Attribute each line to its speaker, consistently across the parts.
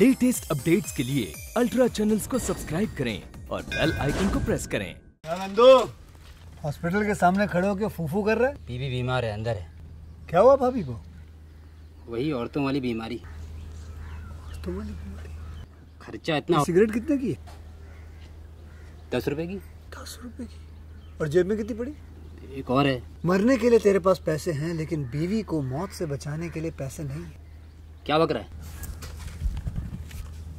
Speaker 1: Latest updates के लिए ultra channels को सब्सक्राइब करें और बेल आइकन को प्रेस करें।
Speaker 2: हॉस्पिटल के सामने खड़े होकर फूफू कर रहा है?
Speaker 3: बीबी बीमार है अंदर है।
Speaker 2: क्या हुआ भाभी को?
Speaker 3: वही औरतों वाली बीमारी।
Speaker 2: तो बोली बीमारी।
Speaker 3: खर्चा इतना
Speaker 2: सिगरेट कितने की
Speaker 3: दस रुपए की।
Speaker 2: दस रुपए की। और जेब में कितनी पड़ी?
Speaker 3: एक और है।
Speaker 2: मरने के लिए तेरे पास पैसे हैं लेकिन बीवी को मौत से बचाने के लिए पैसे नहीं है।
Speaker 3: क्या बक रहा है?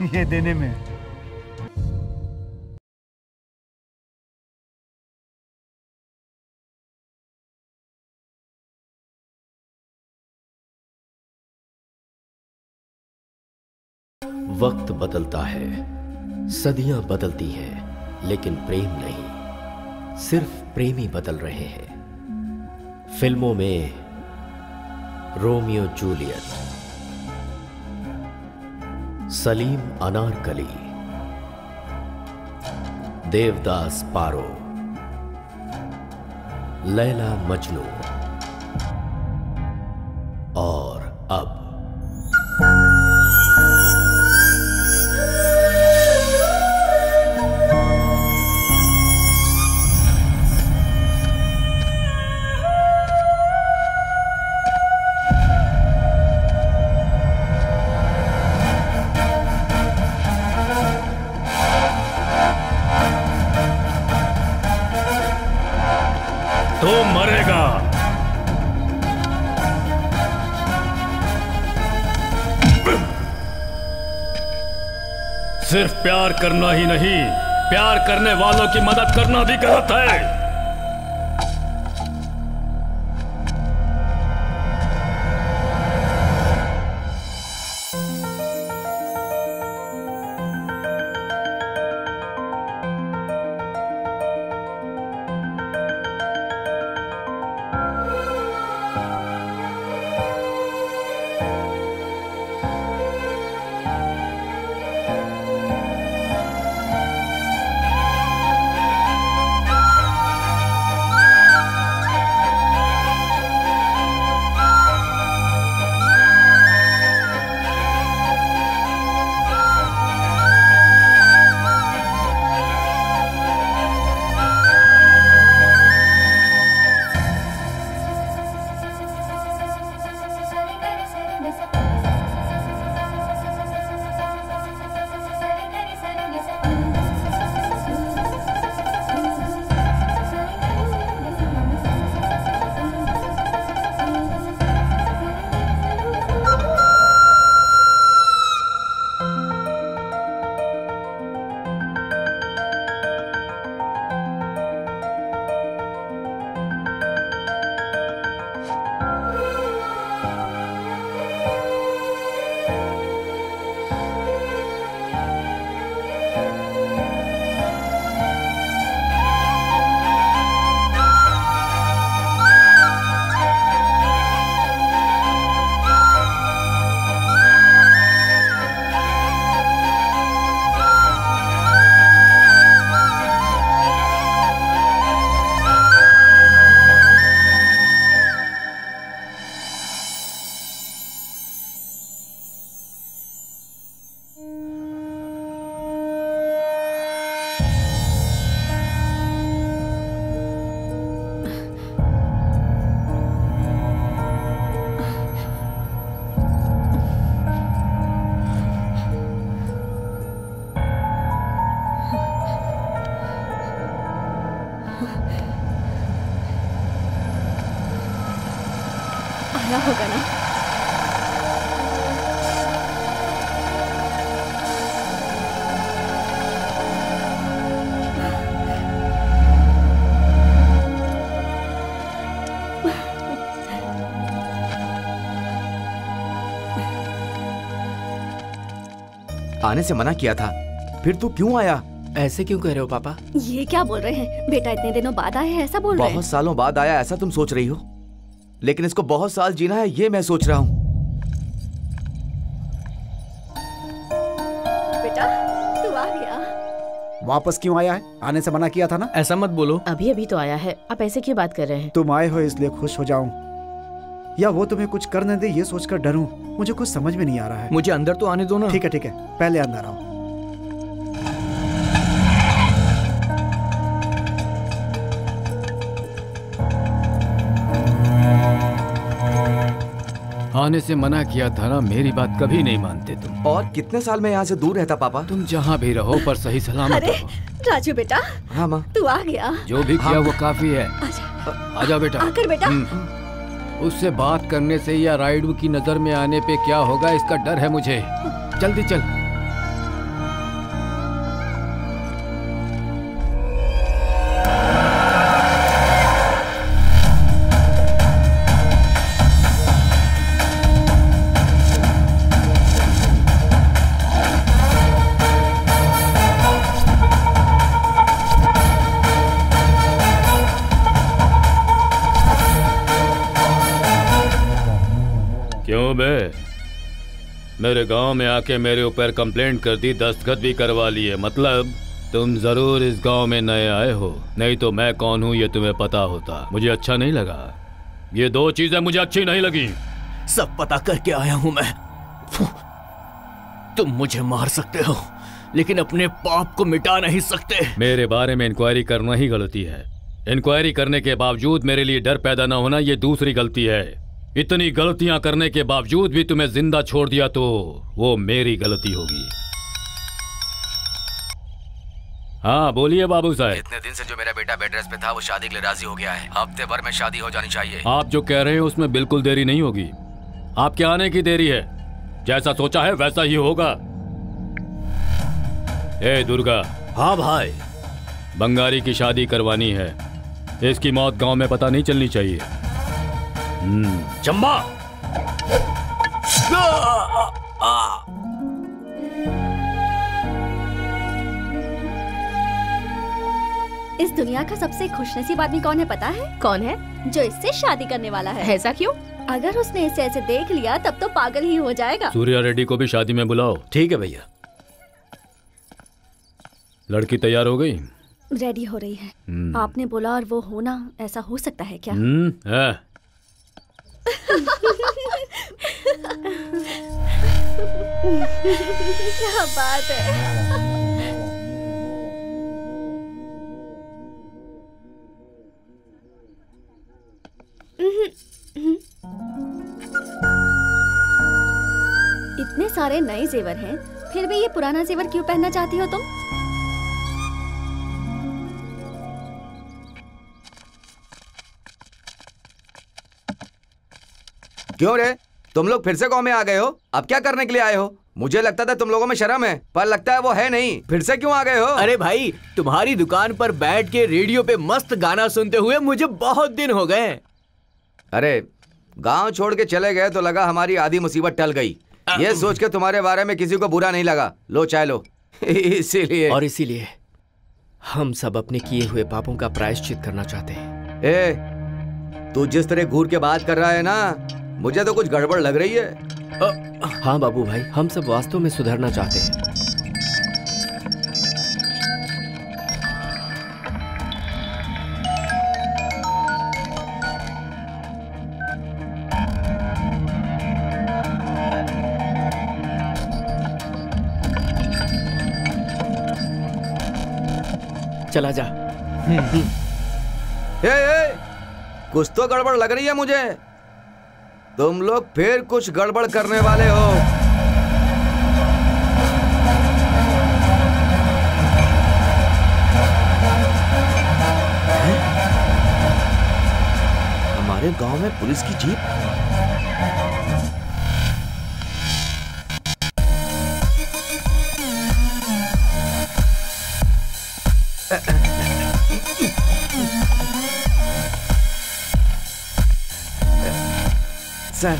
Speaker 2: ये देने में।
Speaker 4: वक्त बदलता है, सदियाँ बदलती हैं, लेकिन प्रेम नहीं, सिर्फ़ प्रेमी बदल रहे हैं। फ़िल्मों में रोमियो जूलियट। सलीम अनारकली देवदास पारो। लैला मजनू। और अब
Speaker 5: करना ही नहीं। प्यार करने वालों की मदद करना भी गलत है।
Speaker 6: आने से मना किया था। फिर तू क्यों आया?
Speaker 3: ऐसे क्यों कह रहे हो पापा?
Speaker 7: ये क्या बोल रहे हैं? बेटा इतने दिनों बाद आए हैं ऐसा बोल रहे हैं?
Speaker 6: बहुत सालों बाद आया ऐसा तुम सोच रही हो। लेकिन इसको बहुत साल जीना है ये मैं सोच रहा हूँ।
Speaker 7: बेटा तू आ गया।
Speaker 8: वापस क्यों आया है? आने से मना किया था ना?
Speaker 9: ऐसा मत बोलो।
Speaker 10: अभी अभी तो आया है। आप ऐसे क्यों बात कर रहे हैं?
Speaker 8: तुम आए हो इसलिए खुश हो जाऊँ। या वो तुम्हें कुछ करने दे ये सोचकर डरूं? मुझे कुछ समझ में नहीं आ रहा है।
Speaker 9: मुझे अंदर तो आने दो ना।
Speaker 8: ठीक है ठीक है। पहले अंदर आओ।
Speaker 5: आने से मना किया था ना मेरी बात कभी नहीं मानते तुम।
Speaker 6: और कितने साल में यहाँ से दूर रहता पापा?
Speaker 5: तुम जहाँ भी रहो पर सही सलामत
Speaker 7: अरे
Speaker 5: रहो।
Speaker 7: राजू बेटा
Speaker 6: हाँ माँ।
Speaker 7: तू आ गया।
Speaker 5: जो भी किया हाँ। वो काफ़ी है।
Speaker 7: आजा
Speaker 5: आ जाओ बेटा।
Speaker 7: आकर बेटा।
Speaker 5: हम्म। उससे बात करने से या राइडू की नज़र में आने पे क्या होगा, इसका डर है मुझे। जल्दी चल। मेरे गाँव में आके मेरे ऊपर कंप्लेंट कर दी दस्तखत भी करवा लिए। मतलब तुम ज़रूर इस गाँव में नए आए हो। नहीं तो मैं कौन हूँ ये तुम्हें पता होता। मुझे अच्छा नहीं लगा। ये दो चीज़ें मुझे अच्छी नहीं लगी।
Speaker 9: सब पता करके आया हूँ मैं। तुम मुझे मार सकते हो लेकिन अपने पाप को मिटा नहीं सकते।
Speaker 5: मेरे बारे में इंक्वायरी करना ही गलती है। इंक्वायरी करने के बावजूद मेरे लिए डर पैदा न होना ये दूसरी गलती है। इतनी गलतियाँ करने के बावजूद भी तुम्हें ज़िंदा छोड़ दिया तो वो मेरी गलती होगी। हाँ बोलिए बाबू साहब।
Speaker 6: इतने दिन से जो मेरा बेटा बेड रेस्ट पे था वो शादी के लिए राज़ी हो गया है। हफ़्ते भर में शादी हो जानी चाहिए।
Speaker 5: आप जो कह रहे हैं उसमें बिल्कुल देरी नहीं होगी। आपके आने की देरी है। जैसा सोचा है वैसा ही होगा। ए दुर्गा।
Speaker 11: हाँ भाई।
Speaker 5: बंगारी की शादी करवानी है। इसकी मौत गाँव में पता नहीं चलनी चाहिए।
Speaker 11: चंबा।
Speaker 7: इस दुनिया का सबसे खुशनसीब आदमी कौन है पता है?
Speaker 10: कौन है?
Speaker 7: जो इससे शादी करने वाला है।
Speaker 10: ऐसा क्यों?
Speaker 7: अगर उसने इसे ऐसे देख लिया तब तो पागल ही हो जाएगा।
Speaker 5: सूर्या रेड्डी को भी शादी में बुलाओ।
Speaker 11: ठीक है भैया।
Speaker 5: लड़की तैयार हो गई?
Speaker 7: रेडी हो रही है।
Speaker 5: हम्म।
Speaker 7: आपने बोला और वो होना ऐसा हो सकता है क्या?
Speaker 5: हम्म है।
Speaker 7: क्या बात है। इतने सारे नए जेवर हैं, फिर भी ये पुराना जेवर क्यों पहनना चाहती हो तुम?
Speaker 6: क्यों रे? तुम लोग फिर से गाँव में आ गए हो? अब क्या करने के लिए आए हो? मुझे लगता था तुम लोगों में शर्म है पर लगता है वो है नहीं। फिर से क्यों आ गए हो?
Speaker 9: अरे भाई तुम्हारी दुकान पर बैठ के रेडियो पे मस्त गाना सुनते हुए मुझे बहुत दिन हो गए।
Speaker 6: अरे गाँव छोड़ के चले गए तो लगा हमारी आधी मुसीबत टल गई। ये सोच के तुम्हारे बारे में किसी को बुरा नहीं लगा। लो चाय लो। इसीलिए।
Speaker 11: और इसीलिए हम सब अपने किए हुए पापों का प्रायश्चित करना चाहते हैं।
Speaker 6: ए तू जिस तरह घूर के बात कर रहा है ना मुझे तो कुछ गड़बड़ लग रही है।
Speaker 11: हाँ बाबू भाई हम सब वास्तव में सुधरना चाहते हैं। चला जा।
Speaker 6: ए, ए, कुछ तो गड़बड़ लग रही है मुझे। तुम लोग फिर कुछ गड़बड़ करने वाले हो। हमारे गाँव में पुलिस की जीप। सर।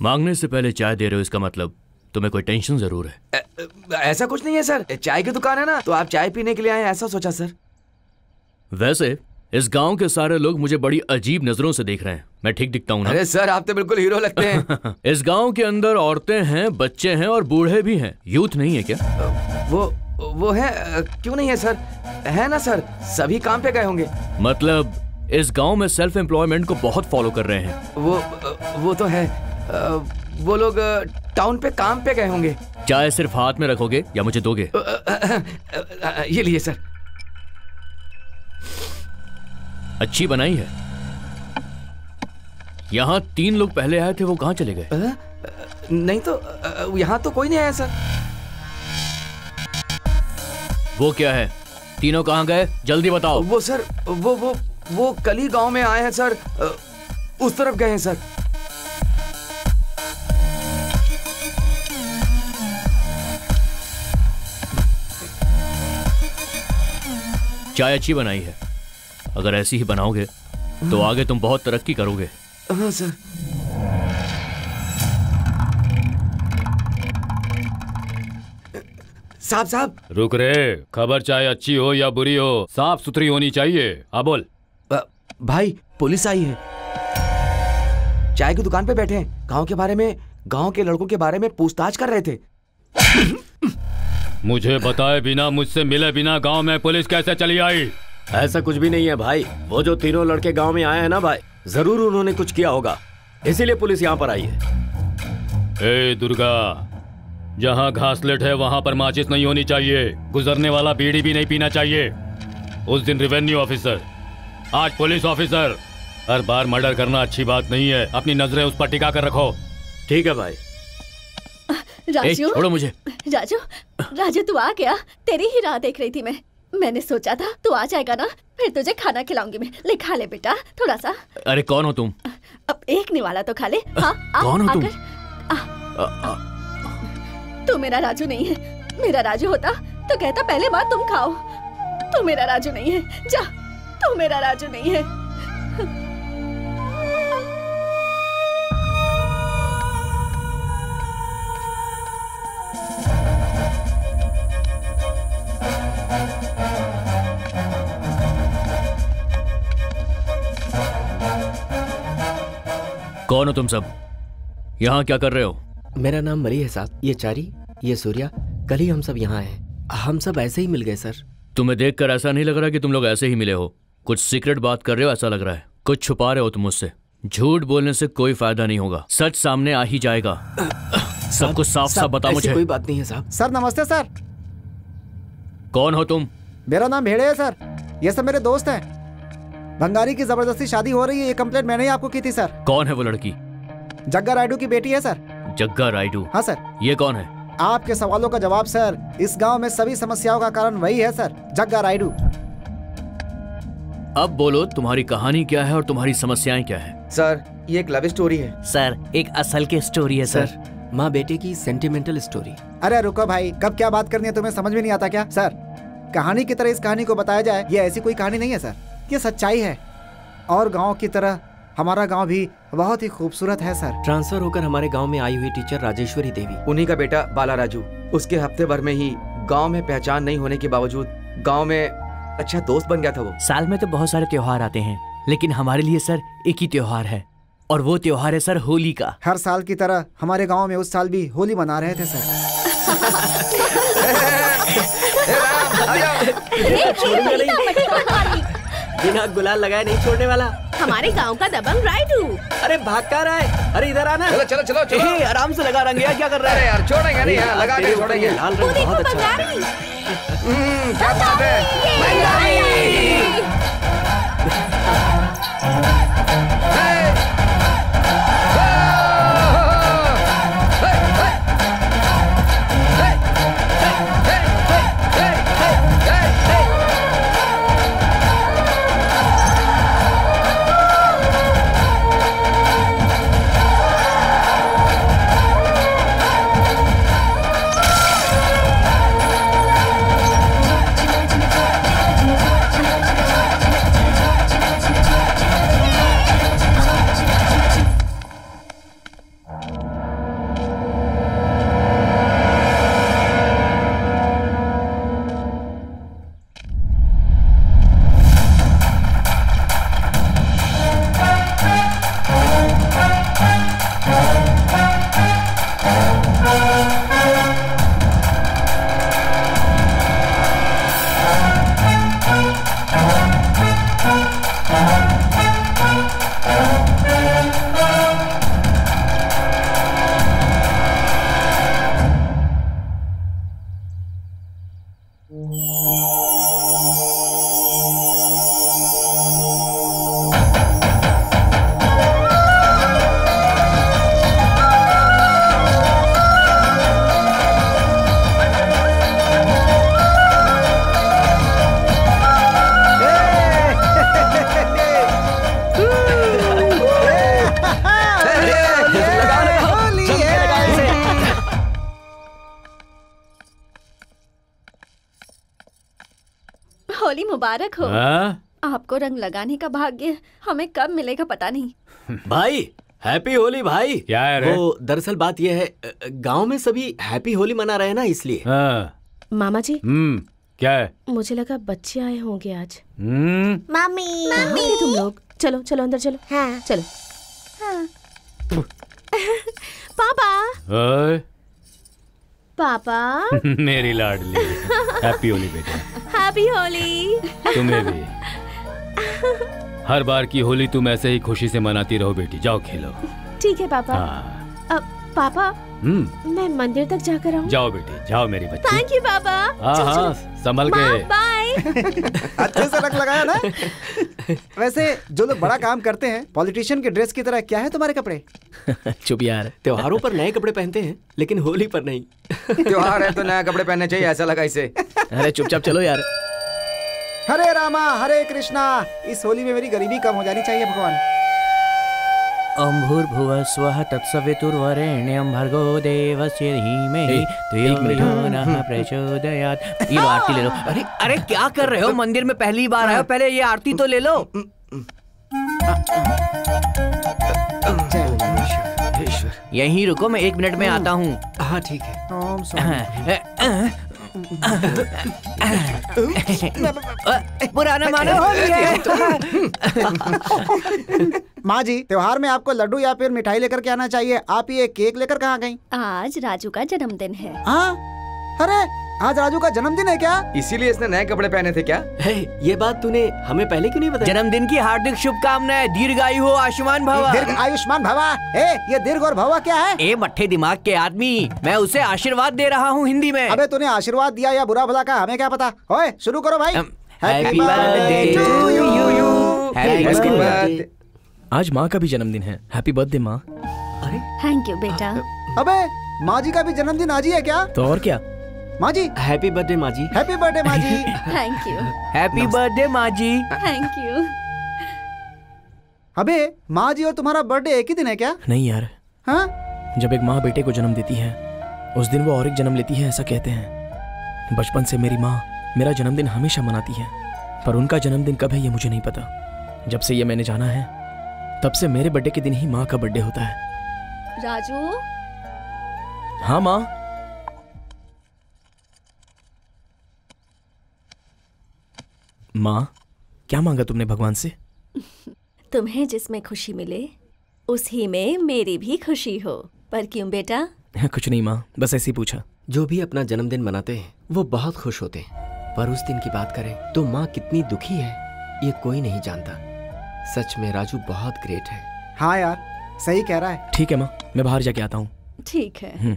Speaker 5: मांगने से पहले चाय दे रहे हो इसका मतलब तुम्हें कोई टेंशन ज़रूर है।
Speaker 6: ऐसा कुछ नहीं है सर। चाय की दुकान है ना तो आप चाय पीने के लिए आए ऐसा सोचा सर।
Speaker 5: वैसे इस गाँव के सारे लोग मुझे बड़ी अजीब नज़रों से देख रहे हैं। मैं ठीक दिखता हूँ
Speaker 6: अरे सर आप तो बिल्कुल हीरो लगते हैं।
Speaker 5: इस गाँव के अंदर औरतें हैं बच्चे हैं और बूढ़े भी हैं। यूथ नहीं है क्या?
Speaker 6: वो वो है क्यों नहीं है सर? है ना सर? सभी काम पे गए होंगे।
Speaker 5: मतलब इस गाँव में सेल्फ एम्प्लॉयमेंट को बहुत फॉलो कर रहे हैं।
Speaker 6: वो वो तो है। वो लोग टाउन पे काम पे गए होंगे।
Speaker 5: चाय सिर्फ़ हाथ में रखोगे या मुझे दोगे।
Speaker 6: ये लिए सर।
Speaker 5: अच्छी बनाई है। यहाँ तीन लोग पहले आए थे वो कहाँ चले गए?
Speaker 6: नहीं तो यहाँ तो कोई नहीं आया सर।
Speaker 5: वो क्या है? तीनों कहाँ गए? जल्दी बताओ।
Speaker 6: वो सर वो वो वो कल ही गाँव में आए हैं सर। उस तरफ़ गए हैं सर।
Speaker 5: चाय अच्छी बनाई है। अगर ऐसी ही बनाओगे तो आगे तुम बहुत तरक्की करोगे।
Speaker 6: हाँ सर। साहब साहब।
Speaker 5: रुक रे खबर चाहे अच्छी हो या बुरी हो साफ़ सुथरी होनी चाहिए। हाँ बोल।
Speaker 6: भाई पुलिस आई है। चाय की दुकान पे बैठे हैं। गाँव के बारे में गाँव के लड़कों के बारे में पूछताछ कर रहे थे।
Speaker 5: मुझे बताए बिना मुझसे मिले बिना गाँव में पुलिस कैसे चली आई?
Speaker 11: ऐसा कुछ भी नहीं है भाई। वो जो तीनों लड़के गाँव में आए हैं ना भाई ज़रूर उन्होंने कुछ किया होगा। इसीलिए पुलिस यहाँ पर आई है।
Speaker 5: ए दुर्गा जहाँ घासलेट है वहाँ पर माचिस नहीं होनी चाहिए। गुजरने वाला बीड़ी भी नहीं पीना चाहिए। उस दिन रेवेन्यू ऑफिसर आज पुलिस ऑफिसर। हर बार मर्डर करना अच्छी बात नहीं है। अपनी नज़रें उस पर टिका कर रखो।
Speaker 11: ठीक है भाई।
Speaker 7: राजू?
Speaker 5: छोड़ो मुझे।
Speaker 7: राजू? राजू तू आ गया। तेरी ही राह देख रही थी मैं। मैंने सोचा था तू आ जाएगा ना फिर तुझे खाना खिलाऊँगी मैं। ले खा ले बेटा थोड़ा सा।
Speaker 5: अरे कौन हो तुम?
Speaker 7: अब एक निवाला तो खा ले। हाँ आ,
Speaker 5: कौन हो तुम?
Speaker 7: आ, आ, तू मेरा राजू नहीं है। मेरा राजू होता तो कहता पहले बात तुम खाओ। तू मेरा राजू नहीं है। जा। तू मेरा राजू नहीं है।
Speaker 5: कौन हो तुम सब? यहाँ क्या कर रहे हो?
Speaker 11: मेरा नाम मरी है साहब। ये चारी ये सूर्या कल ही हम सब यहाँ आए हम सब ऐसे ही मिल गए सर।
Speaker 5: तुम्हें देखकर ऐसा नहीं लग रहा कि तुम लोग ऐसे ही मिले हो? कुछ सीक्रेट बात कर रहे हो ऐसा लग रहा है। कुछ छुपा रहे हो तुम मुझसे। झूठ बोलने से कोई फ़ायदा नहीं होगा। सच सामने आ ही जाएगा। सब कुछ साफ़ साफ़ बता मुझे।
Speaker 11: कोई बात नहीं है साहब।
Speaker 8: सर नमस्ते सर।
Speaker 5: कौन हो तुम?
Speaker 8: मेरा नाम भेड़े है सर। ये सब मेरे दोस्त हैं। भंगारी की ज़बरदस्ती शादी हो रही है ये कंप्लेंट मैंने ही आपको की थी सर।
Speaker 5: कौन है वो लड़की?
Speaker 8: जग्गा रायडू की बेटी है सर।
Speaker 5: जग्गा रायडू?
Speaker 8: हाँ सर।
Speaker 5: ये कौन है?
Speaker 8: आपके सवालों का जवाब सर इस गाँव में सभी समस्याओं का कारण वही है सर। जग्गा रायडू।
Speaker 5: अब बोलो तुम्हारी कहानी क्या है और तुम्हारी समस्याएँ क्या है?
Speaker 6: सर ये एक लव स्टोरी है।
Speaker 12: सर एक असल की स्टोरी है सर,
Speaker 11: सर। माँ बेटे की सेंटिमेंटल स्टोरी
Speaker 8: अरे रुको भाई कब क्या बात करनी है तुम्हें समझ में नहीं आता क्या? सर कहानी की तरह इस कहानी को बताया जाए ये ऐसी कोई कहानी नहीं है सर। ये सच्चाई है। और गाँव की तरह हमारा गाँव भी बहुत ही खूबसूरत है सर।
Speaker 11: ट्रांसफ़र होकर हमारे गाँव में आई हुई टीचर राजेश्वरी देवी।
Speaker 6: उन्हीं का बेटा बाला राजू उसके हफ़्ते भर में ही गाँव में पहचान नहीं होने के बावजूद गाँव में अच्छा दोस्त बन गया था वो
Speaker 12: साल में तो बहुत सारे त्योहार आते हैं लेकिन हमारे लिए सर एक ही त्योहार है और वो त्योहार है सर होली का
Speaker 8: हर साल की तरह हमारे गाँव में उस साल भी होली मना रहे थे सर
Speaker 11: बिना गुलाल लगाए नहीं छोड़ने वाला।
Speaker 10: हमारे गाँव का दबंग राइडू।
Speaker 11: अरे भाग कर रहा है? अरे इधर आना।
Speaker 6: चलो चलो चलो चलो।
Speaker 11: आराम से लगा रंग यार क्या कर रहा
Speaker 6: अरे
Speaker 11: है
Speaker 6: यार छोड़ेंगे नहीं यार लगा के छोड़ेंगे।
Speaker 11: लाल रंग बहुत अच्छा
Speaker 6: हम्म, क्या बात है।
Speaker 7: रंग लगाने का भाग्य हमें कब मिलेगा पता नहीं।
Speaker 11: भाई हैप्पी होली भाई।
Speaker 5: क्या है?
Speaker 11: वो दरअसल बात यह है गाँव में सभी हैप्पी होली मना रहे हैं ना इसलिए।
Speaker 5: हाँ।
Speaker 10: मामा जी।
Speaker 5: हम्म क्या है?
Speaker 10: मुझे लगा बच्चे आए होंगे आज।
Speaker 5: मामी।
Speaker 10: मम्मी मम्मी तुम लोग चलो चलो अंदर चलो। हाँ। चलो। हाँ। पापा।
Speaker 5: ओए।
Speaker 10: पापा।
Speaker 5: मेरी लाडली। हैप्पी होली बेटा।
Speaker 10: हैप्पी होली।
Speaker 5: तुम्हें भी। हर बार की होली तुम ऐसे ही खुशी से मनाती रहो बेटी। जाओ खेलो।
Speaker 10: ठीक है पापा।
Speaker 5: हाँ।
Speaker 10: अब पापा
Speaker 5: हम्म।
Speaker 10: मैं मंदिर तक जाकर आऊँ।
Speaker 5: जाओ बेटी जाओ मेरी बच्ची।
Speaker 10: थैंक यू पापा।
Speaker 5: हाँ हाँ संभल के।
Speaker 10: बाय
Speaker 8: अच्छे से रंग लगाया ना। वैसे जो लोग बड़ा काम करते हैं पॉलिटिशियन के ड्रेस की तरह क्या है तुम्हारे कपड़े?
Speaker 12: चुप यार
Speaker 11: त्योहारों पर नए कपड़े पहनते हैं लेकिन होली पर नहीं।
Speaker 6: त्योहार है तो नया कपड़े पहनने चाहिए ऐसा लगा इसे।
Speaker 12: अरे चुपचाप चलो यार।
Speaker 8: हरे रामा हरे कृष्णा इस होली में मेरी गरीबी कम हो जानी चाहिए भगवान।
Speaker 12: ओम भूर्भुवः स्वः तत्सवितुर्वरेण्यं भर्गो देवस्य धीमहि धियो यो नः प्रचोदयात्। ये लो आरती ले लो। अरे अरे क्या कर रहे हो? मंदिर में पहली बार आए हो? पहले ये आरती तो ले लो। यहीं रुको मैं एक मिनट में आता हूँ।
Speaker 11: हाँ ठीक है।
Speaker 8: ओम
Speaker 12: पुराना मानो हो गया।
Speaker 8: माँ जी त्योहार में आपको लड्डू या फिर मिठाई लेकर के आना चाहिए। आप ये केक लेकर कहाँ गई
Speaker 7: आज राजू का जन्मदिन है।
Speaker 8: हाँ? अरे आज राजू का जन्मदिन है क्या?
Speaker 6: इसीलिए इसने नए कपड़े पहने थे क्या?
Speaker 11: है ये बात तूने हमें पहले क्यों नहीं बताया
Speaker 12: जन्मदिन की हार्दिक शुभकामनाएँ दीर्घायु हो आयुष्मान भवा।
Speaker 8: दीर्घ आयुष्मान भवा। ए ये दीर्घ और भवा क्या है?
Speaker 12: ए मट्ठे दिमाग के आदमी मैं उसे आशीर्वाद दे रहा हूँ हिंदी में।
Speaker 8: अबे तूने आशीर्वाद दिया या बुरा भला का हमें क्या पता? ओए शुरू करो भाई।
Speaker 12: Happy birthday to you
Speaker 6: Happy birthday.
Speaker 13: आज माँ का भी जन्मदिन है। हैप्पी बर्थडे माँ।
Speaker 7: थैंक यू बेटा।
Speaker 8: अबे माँ जी का भी जन्मदिन आज ही है क्या?
Speaker 13: तो और क्या?
Speaker 8: माँ जी।
Speaker 11: हैप्पी बर्थडे माँ जी।
Speaker 8: हैप्पी बर्थडे माँ जी।
Speaker 7: थैंक यू
Speaker 12: हैप्पी बर्थडे माँ जी।
Speaker 7: थैंक यू
Speaker 8: अबे माँ जी और तुम्हारा बर्थडे एक ही दिन है क्या?
Speaker 13: नहीं यार।
Speaker 8: हाँ?
Speaker 13: जब एक माँ बेटे को जन्म देती है उस दिन वो और एक जन्म लेती है ऐसा कहते हैं। बचपन से मेरी माँ मेरा जन्मदिन हमेशा मनाती है पर उनका जन्मदिन कब है ये मुझे नहीं पता। जब से ये मैंने जाना है तब से मेरे बर्थडे के दिन ही माँ का बर्थडे होता है।
Speaker 7: राजू?
Speaker 13: हाँ माँ। माँ क्या मांगा तुमने भगवान से?
Speaker 7: तुम्हें जिसमें खुशी मिले उसी में मेरी भी खुशी हो। पर क्यों बेटा?
Speaker 13: कुछ नहीं माँ बस ऐसे ही पूछा।
Speaker 11: जो भी अपना जन्मदिन मनाते हैं वो बहुत खुश होते हैं। पर उस दिन की बात करें तो माँ कितनी दुखी है ये कोई नहीं जानता। सच में राजू बहुत ग्रेट है।
Speaker 8: हाँ यार सही कह रहा है।
Speaker 13: ठीक है माँ मैं बाहर जाके आता हूँ।
Speaker 7: ठीक है।
Speaker 13: हम्म।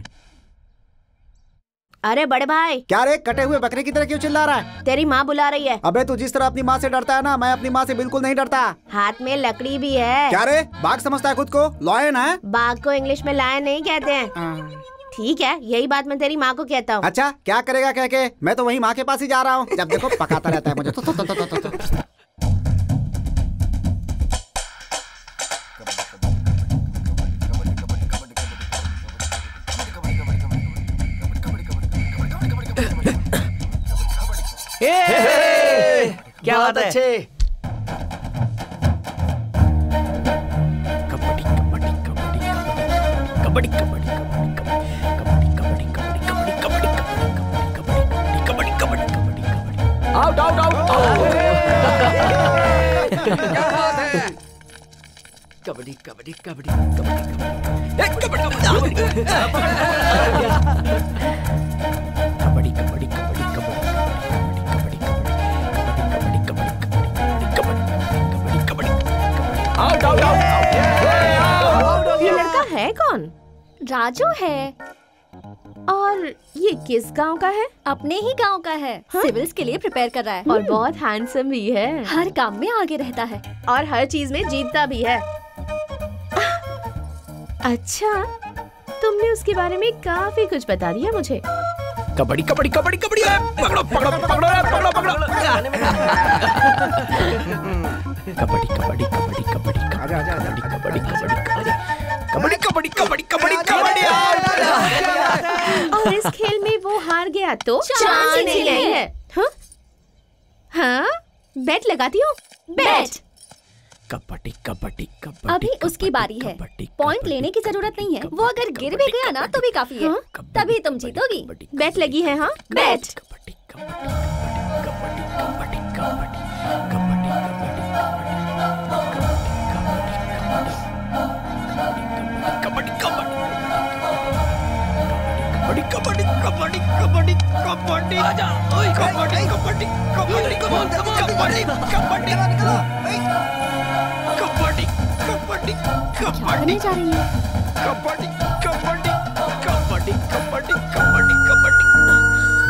Speaker 10: अरे बड़े भाई।
Speaker 8: क्या रे? कटे हुए बकरे की तरह क्यों चिल्ला रहा है?
Speaker 10: तेरी माँ बुला रही है।
Speaker 8: अबे तू जिस तरह अपनी माँ से डरता है ना मैं अपनी माँ से बिल्कुल नहीं डरता।
Speaker 10: हाथ में लकड़ी भी है।
Speaker 8: क्या रे? बाघ समझता है खुद को? लॉयन है?
Speaker 10: बाघ को इंग्लिश में लायन नहीं कहते हैं। ठीक है यही बात मैं तेरी माँ को कहता हूँ।
Speaker 8: अच्छा क्या करेगा कह के? मैं तो वही माँ के पास ही जा रहा हूँ। जब देखो पकाता रहता है मुझे।
Speaker 12: क्या बात है
Speaker 11: अच्छे
Speaker 13: kabaddi kabaddi kabaddi kabaddi kabaddi kabaddi kabaddi kabaddi kabaddi kabaddi kabaddi kabaddi kabaddi kabaddi kabaddi kabaddi
Speaker 11: out out out
Speaker 6: क्या बात है
Speaker 11: कबड्डी कबड्डी कबड्डी कबड्डी कबड्डी
Speaker 13: कबड्डी कबड्डी कबड्डी कबड्डी
Speaker 10: कौन
Speaker 7: राजू है
Speaker 10: और ये किस गाँव का है
Speaker 7: अपने ही गाँव का है सिविल्स के लिए प्रिपेयर कर रहा है
Speaker 10: और बहुत हैंडसम भी है
Speaker 7: हर काम में आगे रहता है
Speaker 10: और हर चीज़ में जीतता भी है अच्छा तुमने उसके बारे में काफ़ी कुछ बता दिया मुझे
Speaker 13: कबड्डी कबड्डी कबड्डी कबड्डी पकड़ो पकड़ो पकड़ो पकड़ो पकड़ो कबड्डी कबड्डी कबड्डी कबड्डी
Speaker 8: आजा, आजा, आजा,
Speaker 13: कबड्डी
Speaker 8: आजा,
Speaker 13: कबड्डी कबड्डी कबड्डी कबड्डी कबड्डी कबड्डी
Speaker 10: और इस खेल में वो हार गया तो
Speaker 7: चांस ही नहीं
Speaker 10: है हाँ? हाँ बेट लगाती हूँ बेट
Speaker 13: कबड्डी कबड्डी कबड्डी
Speaker 7: अभी उसकी बारी है पॉइंट लेने की ज़रूरत नहीं है वो अगर गिर भी गया ना तो भी काफ़ी है तभी तुम जीतोगी
Speaker 10: बैट लगी है हाँ बेट
Speaker 13: कबड्डी कबड्डी। कबड्डी
Speaker 7: जा रही है।
Speaker 13: कबड्डी कबड्डी कबड्डी कबड्डी कबड्डी कबड्डी।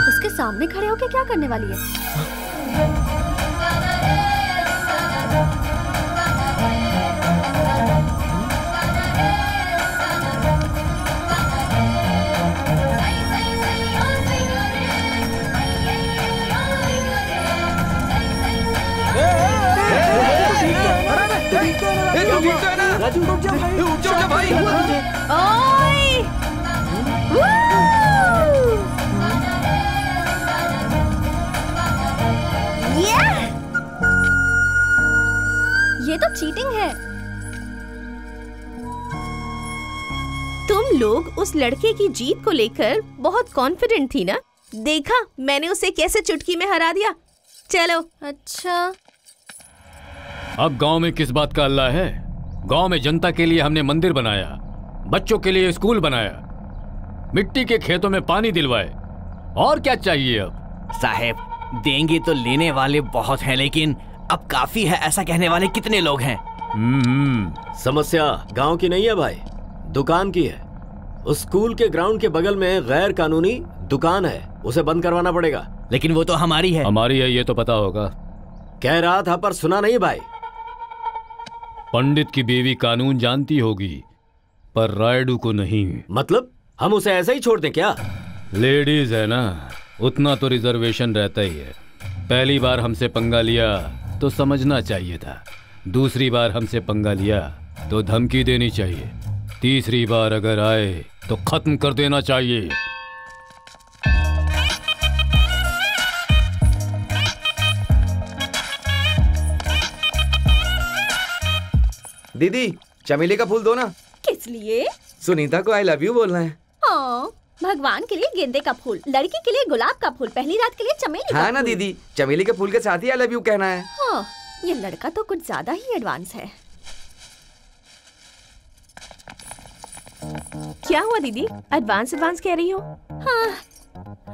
Speaker 7: उसके सामने खड़े होके क्या करने वाली है? ये तो चीटिंग है।
Speaker 10: तुम लोग उस लड़के की जीत को लेकर बहुत कॉन्फिडेंट थी ना? देखा, मैंने उसे कैसे चुटकी में हरा दिया। चलो।
Speaker 7: अच्छा।
Speaker 5: अब गाँव में किस बात का अल्लाह है? गाँव में जनता के लिए हमने मंदिर बनाया बच्चों के लिए स्कूल बनाया मिट्टी के खेतों में पानी दिलवाए। और क्या चाहिए अब?
Speaker 12: साहेब देंगे तो लेने वाले बहुत हैं लेकिन अब काफ़ी है ऐसा कहने वाले कितने लोग हैं?
Speaker 4: समस्या गाँव की नहीं है भाई दुकान की है। उस स्कूल के ग्राउंड के बगल में गैर कानूनी दुकान है उसे बंद करवाना पड़ेगा।
Speaker 12: लेकिन वो तो हमारी है।
Speaker 5: हमारी है ये तो पता होगा।
Speaker 4: कह रहा था पर सुना नहीं भाई
Speaker 5: पंडित की बेवी कानून जानती होगी पर रायडू को नहीं।
Speaker 4: मतलब हम उसे ऐसे ही छोड़ दें क्या?
Speaker 5: लेडीज़ है ना उतना तो रिजर्वेशन रहता ही है। पहली बार हमसे पंगा लिया तो समझना चाहिए था। दूसरी बार हमसे पंगा लिया तो धमकी देनी चाहिए। तीसरी बार अगर आए तो खत्म कर देना चाहिए।
Speaker 6: दीदी चमेली का फूल दो ना।
Speaker 7: किस लिए?
Speaker 6: सुनीता को आई लव यू बोलना है।
Speaker 7: हाँ भगवान के लिए गेंदे का फूल लड़की के लिए गुलाब का फूल पहली रात के लिए चमेली
Speaker 6: हाँ ना दीदी चमेली के फूल के साथ ही आई लव यू कहना है।
Speaker 7: हाँ ये लड़का तो कुछ ज़्यादा ही एडवांस है।
Speaker 10: क्या हुआ दीदी? एडवांस एडवांस कह रही हो?
Speaker 7: हाँ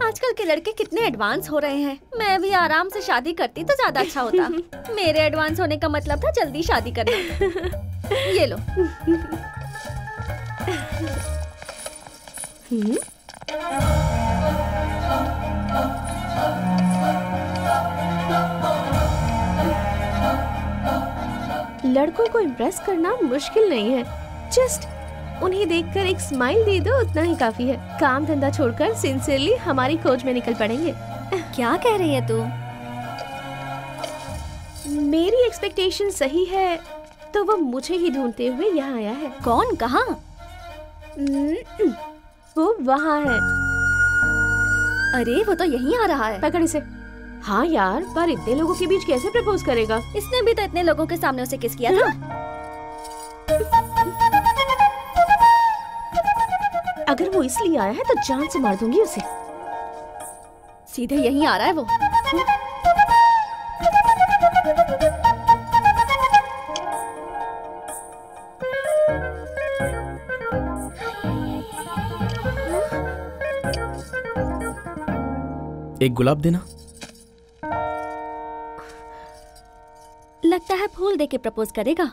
Speaker 7: आजकल के लड़के कितने एडवांस हो रहे हैं। मैं भी आराम से शादी करती तो ज़्यादा अच्छा होता। मेरे एडवांस होने का मतलब था जल्दी शादी करना। ये लो?
Speaker 10: लड़कों को इम्प्रेस करना मुश्किल नहीं है। जस्ट उन्हें देखकर एक स्माइल दे दो उतना ही काफ़ी है। काम धंधा छोड़कर सिंसियरली हमारी खोज में निकल पड़ेंगे।
Speaker 7: क्या कह रही है तू?
Speaker 10: मेरी एक्सपेक्टेशन सही है तो वो मुझे ही ढूंढते हुए यहाँ आया है।
Speaker 7: कौन? कहाँ?
Speaker 10: वो वहाँ है।
Speaker 7: अरे वो तो यहीं आ रहा है।
Speaker 10: पकड़ इसे। हाँ यार पर इतने लोगों के बीच कैसे प्रपोज करेगा?
Speaker 7: इसने भी तो इतने लोगों के सामने उसे किस किया था?
Speaker 10: अगर वो इसलिए आया है तो जान से मार दूँगी उसे।
Speaker 7: सीधे यहीं आ रहा है वो।
Speaker 13: एक गुलाब देना।
Speaker 7: लगता है फूल देके प्रपोज करेगा।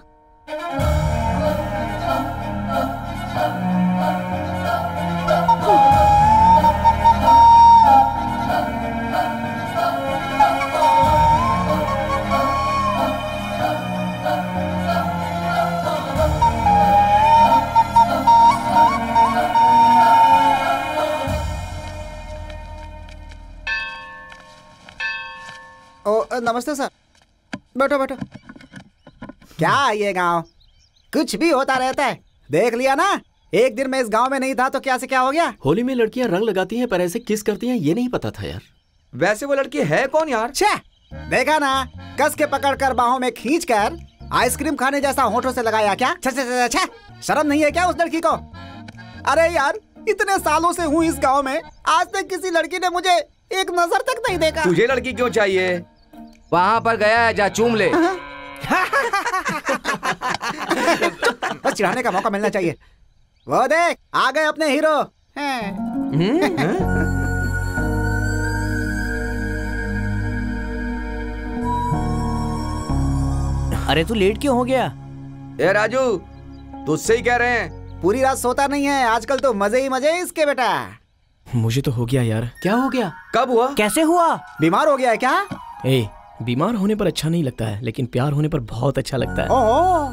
Speaker 8: नमस्ते सर। बैठो बैठो। क्या ये गाँव? कुछ भी होता रहता है। देख लिया ना एक दिन मैं इस गाँव में नहीं था तो क्या से क्या हो गया?
Speaker 4: होली में लड़कियाँ रंग लगाती हैं पर ऐसे किस करती हैं ये नहीं पता था यार।
Speaker 6: वैसे वो लड़की है कौन यार?
Speaker 8: छे देखा ना कस के पकड़ कर बाहों में खींच कर आइसक्रीम खाने जैसा होठों से लगाया क्या? छे छे छे छे शर्म नहीं है क्या उस लड़की को? अरे यार इतने सालों से हूँ इस गाँव में आज तक किसी लड़की ने मुझे एक नज़र तक नहीं देखा।
Speaker 6: तुझे लड़की क्यों चाहिए? वहाँ पर गया है जा चूम ले।
Speaker 8: बस चिढ़ाने का मौका मिलना चाहिए। वो देख आ गए अपने हीरो।
Speaker 12: अरे तू लेट क्यों हो गया?
Speaker 6: ए राजू तुझसे ही कह रहे हैं।
Speaker 8: पूरी रात सोता नहीं है आजकल तो मज़े ही मज़े इसके बेटा।
Speaker 13: मुझे तो हो गया यार।
Speaker 12: क्या हो गया?
Speaker 6: कब हुआ?
Speaker 12: कैसे हुआ?
Speaker 8: बीमार हो गया है क्या?
Speaker 13: ए बीमार होने पर अच्छा नहीं लगता है लेकिन प्यार होने पर बहुत अच्छा लगता है।
Speaker 8: ओहो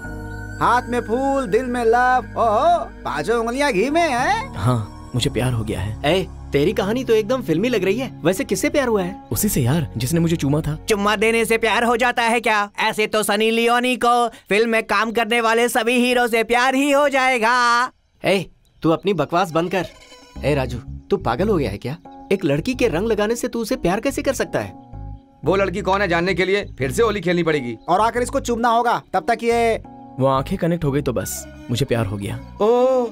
Speaker 8: हाथ में फूल दिल में लव ओहो पाँचों उंगलियाँ घी में है?
Speaker 13: हाँ मुझे प्यार हो गया है।
Speaker 11: ए तेरी कहानी तो एकदम फिल्मी लग रही है। वैसे किससे प्यार हुआ है?
Speaker 13: उसी से यार जिसने मुझे चूमा था।
Speaker 12: चुम्मा देने से प्यार हो जाता है क्या? ऐसे तो सनी लियोनी को फ़िल्म में काम करने वाले सभी हीरो से प्यार ही हो जाएगा।
Speaker 11: ए तू अपनी बकवास बंद कर। ए राजू तू पागल हो गया है क्या? एक लड़की के रंग लगाने से तू उसे प्यार कैसे कर सकता है?
Speaker 6: वो लड़की कौन है जानने के लिए? फिर से होली खेलनी पड़ेगी।
Speaker 8: और आकर इसको चुमना होगा तब तक ये
Speaker 13: वो आँखें कनेक्ट हो गई तो बस मुझे प्यार हो गया।
Speaker 6: ओ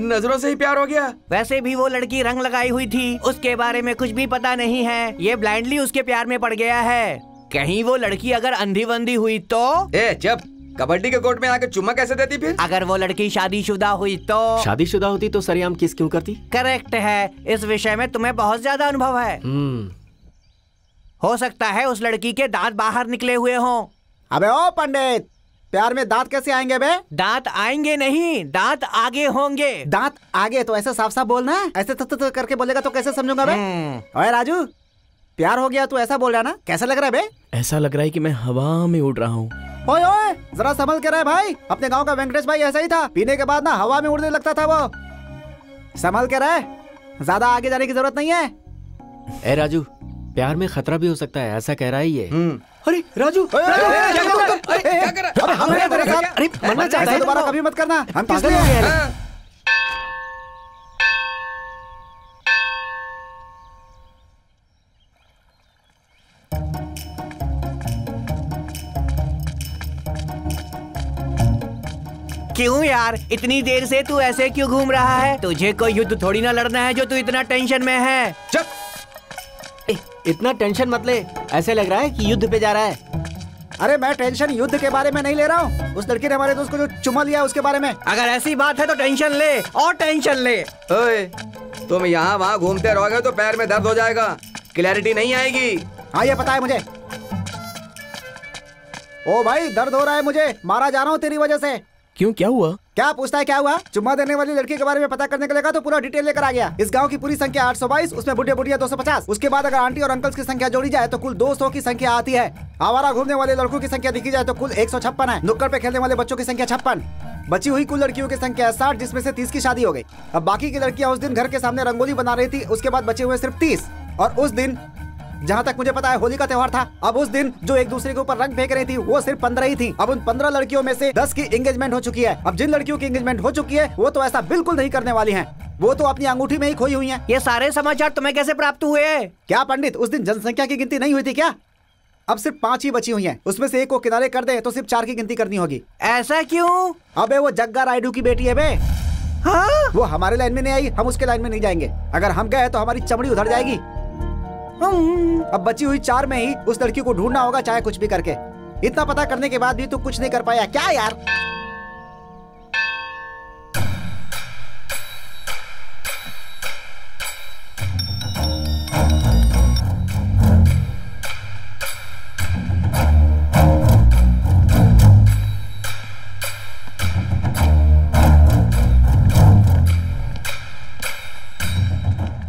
Speaker 6: नज़रों से ही प्यार हो गया।
Speaker 12: वैसे भी वो लड़की रंग लगाई हुई थी उसके बारे में कुछ भी पता नहीं है। ये ब्लाइंडली उसके प्यार में पड़ गया है। कहीं वो लड़की अगर अंधी बंदी हुई तो?
Speaker 6: ए जब कबड्डी के कोर्ट में आके चुम्मा कैसे देती फिर?
Speaker 12: अगर वो लड़की शादीशुदा हुई तो?
Speaker 11: शादीशुदा होती तो सरियाम किस क्यों करती?
Speaker 12: करेक्ट है। इस विषय में तुम्हें बहुत ज़्यादा अनुभव है।
Speaker 11: हम्म।
Speaker 12: हो सकता है उस लड़की के दांत बाहर निकले हुए हों।
Speaker 8: अबे ओ पंडित प्यार में दांत कैसे आएँगे बे?
Speaker 12: दांत आएँगे नहीं दांत आगे होंगे।
Speaker 8: दांत आगे तो ऐसे साफ़ साफ़ बोलना? ऐसे तो, तो, तो करके बोलेगा तो कैसे समझूँगा बे? ओए राजू प्यार हो गया तू ऐसा बोल रहा ना? कैसा लग रहा है बे?
Speaker 13: ऐसा लग रहा है कि मैं हवा में उड़ रहा हूँ।
Speaker 8: ओए ओए जरा संभल के रहे भाई। अपने गाँव का वेंकटेश भाई ऐसा ही था पीने के बाद ना हवा में उड़ने लगता था वो। संभल के रहे ज़्यादा आगे जाने की ज़रूरत नहीं है।
Speaker 11: ए राजू प्यार में खतरा भी हो सकता है ऐसा कह रहा है ये।
Speaker 12: अरे राजू!
Speaker 8: क्या कर रहा अबे हम तेरे साथ।
Speaker 12: अरे मरना चाहता है
Speaker 8: दोबारा
Speaker 12: तो-
Speaker 8: कभी मत करना। हम
Speaker 12: पागल हो
Speaker 8: हैं?
Speaker 12: है। क्यों यार? इतनी देर से तू ऐसे क्यों घूम रहा है? तुझे कोई युद्ध थोड़ी ना लड़ना है जो तू इतना टेंशन में है।
Speaker 11: ए, इतना टेंशन मत ले। ऐसे लग रहा है कि युद्ध पे जा रहा है।
Speaker 8: अरे मैं टेंशन युद्ध के बारे में नहीं ले रहा हूँ। उस लड़की ने हमारे दोस्त को जो चुमा लिया उसके बारे में।
Speaker 12: अगर ऐसी बात है तो टेंशन ले और टेंशन ले।
Speaker 6: ओए तुम यहाँ वहाँ घूमते रहोगे तो पैर में दर्द हो जाएगा। क्लैरिटी नहीं आएगी।
Speaker 8: हाँ ये पता है मुझे। ओ भाई दर्द हो रहा है मुझे। मारा जा रहा हूँ तेरी वजह से।
Speaker 13: क्यों, क्या हुआ?
Speaker 8: क्या पूछता है, क्या हुआ? चुम्मा देने वाली लड़की के बारे में पता करने के लिए तो पूरा डिटेल लेकर आ गया। इस गाँव की पूरी संख्या 822 उसमें बुढ़िया बुढ़िया 250 उसके बाद अगर आंटी और अंकल्स की संख्या जोड़ी जाए तो कुल 200 की संख्या आती है। आवारा घूमने वाले लड़कों की संख्या देखी जाए तो कुल एक सौ छप्पन है। नुक्कड़ पे खेलने वाले बच्चों की संख्या छप्पन। बची हुई कुल लड़कियों की संख्या साठ, जिसमें से तीस की शादी हो गई। अब बाकी की लड़कियाँ उस दिन घर के सामने रंगोली बना रही थी, उसके बाद बचे हुए सिर्फ़ तीस। और उस दिन जहाँ तक मुझे पता है होली का त्योहार था। अब उस दिन जो एक दूसरे के ऊपर रंग फेंक रही थी वो सिर्फ़ पंद्रह ही थी। अब उन पंद्रह लड़कियों में से दस की एंगेजमेंट हो चुकी है। अब जिन लड़कियों की एंगेजमेंट हो चुकी है वो तो ऐसा बिल्कुल नहीं करने वाली है। वो तो अपनी अंगूठी में ही खोई हुई है।
Speaker 12: ये सारे समाचार तुम्हें कैसे प्राप्त हुए?
Speaker 8: क्या पंडित उस दिन जनसंख्या की गिनती नहीं हुई थी क्या? अब सिर्फ़ पाँच ही बची हुई हैं। उसमें से एक को किनारे कर दे तो सिर्फ़ चार की गिनती करनी होगी।
Speaker 12: ऐसा क्यों?
Speaker 8: अबे वो जग्गा रायडू की बेटी है बे।
Speaker 12: हाँ?
Speaker 8: वो हमारे लाइन में नहीं आई हम उसके लाइन में नहीं जाएँगे। अगर हम गए तो हमारी चमड़ी उधर जाएगी। अब बची हुई चार में ही उस लड़की को ढूंढना होगा, चाहे कुछ भी करके। इतना पता करने के बाद भी तू कुछ नहीं कर पाया। क्या यार?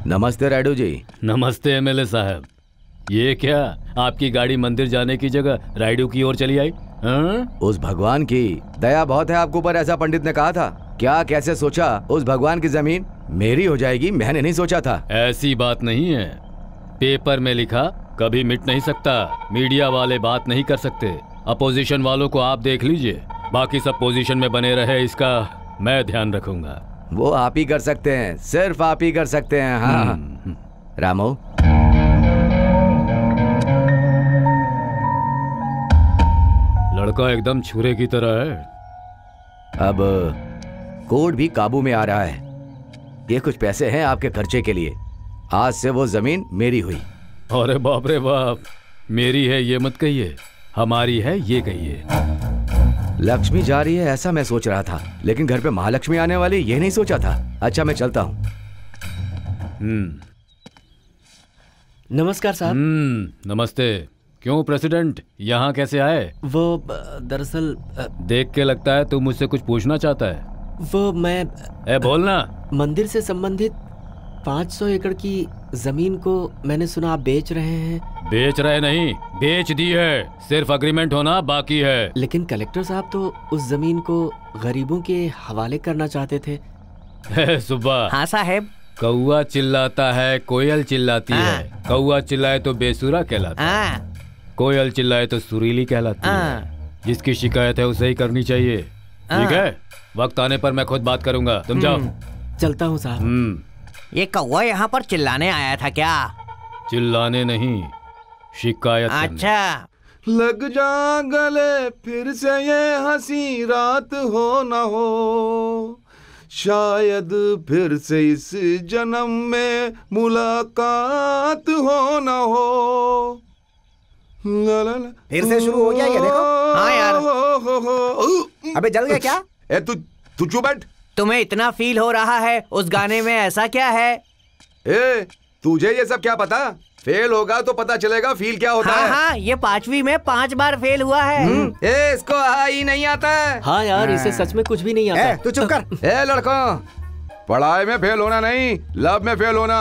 Speaker 6: नमस्ते राडू जी।
Speaker 5: नमस्ते एमएलए साहब। ये क्या आपकी गाड़ी मंदिर जाने की जगह राइडू की ओर चली आई? हाँ?
Speaker 6: उस भगवान की दया बहुत है आपके ऊपर ऐसा पंडित ने कहा था। क्या कैसे सोचा? उस भगवान की ज़मीन मेरी हो जाएगी मैंने नहीं सोचा था।
Speaker 5: ऐसी बात नहीं है। पेपर में लिखा कभी मिट नहीं सकता। मीडिया वाले बात नहीं कर सकते। अपोजिशन वालों को आप देख लीजिए। बाकी सब पोजीशन में बने रहे इसका मैं ध्यान रखूँगा।
Speaker 6: वो आप ही कर सकते हैं सिर्फ़ आप ही कर सकते हैं हाँ। रामो?
Speaker 5: लड़का एकदम छुरे की तरह है।
Speaker 14: अब कोर्ट भी काबू में आ रहा है। ये कुछ पैसे हैं आपके खर्चे के लिए। आज से वो ज़मीन मेरी हुई।
Speaker 5: अरे बाप रे बाप मेरी है ये मत कहिए हमारी है ये कहिए।
Speaker 14: लक्ष्मी जा रही है ऐसा मैं सोच रहा था। लेकिन घर पे महालक्ष्मी आने वाली ये नहीं सोचा था। अच्छा मैं चलता हूँ।
Speaker 5: हम्म।
Speaker 12: नमस्कार साहब।
Speaker 5: हम्म नमस्ते। क्यों प्रेसिडेंट? यहाँ कैसे आए?
Speaker 12: वो दरअसल
Speaker 5: देख के लगता है तू मुझसे कुछ पूछना चाहता है।
Speaker 12: वो मैं
Speaker 5: ए बोलना।
Speaker 12: मंदिर से संबंधित 500 एकड़ की ज़मीन को मैंने सुना आप बेच रहे हैं।
Speaker 5: बेच रहे नहीं बेच दी है। सिर्फ़ अग्रीमेंट होना बाकी है।
Speaker 12: लेकिन कलेक्टर साहब तो उस ज़मीन को गरीबों के हवाले करना चाहते थे।
Speaker 5: सुबह
Speaker 12: हाँ साहेब।
Speaker 5: कौआ चिल्लाता है कोयल चिल्लाती
Speaker 12: हाँ।
Speaker 5: है। कौआ चिल्लाए तो बेसुरा कहलाता है।
Speaker 12: हाँ।
Speaker 5: कोयल चिल्लाए तो सुरीली कहलाती है।
Speaker 12: हाँ।
Speaker 5: जिसकी शिकायत है उसे ही करनी चाहिए। ठीक है। वक्त आने पर मैं खुद बात करूँगा। तुम जाओ।
Speaker 12: चलता हूँ साहब।
Speaker 5: हम्म।
Speaker 12: ये कौवा यहाँ पर चिल्लाने आया था क्या?
Speaker 5: चिल्लाने नहीं शिकायत
Speaker 12: अच्छा।
Speaker 6: लग जा गले फिर से ये हँसी रात हो न हो। शायद फिर से इस जन्म में मुलाकात हो न हो। ला ला ला।
Speaker 8: फिर से शुरू हो गया ये देखो।
Speaker 12: हाँ यार।
Speaker 8: अबे जल गया क्या?
Speaker 6: ए तू तू चुप बैठ।
Speaker 12: तुम्हें इतना फील हो रहा है? उस गाने में ऐसा क्या है?
Speaker 6: ए तुझे ये सब क्या पता? फेल होगा तो पता चलेगा फील क्या होता
Speaker 12: हाँ
Speaker 6: है।
Speaker 12: हाँ ये पांचवी में पाँच बार फेल हुआ है।
Speaker 6: ए इसको हा ही नहीं आता। है
Speaker 12: हाँ। यार इसे सच में कुछ भी नहीं
Speaker 8: ए, तू चुप कर।
Speaker 6: ए लड़कों पढ़ाई में फेल होना नहीं लव में फेल होना।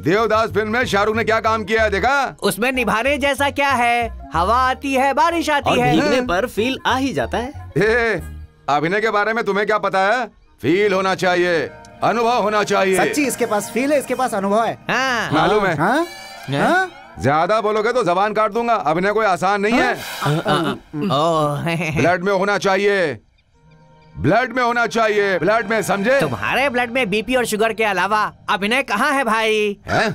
Speaker 6: देवदास फ़िल्म में शाहरुख ने क्या काम किया है देखा?
Speaker 12: उसमें निभाने जैसा क्या है? हवा आती है बारिश आती
Speaker 6: और
Speaker 12: है। पर फील आ ही जाता है।
Speaker 6: अभिनय के बारे में तुम्हें क्या पता है? फील होना चाहिए अनुभव होना चाहिए।
Speaker 8: सच्ची इसके पास फील है इसके पास अनुभव है।
Speaker 12: हाँ।
Speaker 6: मालूम है।
Speaker 8: हाँ? हाँ।
Speaker 6: ज़्यादा बोलोगे तो जबान काट दूँगा अभिनय कोई आसान नहीं है। ब्लड में होना चाहिए। ब्लड में होना चाहिए। ब्लड में समझे?
Speaker 12: तुम्हारे ब्लड में बीपी और शुगर के अलावा अभिनय कहाँ है भाई?
Speaker 6: हैं?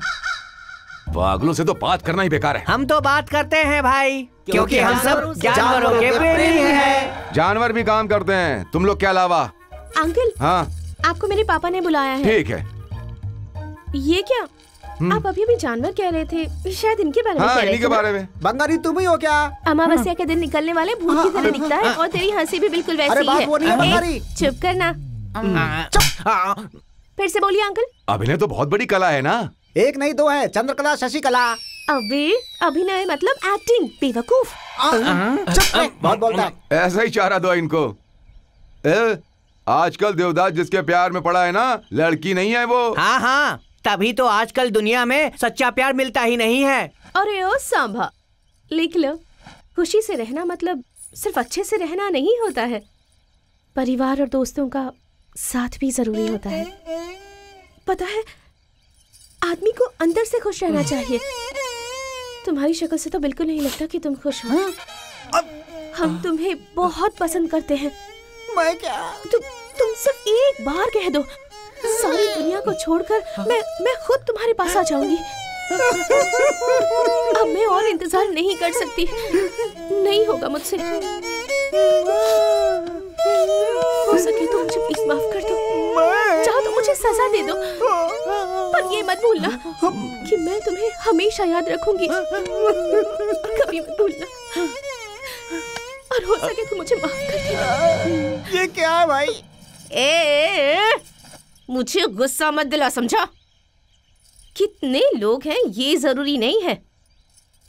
Speaker 6: पागलों से तो बात करना ही बेकार है।
Speaker 12: हम तो बात करते हैं भाई क्योंकि हम सब जानवरों के प्रेमी हैं।
Speaker 6: जानवर भी काम करते हैं तुम लोग के अलावा।
Speaker 10: अंकल
Speaker 6: हाँ।
Speaker 10: आपको मेरे पापा ने बुलाया है।
Speaker 6: ठीक है।
Speaker 10: ये क्या? आप अभी भी जानवर कह रहे थे। शायद इनके बारे में
Speaker 6: हाँ
Speaker 10: कह रहे
Speaker 6: इन्हीं के बारे में।
Speaker 8: बंगारी तुम ही हो क्या?
Speaker 10: अमावस्या के दिन निकलने वाले भूत की तरह दिखता है और तेरी हँसी भी बिल्कुल वैसी
Speaker 8: अरे बात
Speaker 10: है
Speaker 8: वो नहीं है,
Speaker 10: चुप करना। फिर से बोलिए अंकल।
Speaker 6: अभिनय तो बहुत बड़ी कला है ना?
Speaker 8: एक नहीं दो है। चंद्रकला शशिकला।
Speaker 10: अबे अभिनय मतलब एक्टिंग बेवकूफ़।
Speaker 8: बहुत बोलता है।
Speaker 6: ऐसा ही चारा दो इनको। ए, आजकल देवदास जिसके प्यार में पड़ा है ना लड़की नहीं है वो।
Speaker 12: हाँ हाँ तभी तो आजकल दुनिया में सच्चा प्यार मिलता ही नहीं है।
Speaker 10: अरे ओ सांभा लिख लो। खुशी से रहना मतलब सिर्फ़ अच्छे से रहना नहीं होता है। परिवार और दोस्तों का साथ भी ज़रूरी होता है। पता है आदमी को अंदर से खुश रहना चाहिए। तुम्हारी शक्ल से तो बिल्कुल नहीं लगता कि तुम खुश हो। हम तुम्हें बहुत पसंद करते हैं।
Speaker 8: मैं क्या?
Speaker 10: तुम तुम सिर्फ़ एक बार कह दो। सारी दुनिया को छोड़कर मैं मैं खुद तुम्हारे पास आ जाऊँगी। अब मैं और इंतज़ार नहीं कर सकती। नहीं होगा मुझसे। हो सके तो मुझे प्लीज़ माफ़ कर दो। चाहो तो मुझे सजा दे दो। पर ये मत भूलना कि मैं तुम्हें हमेशा याद रखूँगी। कभी मत भूलना। और हो सके तो मुझे माफ़ कर देना।
Speaker 8: ये क्या है भाई?
Speaker 10: ए, ए, ए, मुझे गुस्सा मत दिला समझा? कितने लोग हैं ये ज़रूरी नहीं है।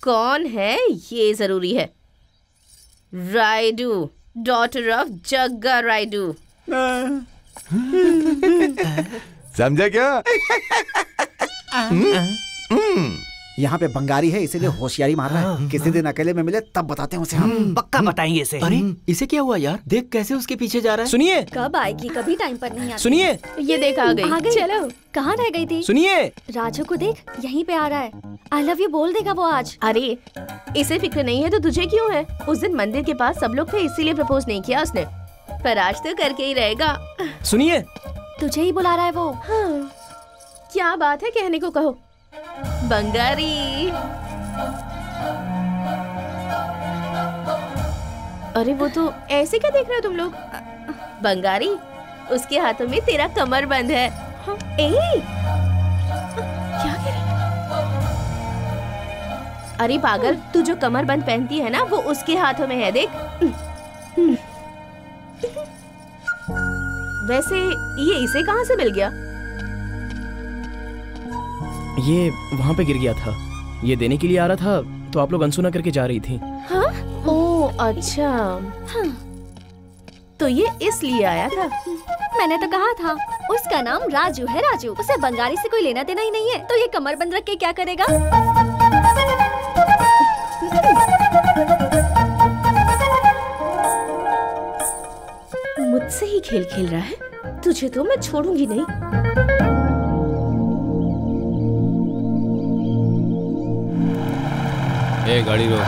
Speaker 10: कौन है ये ज़रूरी है? राइडू डॉटर ऑफ़ जग्गा राइडू
Speaker 6: समझे क्या?
Speaker 8: यहाँ पे बंगारी है इसीलिए होशियारी मार रहा है। किसी दिन अकेले में मिले तब बताते हैं उसे हम।
Speaker 12: पक्का बताएँगे इसे। अरे इसे क्या हुआ यार? देख कैसे उसके पीछे जा रहा है।
Speaker 13: सुनिए।
Speaker 7: कब आएगी? कभी टाइम पर नहीं आती।
Speaker 13: सुनिए।
Speaker 10: ये देख आ गई।
Speaker 7: आ गई।
Speaker 10: चलो।
Speaker 7: कहाँ रह गई थी?
Speaker 13: सुनिए।
Speaker 7: राजू को देख यहीं पे आ रहा है। आई लव यू बोल देगा वो आज।
Speaker 10: अरे इसे फ़िक्र नहीं है तो तुझे क्यों है? उस दिन मंदिर के पास सब लोग थे इसीलिए प्रपोज नहीं किया उसने। पर आज तो करके ही रहेगा।
Speaker 13: सुनिए।
Speaker 7: तुझे ही बुला रहा है वो।
Speaker 10: हाँ, क्या बात है कहने को कहो। बंगारी। अरे वो तो ऐसे क्या देख रहे हो तुम लोग? बंगारी उसके हाथों में तेरा कमर बंद है। हाँ, ए! क्या अरे पागल तू जो कमर बंद पहनती है ना वो उसके हाथों में है देख। वैसे ये इसे कहाँ से मिल गया?
Speaker 13: ये वहाँ पे गिर गया था। ये देने के लिए आ रहा था तो आप लोग अनसुना करके जा रही थी।
Speaker 10: हाँ? ओ अच्छा। हाँ। तो ये इसलिए आया था?
Speaker 7: मैंने तो कहा था उसका नाम राजू है राजू। उसे बंगाली से कोई लेना देना ही नहीं है। तो ये कमर बंद रख के क्या करेगा?
Speaker 10: मुझसे ही खेल खेल रहा है। तुझे तो मैं छोड़ूँगी नहीं।
Speaker 5: ए गाड़ी रोक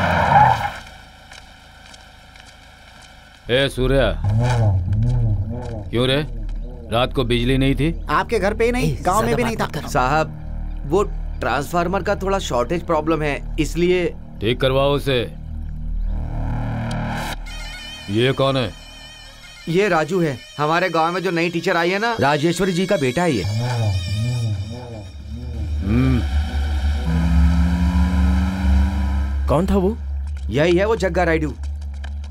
Speaker 5: ए सूर्या क्यों रे रात को बिजली नहीं थी
Speaker 8: आपके घर पे ही नहीं गाँव में भी नहीं था
Speaker 6: साहब वो ट्रांसफार्मर का थोड़ा शॉर्टेज प्रॉब्लम है इसलिए
Speaker 5: ठीक करवाओ उसे। ये कौन है?
Speaker 6: ये राजू है। हमारे गाँव में जो नई टीचर आई है ना राजेश्वरी जी का बेटा है ये।
Speaker 5: हम्म।
Speaker 13: कौन था वो?
Speaker 6: यही है वो जग्गा राइडू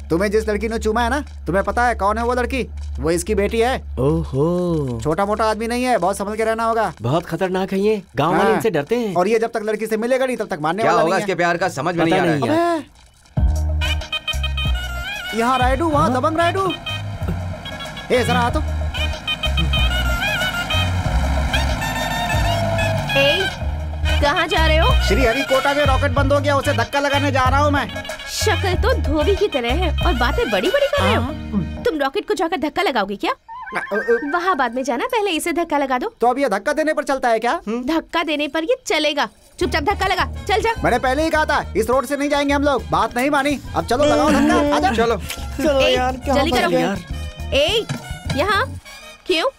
Speaker 8: तुम्हें जिस लड़की ने चूमा है ना तुम्हें पता है कौन है वो लड़की? वो इसकी बेटी है।
Speaker 13: ओहो।
Speaker 8: छोटा मोटा आदमी नहीं है बहुत संभल के रहना होगा।
Speaker 4: बहुत खतरनाक है ये। गाँव वाले
Speaker 8: हाँ।
Speaker 4: इनसे डरते हैं।
Speaker 8: और ये जब तक लड़की से मिलेगा नहीं तब तक मानने
Speaker 6: क्या
Speaker 8: वाला
Speaker 6: होगा इसके प्यार का समझ में नहीं आ रहा है।
Speaker 8: यहाँ राइडू वहाँ दबंग राइडू ए जरा आ तो।
Speaker 10: ए कहाँ जा रहे हो?
Speaker 8: श्री हरि कोटा में रॉकेट बंद हो गया उसे धक्का लगाने जा रहा हूँ मैं।
Speaker 10: शक्ल तो धोबी की तरह है और बातें बड़ी बड़ी कर रहे हो। तुम रॉकेट को जाकर धक्का लगाओगे क्या? वहाँ बाद में जाना पहले इसे धक्का लगा दो।
Speaker 8: तो अब ये धक्का देने पर चलता है क्या?
Speaker 10: धक्का देने पर ये चलेगा। चुपचाप धक्का लगा चल जा।
Speaker 8: मैंने पहले ही कहा था इस रोड से नहीं जाएँगे हम लोग। बात नहीं मानी। अब चलो लगाओ धक्का आजा
Speaker 6: चलो।
Speaker 10: ए, जल्दी करो। ए यहाँ? क्यों?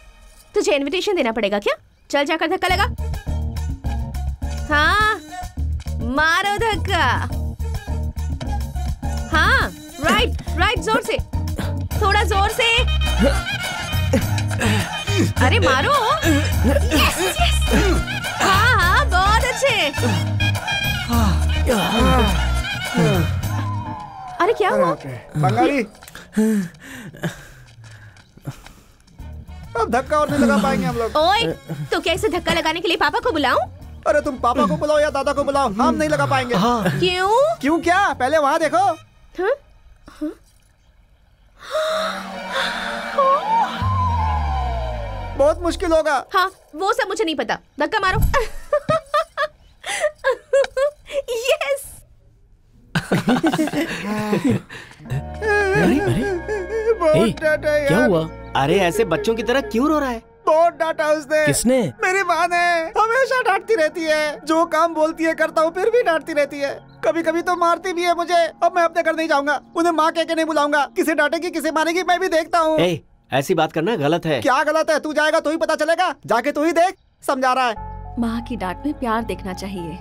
Speaker 10: तुझे इनविटेशन देना पड़ेगा क्या? चल जाकर धक्का लगा। हाँ मारो धक्का। हाँ राइट राइट ज़ोर से। थोड़ा ज़ोर से। अरे मारो। यस यस हाँ हाँ बहुत अच्छे। अरे क्या हुआ?
Speaker 8: बंगाली। अब धक्का और नहीं लगा पाएँगे हम लोग।
Speaker 10: ओए तो क्या इसे धक्का लगाने के लिए पापा को बुलाऊं?
Speaker 8: अरे तुम पापा को बुलाओ या दादा को बुलाओ हम नहीं लगा पाएँगे। हाँ।
Speaker 10: क्यों?
Speaker 8: क्यों क्या? पहले वहाँ देखो।
Speaker 10: हाँ?
Speaker 8: बहुत मुश्किल होगा।
Speaker 10: हाँ वो सब मुझे नहीं पता। धक्का मारो। यस
Speaker 13: अरे अरे।
Speaker 8: बहुत
Speaker 13: ए, क्या हुआ?
Speaker 4: अरे ऐसे बच्चों की तरह क्यों रो रहा है?
Speaker 8: बहुत डांटा उसने।
Speaker 13: किसने?
Speaker 8: मेरी माँ ने। हमेशा डांटती रहती है। जो काम बोलती है करता हूँ फिर भी डांटती रहती है। कभी कभी तो मारती भी है मुझे। अब मैं अपने घर नहीं जाऊँगा। उन्हें माँ कह के नहीं बुलाऊँगा। किसे डांटेगी किसे मारेगी मैं भी देखता हूँ।
Speaker 4: ऐसी बात करना गलत है।
Speaker 8: क्या गलत है? तू जाएगा तो ही पता चलेगा। जाके तू ही देख। समझा रहा है।
Speaker 7: माँ की डांट में प्यार देखना चाहिए।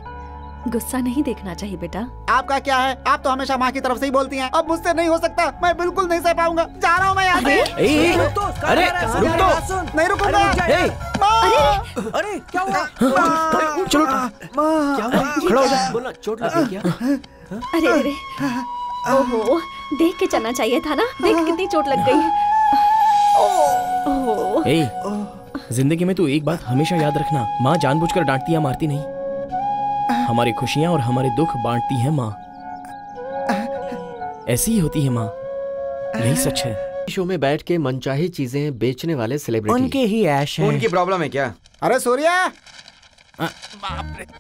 Speaker 7: गुस्सा नहीं देखना चाहिए बेटा।
Speaker 8: आपका क्या है? आप तो हमेशा माँ की तरफ़ से ही बोलती हैं। अब मुझसे नहीं हो सकता मैं बिल्कुल नहीं सह पाऊँगा। जा रहा हूँ मैं यहाँ से।
Speaker 13: अरे रुक तो
Speaker 8: नहीं रुकूँगा।
Speaker 12: अरे क्या हुआ?
Speaker 13: चलो
Speaker 4: खड़ा हो जा। बोला चोट लगी क्या?
Speaker 7: अरे अरे। ओहो देख के चलना चाहिए था ना? देख कितनी चोट लग गई। ओहो।
Speaker 13: ज़िंदगी में तू एक बात हमेशा याद रखना। माँ जानबूझकर डांटती या मारती नहीं। हमारी खुशियाँ और हमारे दुख बांटती है माँ। ऐसी ही होती है माँ। यही सच है।
Speaker 4: शो में बैठ के मनचाही चीज़ें बेचने वाले सेलिब्रिटी
Speaker 12: उनके ही ऐश हैं।
Speaker 6: उनकी प्रॉब्लम है क्या?
Speaker 8: अरे सूर्या!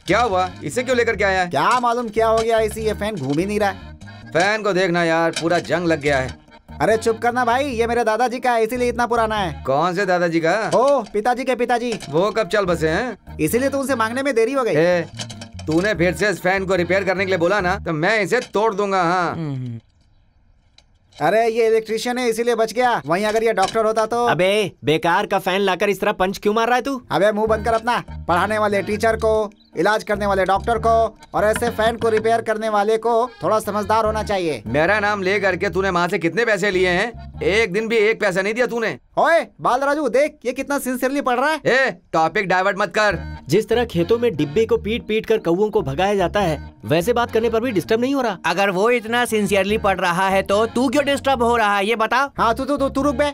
Speaker 6: क्या हुआ? इसे क्यों लेकर के आया
Speaker 8: क्या मालूम क्या हो गया? इसी ये फ़ैन घूम ही नहीं रहा है।
Speaker 6: फ़ैन को देखना यार पूरा जंग लग गया है।
Speaker 8: अरे चुप करना भाई ये मेरे दादाजी का है इसीलिए इतना पुराना है।
Speaker 6: कौन से दादाजी का?
Speaker 8: ओ पिताजी के पिताजी।
Speaker 6: वो कब चल बसे हैं?
Speaker 8: इसीलिए तो उनसे मांगने में देरी हो गई।
Speaker 6: तूने फिर से इस फ़ैन को रिपेयर करने के लिए बोला ना तो मैं इसे तोड़ दूँगा हाँ।
Speaker 8: अरे ये इलेक्ट्रिशियन है इसीलिए बच गया। वहीं अगर ये डॉक्टर होता तो
Speaker 4: अबे बेकार का फ़ैन लाकर इस तरह पंच क्यों मार रहा है तू?
Speaker 8: अबे मुँह बंद कर अपना। पढ़ाने वाले टीचर को इलाज करने वाले डॉक्टर को और ऐसे फ़ैन को रिपेयर करने वाले को थोड़ा समझदार होना चाहिए।
Speaker 6: मेरा नाम ले करके तूने वहाँ से कितने पैसे लिए हैं? एक दिन भी एक पैसा नहीं दिया तूने।
Speaker 8: ओए बाल राजू देख ये कितना सिंसियरली पढ़ रहा है।
Speaker 6: ए टॉपिक डाइवर्ट मत कर।
Speaker 4: जिस तरह खेतों में डिब्बे को पीट पीट कर कौओं को भगाया जाता है वैसे बात करने पर भी डिस्टर्ब नहीं हो रहा।
Speaker 12: अगर वो इतना सिंसियरली पढ़ रहा है तो तू क्यों डिस्टर्ब हो रहा है ये बता।
Speaker 8: हाँ तू तू तू तू रुक बे।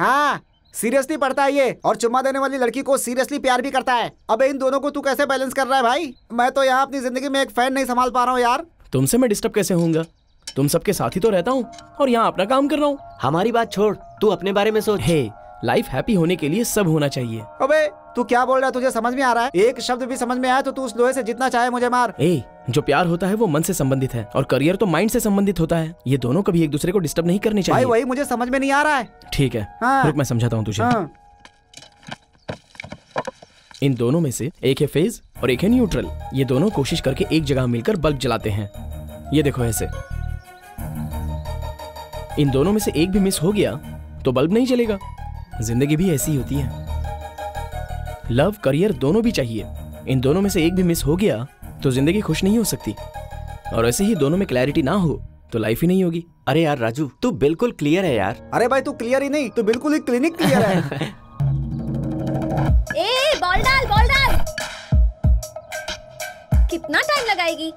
Speaker 8: हाँ सीरियसली पढ़ता है ये और चुम्मा देने वाली लड़की को सीरियसली प्यार भी करता है। अब इन दोनों को तू कैसे बैलेंस कर रहा है भाई? मैं तो यहाँ अपनी ज़िंदगी में एक फ़ैन नहीं संभाल पा रहा हूँ यार।
Speaker 13: तुमसे मैं डिस्टर्ब कैसे होऊँगा? तुम सबके साथ ही तो रहता हूँ और यहाँ अपना काम कर रहा हूँ।
Speaker 4: हमारी बात छोड़ तू अपने बारे में सोच।
Speaker 13: हे लाइफ हैप्पी होने के लिए सब होना चाहिए।
Speaker 8: अबे तू क्या बोल रहा है? तुझे समझ में आ रहा है? एक शब्द भी समझ में आया तो तू उस लोहे से जितना चाहे मुझे मार।
Speaker 13: ए जो प्यार होता है वो मन से संबंधित है और करियर तो माइंड से संबंधित होता है। ये दोनों कभी एक दूसरे को डिस्टर्ब नहीं करनी
Speaker 8: भाई वही मुझे समझ में नहीं आ रहा है।
Speaker 13: ठीक है
Speaker 8: हाँ।
Speaker 13: रुक मैं समझाता हूँ तुझे।
Speaker 8: हाँ।
Speaker 13: इन दोनों में से एक है फ़ेज़ और एक है न्यूट्रल ये दोनों कोशिश करके एक जगह मिलकर बल्ब जलाते हैं। ये देखो ऐसे। इन दोनों में से एक भी मिस हो गया तो बल्ब नहीं जलेगा। ज़िंदगी भी ऐसी होती है। लव करियर दोनों भी चाहिए। इन दोनों में से एक भी मिस हो गया तो ज़िंदगी खुश नहीं हो सकती। और ऐसे ही दोनों में क्लैरिटी ना हो तो लाइफ ही नहीं होगी।
Speaker 4: अरे यार राजू तू बिल्कुल क्लियर है यार।
Speaker 8: अरे भाई तू क्लियर ही नहीं तू बिल्कुल ही क्लिनिक क्लियर है।
Speaker 7: ए बॉल डाल बॉल डाल। कितना टाइम लगाएगी?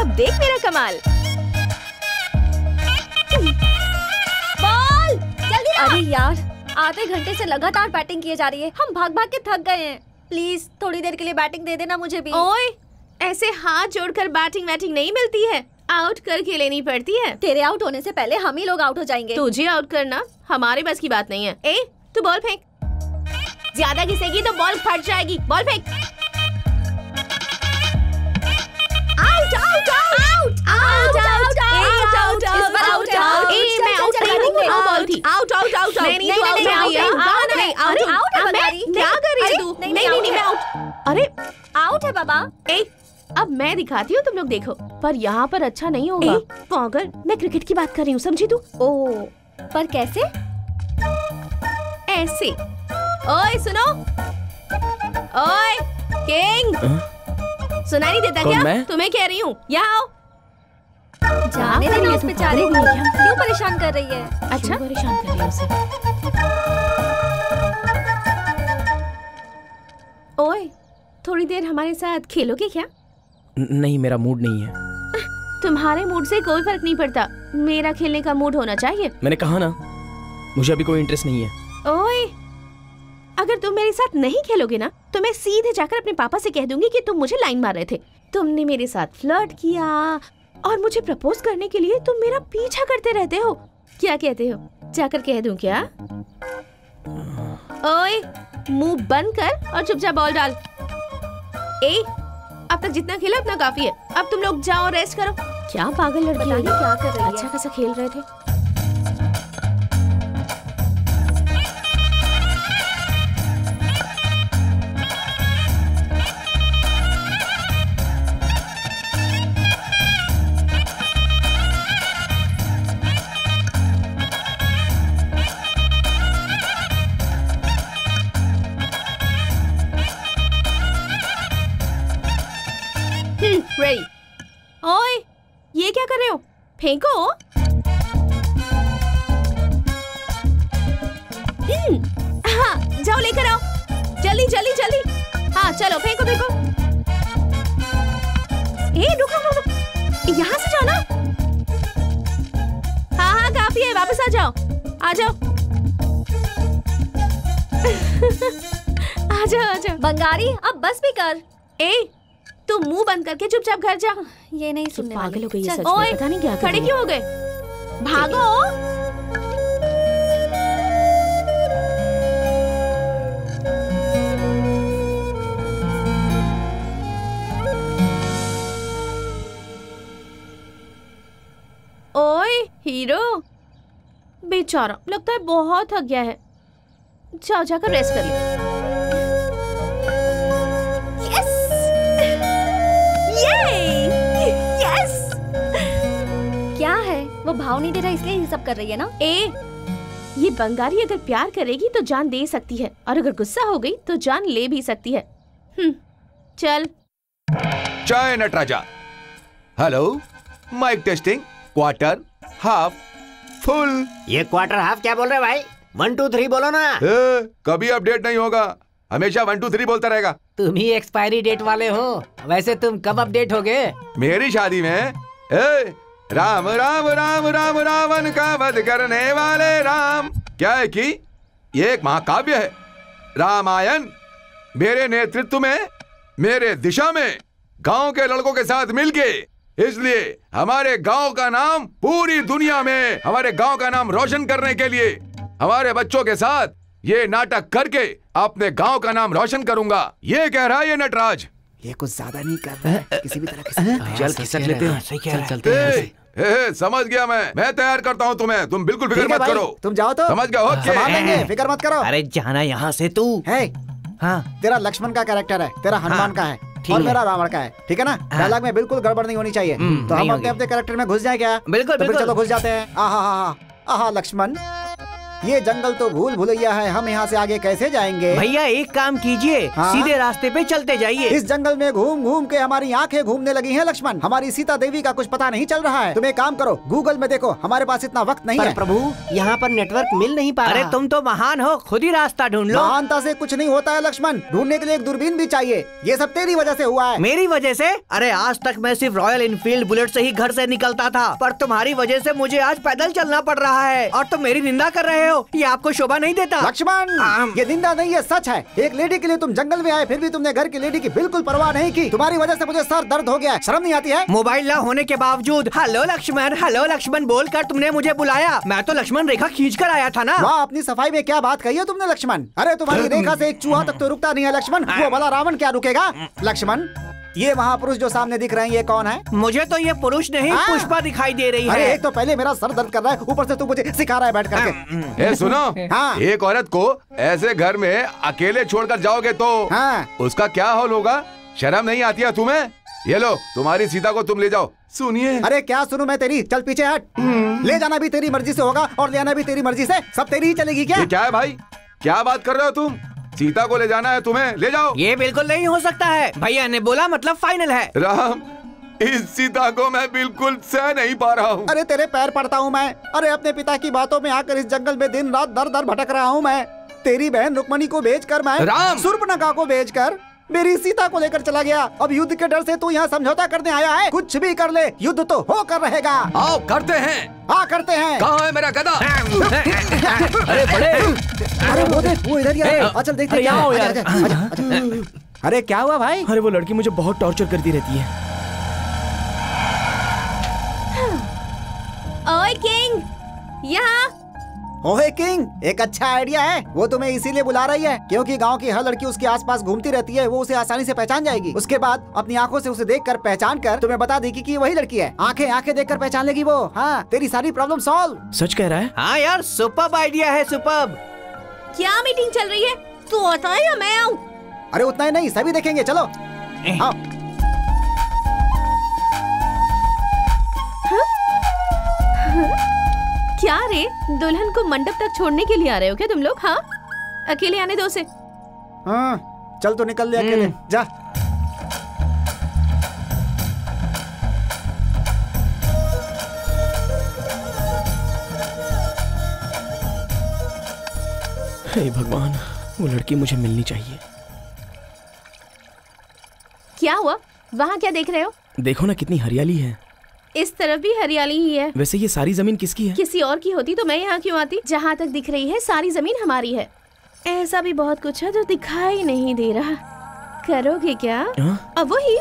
Speaker 10: अब देख मेरा कमाल।
Speaker 7: बॉल जल्दी अरे यार आधे घंटे से लगातार बैटिंग किए जा रही है। हम भाग भाग के थक गए हैं। प्लीज़ थोड़ी देर के लिए बैटिंग दे देना मुझे भी।
Speaker 10: ओए ऐसे हाथ जोड़कर बैटिंग वैटिंग नहीं मिलती है। आउट करके लेनी पड़ती है।
Speaker 7: तेरे आउट होने से पहले हम ही लोग आउट हो जाएँगे।
Speaker 10: तुझे आउट करना हमारे बस की बात नहीं है। ए तू बॉल फेंक। ज़्यादा घिसेगी तो बॉल फट जाएगी। बॉल फेंक। Out out out out out out out इस बार आउट आउट ए मैं आउट नहीं हूँ वो बॉल थी आउट आउट आउट मैं नहीं तू आउट नहीं आउट नहीं आउट
Speaker 7: out है
Speaker 10: मैं
Speaker 7: बंगारी।
Speaker 10: क्या कर रही है तू
Speaker 7: नहीं,
Speaker 10: नहीं
Speaker 7: नहीं,
Speaker 10: नहीं मैं
Speaker 7: out!
Speaker 10: आउट अरे
Speaker 7: आउट है बाबा।
Speaker 10: ए अब मैं दिखाती हूँ तुम लोग देखो। पर यहाँ पर अच्छा नहीं होगा। पागल मैं क्रिकेट की बात कर रही हूँ समझी तू?
Speaker 7: ओ पर कैसे?
Speaker 10: ऐसे। ओए सुनो। ओए किंग सुनाई नहीं देता क्या?
Speaker 13: मैं?
Speaker 10: तुम्हें कह रही हूँ। यहाँ आओ।
Speaker 7: जाने देना उस बेचारे को
Speaker 10: है। क्या?
Speaker 7: क्यों परेशान कर रही है?
Speaker 10: अच्छा। परेशान कर रही है उसे? ओए थोड़ी देर हमारे साथ खेलोगे क्या?
Speaker 13: नहीं मेरा मूड नहीं है।
Speaker 10: तुम्हारे मूड से कोई फ़र्क नहीं पड़ता। मेरा खेलने का मूड होना चाहिए।
Speaker 13: मैंने कहा ना मुझे अभी कोई इंटरेस्ट नहीं है।
Speaker 10: ओए अगर तुम मेरे साथ नहीं खेलोगे ना तो मैं सीधे जाकर अपने पापा से कह दूँगी कि तुम मुझे लाइन मार रहे थे। तुमने मेरे साथ फ्लर्ट किया और मुझे प्रपोज करने के लिए तुम मेरा पीछा करते रहते हो। क्या कहते हो? जाकर कह दूँ क्या? ओए मुँह बंद कर और चुपचाप बॉल डाल। ए अब तक जितना खेला उतना काफ़ी है। अब तुम लोग जाओ रेस्ट करो। क्या पागल लड़की
Speaker 7: क्या कर रही है।
Speaker 10: अच्छा खासा खेल रहे थे। फेंको हाँ जाओ लेकर आओ जल्दी जल्दी जल्दी हाँ चलो फेंको फेंको ए रुको रुको रुको यहाँ से जाओ ना हाँ हाँ काफ़ी है वापस आ जाओ आ जाओ आ जाओ आ जाओ
Speaker 7: बंगारी अब बस भी कर
Speaker 10: ए तू मुँह बंद करके चुपचाप घर जा
Speaker 7: ये नहीं सुनने
Speaker 10: पागल हो गई है सच में। पता नहीं क्या कर
Speaker 7: खड़े
Speaker 10: रही है।
Speaker 7: क्यों
Speaker 10: हो। गए? भागो। ओए हीरो। बेचारा लगता है बहुत थक गया है। जाओ जाकर रेस्ट कर ले।
Speaker 7: वो भाव नहीं दे रहा इसलिए ये सब कर रही है ना?
Speaker 10: ए ये बंगाली अगर प्यार करेगी तो जान दे सकती है और अगर गुस्सा हो गई तो जान ले भी सकती है। हम्म, चल।
Speaker 6: चाय Nataraja hello mic testing quarter half full
Speaker 15: ये क्वार्टर हाफ़ क्या बोल रहे भाई? वन टू थ्री बोलो ना।
Speaker 6: ए, कभी अपडेट नहीं होगा। हमेशा वन टू थ्री बोलता रहेगा।
Speaker 12: तुम ही एक्सपायरी डेट वाले हो। वैसे तुम कब अपडेट होगे?
Speaker 6: मेरी शादी में? ए, राम राम राम राम रावण का वध करने वाले राम। क्या है कि ये एक महाकाव्य है। रामायण मेरे नेतृत्व में मेरे दिशा में गाँव के लड़कों के साथ मिलके। इसलिए हमारे गाँव का नाम पूरी दुनिया में हमारे गाँव का नाम रोशन करने के लिए हमारे बच्चों के साथ ये नाटक करके अपने गाँव का नाम रोशन करूँगा। ये कह रहा है ये नटराज।
Speaker 8: ये कुछ ज़्यादा नहीं कर रहा है किसी भी तरह किसी
Speaker 11: चल खिसक लेते हैं। चल चलते हैं।
Speaker 6: ए, ए, ए, समझ गया मैं। मैं तैयार करता हूँ तुम्हें। तुम बिल्कुल फ़िक्र मत करो।
Speaker 8: तुम जाओ तो।
Speaker 6: समझ गया ओके
Speaker 8: फ़िक्र मत करो।
Speaker 12: अरे जाना यहाँ से तू।
Speaker 8: है।
Speaker 12: हाँ।
Speaker 8: तेरा लक्ष्मण का कैरेक्टर है तेरा हनुमान
Speaker 12: हाँ,
Speaker 8: का है
Speaker 12: ठीक
Speaker 8: और मेरा रावण का है ठीक है ना? डायलॉग में बिल्कुल गड़बड़ नहीं होनी चाहिए।
Speaker 12: हम्म,
Speaker 8: तो हम अपने अपने कैरेक्टर में घुस जाए क्या?
Speaker 12: बिल्कुल,
Speaker 8: तो
Speaker 12: बिल्कुल।
Speaker 8: चलो घुस जाते हैं। आहा हा हा आहा लक्ष्मण। ये जंगल तो भूल भुलैया है हम यहाँ से आगे कैसे जाएँगे?
Speaker 12: भैया एक काम कीजिए
Speaker 8: हाँ?
Speaker 12: सीधे रास्ते पे चलते जाइए।
Speaker 8: इस जंगल में घूम घूम के हमारी आँखें घूमने लगी हैं लक्ष्मण। हमारी सीता देवी का कुछ पता नहीं चल रहा है। तुम एक काम करो गूगल में देखो हमारे पास इतना वक्त नहीं
Speaker 12: पर
Speaker 8: है।
Speaker 12: प्रभु यहाँ पर नेटवर्क मिल नहीं पा अरे तुम तो महान हो खुद ही रास्ता ढूंढ लो।
Speaker 8: महानता से कुछ नहीं होता है लक्ष्मण। ढूँढने के लिए एक दूरबीन भी चाहिए। ये सब तेरी वजह से हुआ है।
Speaker 12: मेरी वजह से? अरे आज तक मैं सिर्फ़ रॉयल इनफील्ड बुलेट से ही घर से निकलता था। पर तुम्हारी वजह से मुझे आज पैदल चलना पड़ रहा है। और तुम मेरी निंदा कर रहे हो? ये आपको शोभा नहीं देता।
Speaker 8: लक्ष्मण! ये निंदा नहीं है सच है। एक लेडी के लिए तुम जंगल में आए फिर भी तुमने घर की लेडी की बिल्कुल परवाह नहीं की। तुम्हारी वजह से मुझे सर दर्द हो गया है। शर्म नहीं आती है?
Speaker 12: मोबाइल न होने के बावजूद। हेलो लक्ष्मण हेलो लक्ष्मण बोलकर तुमने मुझे बुलाया। मैं तो लक्ष्मण रेखा खींच कर आया था ना।
Speaker 8: वाह अपनी सफ़ाई में क्या बात कही है तुमने लक्ष्मण? अरे तुम्हारी रेखा से एक चूहा तक तो रुकता नहीं है लक्ष्मण। वो भला रावण क्या रुकेगा? लक्ष्मण? ये महापुरुष जो सामने दिख रहे हैं ये कौन है?
Speaker 12: मुझे तो ये पुरुष नहीं
Speaker 8: हाँ?
Speaker 12: पुष्पा दिखाई दे रही
Speaker 8: अरे
Speaker 12: है।
Speaker 8: एक तो पहले मेरा सर दर्द कर रहा है ऊपर से तू मुझे सिखा रहा है बैठ करके।
Speaker 6: ए सुनो।
Speaker 8: हाँ।
Speaker 6: एक औरत को ऐसे घर में अकेले छोड़कर जाओगे तो
Speaker 8: हाँ।
Speaker 6: उसका क्या हाल होगा? शर्म नहीं आती है तुम्हें? ये लो तुम्हारी सीता को तुम ले जाओ। सुनिए।
Speaker 8: अरे क्या सुनू मैं तेरी? चल पीछे हट। ले जाना भी तेरी मर्ज़ी से होगा और ले आना भी तेरी मर्ज़ी से। सब तेरी ही चलेगी क्या?
Speaker 6: क्या है भाई? क्या बात कर रहे हो तुम? सीता को ले जाना है तुम्हें। ले जाओ।
Speaker 12: ये बिल्कुल नहीं हो सकता है। भैया ने बोला मतलब फाइनल है।
Speaker 6: राम इस सीता को मैं बिल्कुल सह नहीं पा रहा हूँ।
Speaker 8: अरे तेरे पैर पड़ता हूँ मैं। अरे अपने पिता की बातों में आकर इस जंगल में दिन रात दर दर भटक रहा हूँ मैं। तेरी बहन रुक्मणी को भेज कर मैं
Speaker 6: राम!
Speaker 8: सुर्पनखा को भेज कर मेरी सीता को लेकर चला गया। अब युद्ध के डर से तू यहाँ समझौता करने आया है। कुछ भी कर ले युद्ध तो होकर रहेगा।
Speaker 11: आओ करते हैं।
Speaker 8: हाँ करते हैं।
Speaker 11: कहाँ है मेरा गधा?
Speaker 13: अरे बड़े।
Speaker 8: अरे वो देख वो इधर ही आ है। चल देखते
Speaker 13: अरे
Speaker 8: हैं क्या
Speaker 13: आओ
Speaker 8: है।
Speaker 13: यार।
Speaker 8: अरे क्या हुआ भाई?
Speaker 13: अरे वो लड़की मुझे बहुत टॉर्चर करती रहती है।
Speaker 10: ओए किंग यहाँ
Speaker 8: ओहे किंग एक अच्छा आइडिया है। वो तुम्हें इसीलिए बुला रही है क्योंकि गाँव की हर लड़की उसके आसपास घूमती रहती है वो उसे आसानी से पहचान जाएगी। उसके बाद अपनी आँखों से उसे देखकर पहचान कर तुम्हें बता देगी कि ये वही लड़की है। आँखें आँखें देखकर पहचान लेगी वो। हाँ तेरी सारी प्रॉब्लम सॉल्व
Speaker 13: सच कह रहा है?
Speaker 12: हाँ यार सुपर आइडिया है सुपर
Speaker 10: क्या मीटिंग चल रही है? तू आता है या मैं आऊँ?
Speaker 8: अरे उतना ही नहीं सभी देखेंगे चलो। आओ।
Speaker 10: क्या रे? दुल्हन को मंडप तक छोड़ने के लिए आ रहे हो क्या तुम लोग? हाँ? अकेले आने दो उसे।
Speaker 8: हाँ चल तो निकल ले अकेले। जा।
Speaker 13: हे भगवान वो लड़की मुझे मिलनी चाहिए।
Speaker 10: क्या हुआ? वहाँ क्या देख रहे हो?
Speaker 13: देखो ना कितनी हरियाली है।
Speaker 10: इस तरफ़ भी हरियाली ही है।
Speaker 13: वैसे ये सारी ज़मीन किसकी है?
Speaker 10: किसी और की होती तो मैं यहाँ क्यों आती? जहाँ तक दिख रही है सारी ज़मीन हमारी है। ऐसा भी बहुत कुछ है जो दिखाई नहीं दे रहा। करोगे क्या?
Speaker 13: हाँ?
Speaker 10: अब वही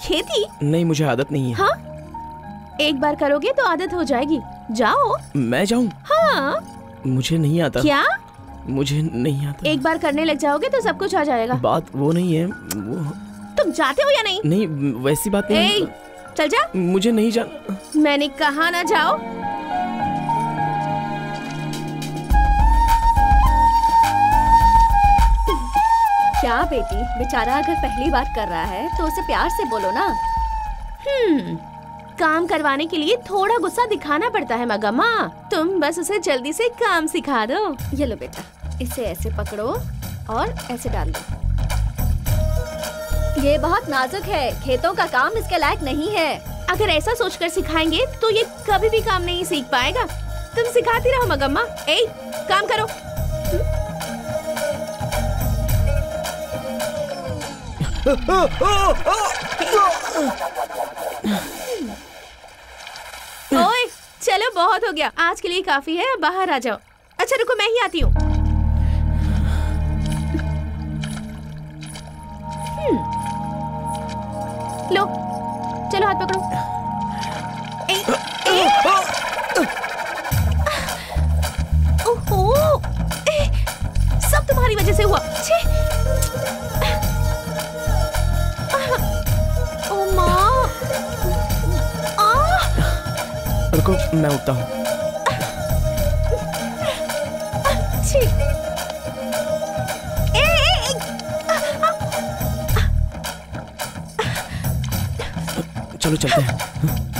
Speaker 10: खेती?
Speaker 13: नहीं मुझे आदत नहीं है।
Speaker 10: हाँ? एक बार करोगे तो आदत हो जाएगी। जाओ।
Speaker 13: मैं जाऊँ?
Speaker 10: हाँ।
Speaker 13: मुझे नहीं आता।
Speaker 10: क्या?
Speaker 13: मुझे नहीं आता।
Speaker 10: एक बार करने लग जाओगे तो सब कुछ आ जाएगा।
Speaker 13: बात वो नहीं है वो
Speaker 10: तुम जाते हो या नहीं?
Speaker 13: नहीं वैसी बात नहीं
Speaker 10: चल जा।
Speaker 13: मुझे नहीं जाना
Speaker 10: मैंने कहा ना जाओ। क्या बेटी बेचारा अगर पहली बार कर रहा है तो उसे प्यार से बोलो ना। हम्म काम करवाने के लिए थोड़ा गुस्सा दिखाना पड़ता है मगम्मा तुम बस उसे जल्दी से काम सिखा दो।
Speaker 7: ये लो बेटा इसे ऐसे पकड़ो और ऐसे डाल दो। ये बहुत नाजुक है। खेतों का काम इसके लायक नहीं है।
Speaker 10: अगर ऐसा सोचकर सिखाएँगे तो ये कभी भी काम नहीं सीख पाएगा। तुम सिखाती रहो मगम्मा। ए काम करो। ओए चलो बहुत हो गया। आज के लिए काफ़ी है बाहर आ जाओ। अच्छा रुको मैं ही आती हूँ। लो। चलो हाथ पकड़ो। ए, ए, ओहो ए, सब तुम्हारी वजह से हुआ। छी। ओ माँ।
Speaker 13: रुको मैं उठता हूँ। चलो चलते हैं।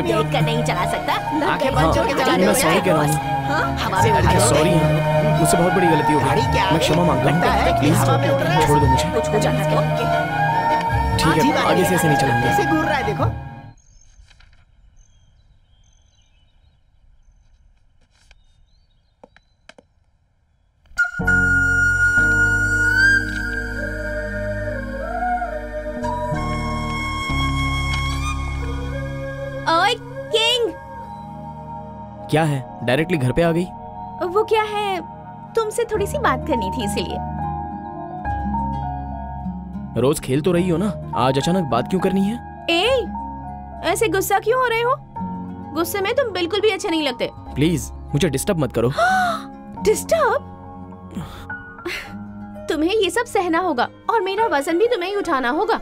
Speaker 13: हो मुझसे
Speaker 10: देख कर नहीं चला सकता
Speaker 8: आँखें बंद करके चला
Speaker 13: मैं
Speaker 8: हो
Speaker 13: सॉरी कह रहा हूँ
Speaker 8: हाँ? उड़ रही हो।
Speaker 13: सॉरी मुझसे बहुत बड़ी गलती हो गई मैं क्षमा माँगता
Speaker 8: है
Speaker 13: हूँ प्लीज़
Speaker 8: है।
Speaker 13: छोड़ दो मुझे
Speaker 8: हो है?
Speaker 13: ठीक है आगे से ऐसे नहीं चलेंगे क्या है? डायरेक्टली घर पे आ गई?
Speaker 10: वो क्या है? तुमसे थोड़ी सी बात करनी थी इसीलिए।
Speaker 13: रोज खेल तो रही हो ना? आज अचानक बात क्यों करनी है?
Speaker 10: ए ऐसे गुस्सा क्यों हो रहे हो? गुस्से में तुम बिल्कुल भी अच्छे नहीं लगते।
Speaker 13: प्लीज़ मुझे डिस्टर्ब मत करो।
Speaker 10: डिस्टर्ब तुम्हें ये सब सहना होगा और मेरा वज़न भी तुम्हें ही उठाना होगा।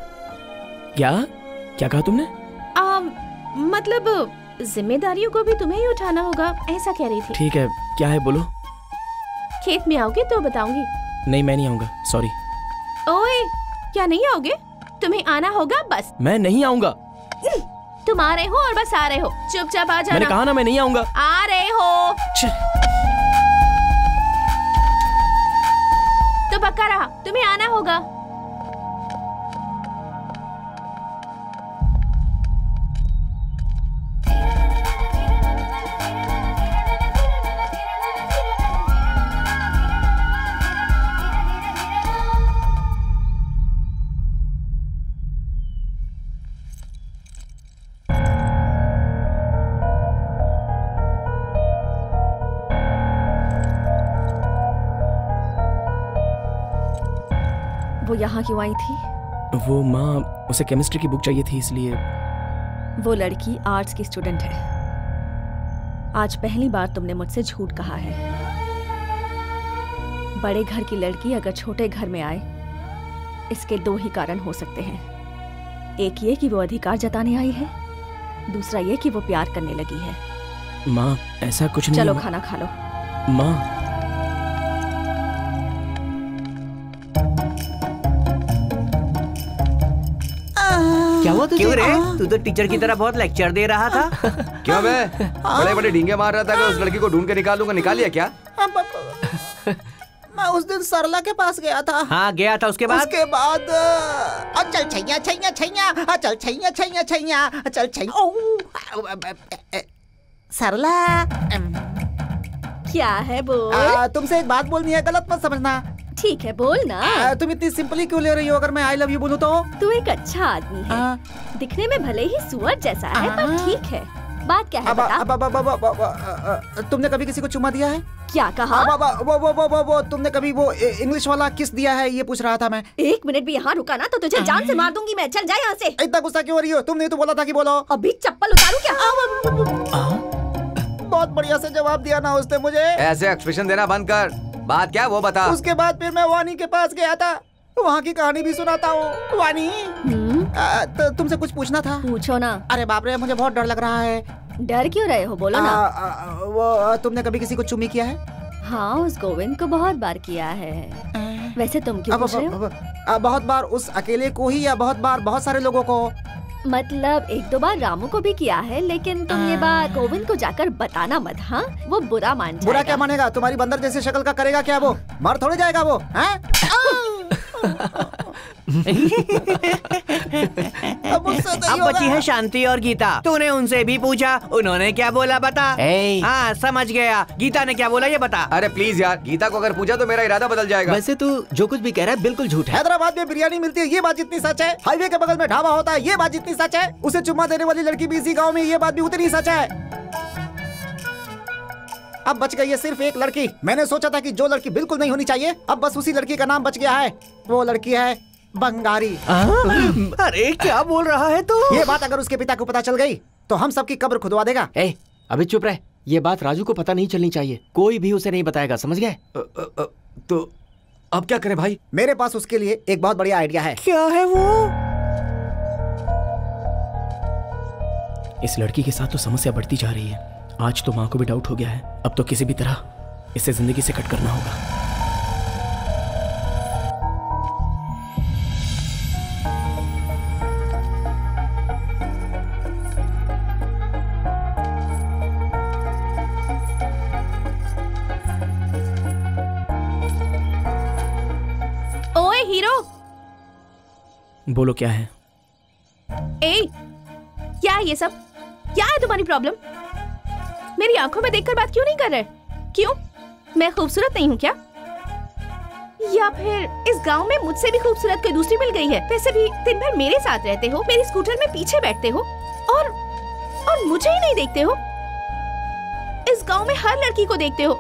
Speaker 13: क्या? क्या कहा तुमने?
Speaker 10: आ, मतलब जिम्मेदारियों को भी तुम्हें ही उठाना होगा ऐसा कह रही थी।
Speaker 13: ठीक है क्या है बोलो?
Speaker 10: खेत में आओगे तो बताऊँगी।
Speaker 13: नहीं मैं नहीं आऊँगा सॉरी
Speaker 10: ओए क्या नहीं आओगे? तुम्हें आना होगा बस।
Speaker 13: मैं नहीं आऊँगा।
Speaker 10: तुम आ रहे हो और बस आ रहे हो। चुपचाप आ जाना।
Speaker 13: मैंने कहा ना मैं नहीं आऊँगा।
Speaker 10: आ रहे हो। तो पक्का रहा तुम्हें आना होगा।
Speaker 7: यहाँ क्यों आई थी?
Speaker 13: वो माँ उसे केमिस्ट्री की बुक चाहिए थी इसलिए।
Speaker 7: वो लड़की आर्ट्स की स्टूडेंट है। आज पहली बार तुमने मुझसे झूठ कहा है। बड़े घर की लड़की अगर छोटे घर में आए इसके दो ही कारण हो सकते हैं। एक ये कि वो अधिकार जताने आई है दूसरा ये कि वो प्यार करने लगी है।
Speaker 13: माँ ऐसा कुछ नहीं
Speaker 7: चलो खाना खा लो।
Speaker 13: माँ
Speaker 12: तुझे
Speaker 6: क्यों रे?
Speaker 12: तू तो टीचर की तरह बहुत लेक्चर दे रहा था।
Speaker 6: क्यों बे? बड़े बड़े ढींगे मार रहा था कि उस लड़की को ढूंढ के निकालूँगा निकाल लिया क्या?
Speaker 8: मैं उस दिन सरला के पास गया था।
Speaker 12: हाँ गया था उसके बाद?
Speaker 8: उसके बाद अचल छैया छैया छैया अचल छैया छैया छैया अचल छैया। ओ, सरला।
Speaker 7: क्या है बोल?
Speaker 8: तुमसे एक बात बोलनी है गलत मत समझना।
Speaker 7: ठीक है बोल ना
Speaker 8: आ, तुम इतनी सिंपली क्यों ले रही हो अगर मैं आई लव यू बोलूँ तो
Speaker 7: तू एक अच्छा आदमी है दिखने में भले ही सुअर जैसा है पर ठीक है बात क्या है
Speaker 8: अब,
Speaker 7: बता
Speaker 8: अब, अब, अब, अब, अब, अ, अ, तुमने कभी किसी को चुमा दिया है
Speaker 7: क्या कहा
Speaker 8: अब, अब, वो वो वो वो वो तुमने कभी वो इंग्लिश वाला किस दिया है ये पूछ रहा था मैं
Speaker 7: एक मिनट भी यहाँ रुका ना तो तुझे जान से मार दूँगी मैं चल जा यहाँ से
Speaker 8: इतना गुस्सा क्यों हो रही हो तुमने तो बोला था कि बोलो
Speaker 7: अभी चप्पल उतारू क्या
Speaker 8: बहुत बढ़िया से जवाब दिया ना उसने मुझे
Speaker 6: ऐसे एक्सप्रेशन देना बंद कर बात क्या वो बता?
Speaker 8: उसके बाद फिर मैं वानी के पास गया था। वहाँ की कहानी भी सुनाता हूँ। वानी आ, तो तुमसे कुछ पूछना था?
Speaker 7: पूछो ना।
Speaker 8: अरे बाप रे मुझे बहुत डर लग रहा है।
Speaker 7: डर क्यों रहे हो? बोलो ना।
Speaker 8: आ, वो तुमने कभी किसी को चुमी किया है?
Speaker 7: हाँ उस गोविंद को बहुत बार किया है। वैसे तुम क्यों
Speaker 8: अब,
Speaker 7: पूछ रहे हो?
Speaker 8: अब, आ, बहुत बार उस अकेले को ही या बहुत बार बहुत सारे लोगों को?
Speaker 7: मतलब एक दो बार रामू को भी किया है लेकिन तुम ये बात गोविंद को जाकर बताना मत हाँ? वो बुरा मान
Speaker 8: बुरा क्या मानेगा? तुम्हारी बंदर जैसी शक्ल का करेगा क्या वो? मर थोड़ी जाएगा वो हैं? अब
Speaker 12: अब बची है शांति और गीता। तूने उनसे भी पूछा उन्होंने क्या बोला बता? हाँ समझ गया। गीता ने क्या बोला ये बता।
Speaker 6: अरे प्लीज़ यार गीता को अगर पूछा तो मेरा इरादा बदल जाएगा।
Speaker 11: वैसे तू जो कुछ भी कह रहा है बिल्कुल झूठ है।
Speaker 8: हैदराबाद में बिरयानी मिलती है ये बात जितनी सच है। हाईवे के बगल में ढाबा होता है ये बात जितनी सच है। उसे चुम्मा देने वाली लड़की भी इसी गाँव में ये बात भी उतनी सच है। अब बच गई है सिर्फ़ एक लड़की। मैंने सोचा था कि जो लड़की बिल्कुल नहीं होनी चाहिए अब बस उसी लड़की का नाम बच गया है। वो लड़की है बंगारी।
Speaker 12: अरे क्या बोल रहा है तू?
Speaker 8: ये बात अगर उसके पिता को पता चल गई तो हम सबकी कब्र खुदवा देगा।
Speaker 11: ए अभी चुप रहे। ये बात राजू को पता नहीं चलनी चाहिए। कोई भी उसे नहीं बताएगा समझ गए?
Speaker 6: तो अब क्या करें भाई?
Speaker 8: मेरे पास उसके लिए एक बहुत बढ़िया आइडिया है।
Speaker 12: क्या है वो?
Speaker 13: इस लड़की के साथ तो समस्या बढ़ती जा रही है। आज तो माँ को भी डाउट हो गया है। अब तो किसी भी तरह इसे ज़िंदगी से कट करना होगा। बोलो क्या है?
Speaker 10: ए, क्या है ये सब? क्या है तुम्हारी प्रॉब्लम मेरी आँखों में देखकर बात क्यों नहीं कर रहे? क्यों? मैं खूबसूरत नहीं हूँ क्या? या फिर इस गाँव में मुझसे भी खूबसूरत कोई दूसरी मिल गई है? वैसे भी दिन भर मेरे साथ रहते हो, मेरी स्कूटर में पीछे बैठते हो, और और मुझे ही नहीं देखते हो? इस गाँव में हर लड़की को देखते हो,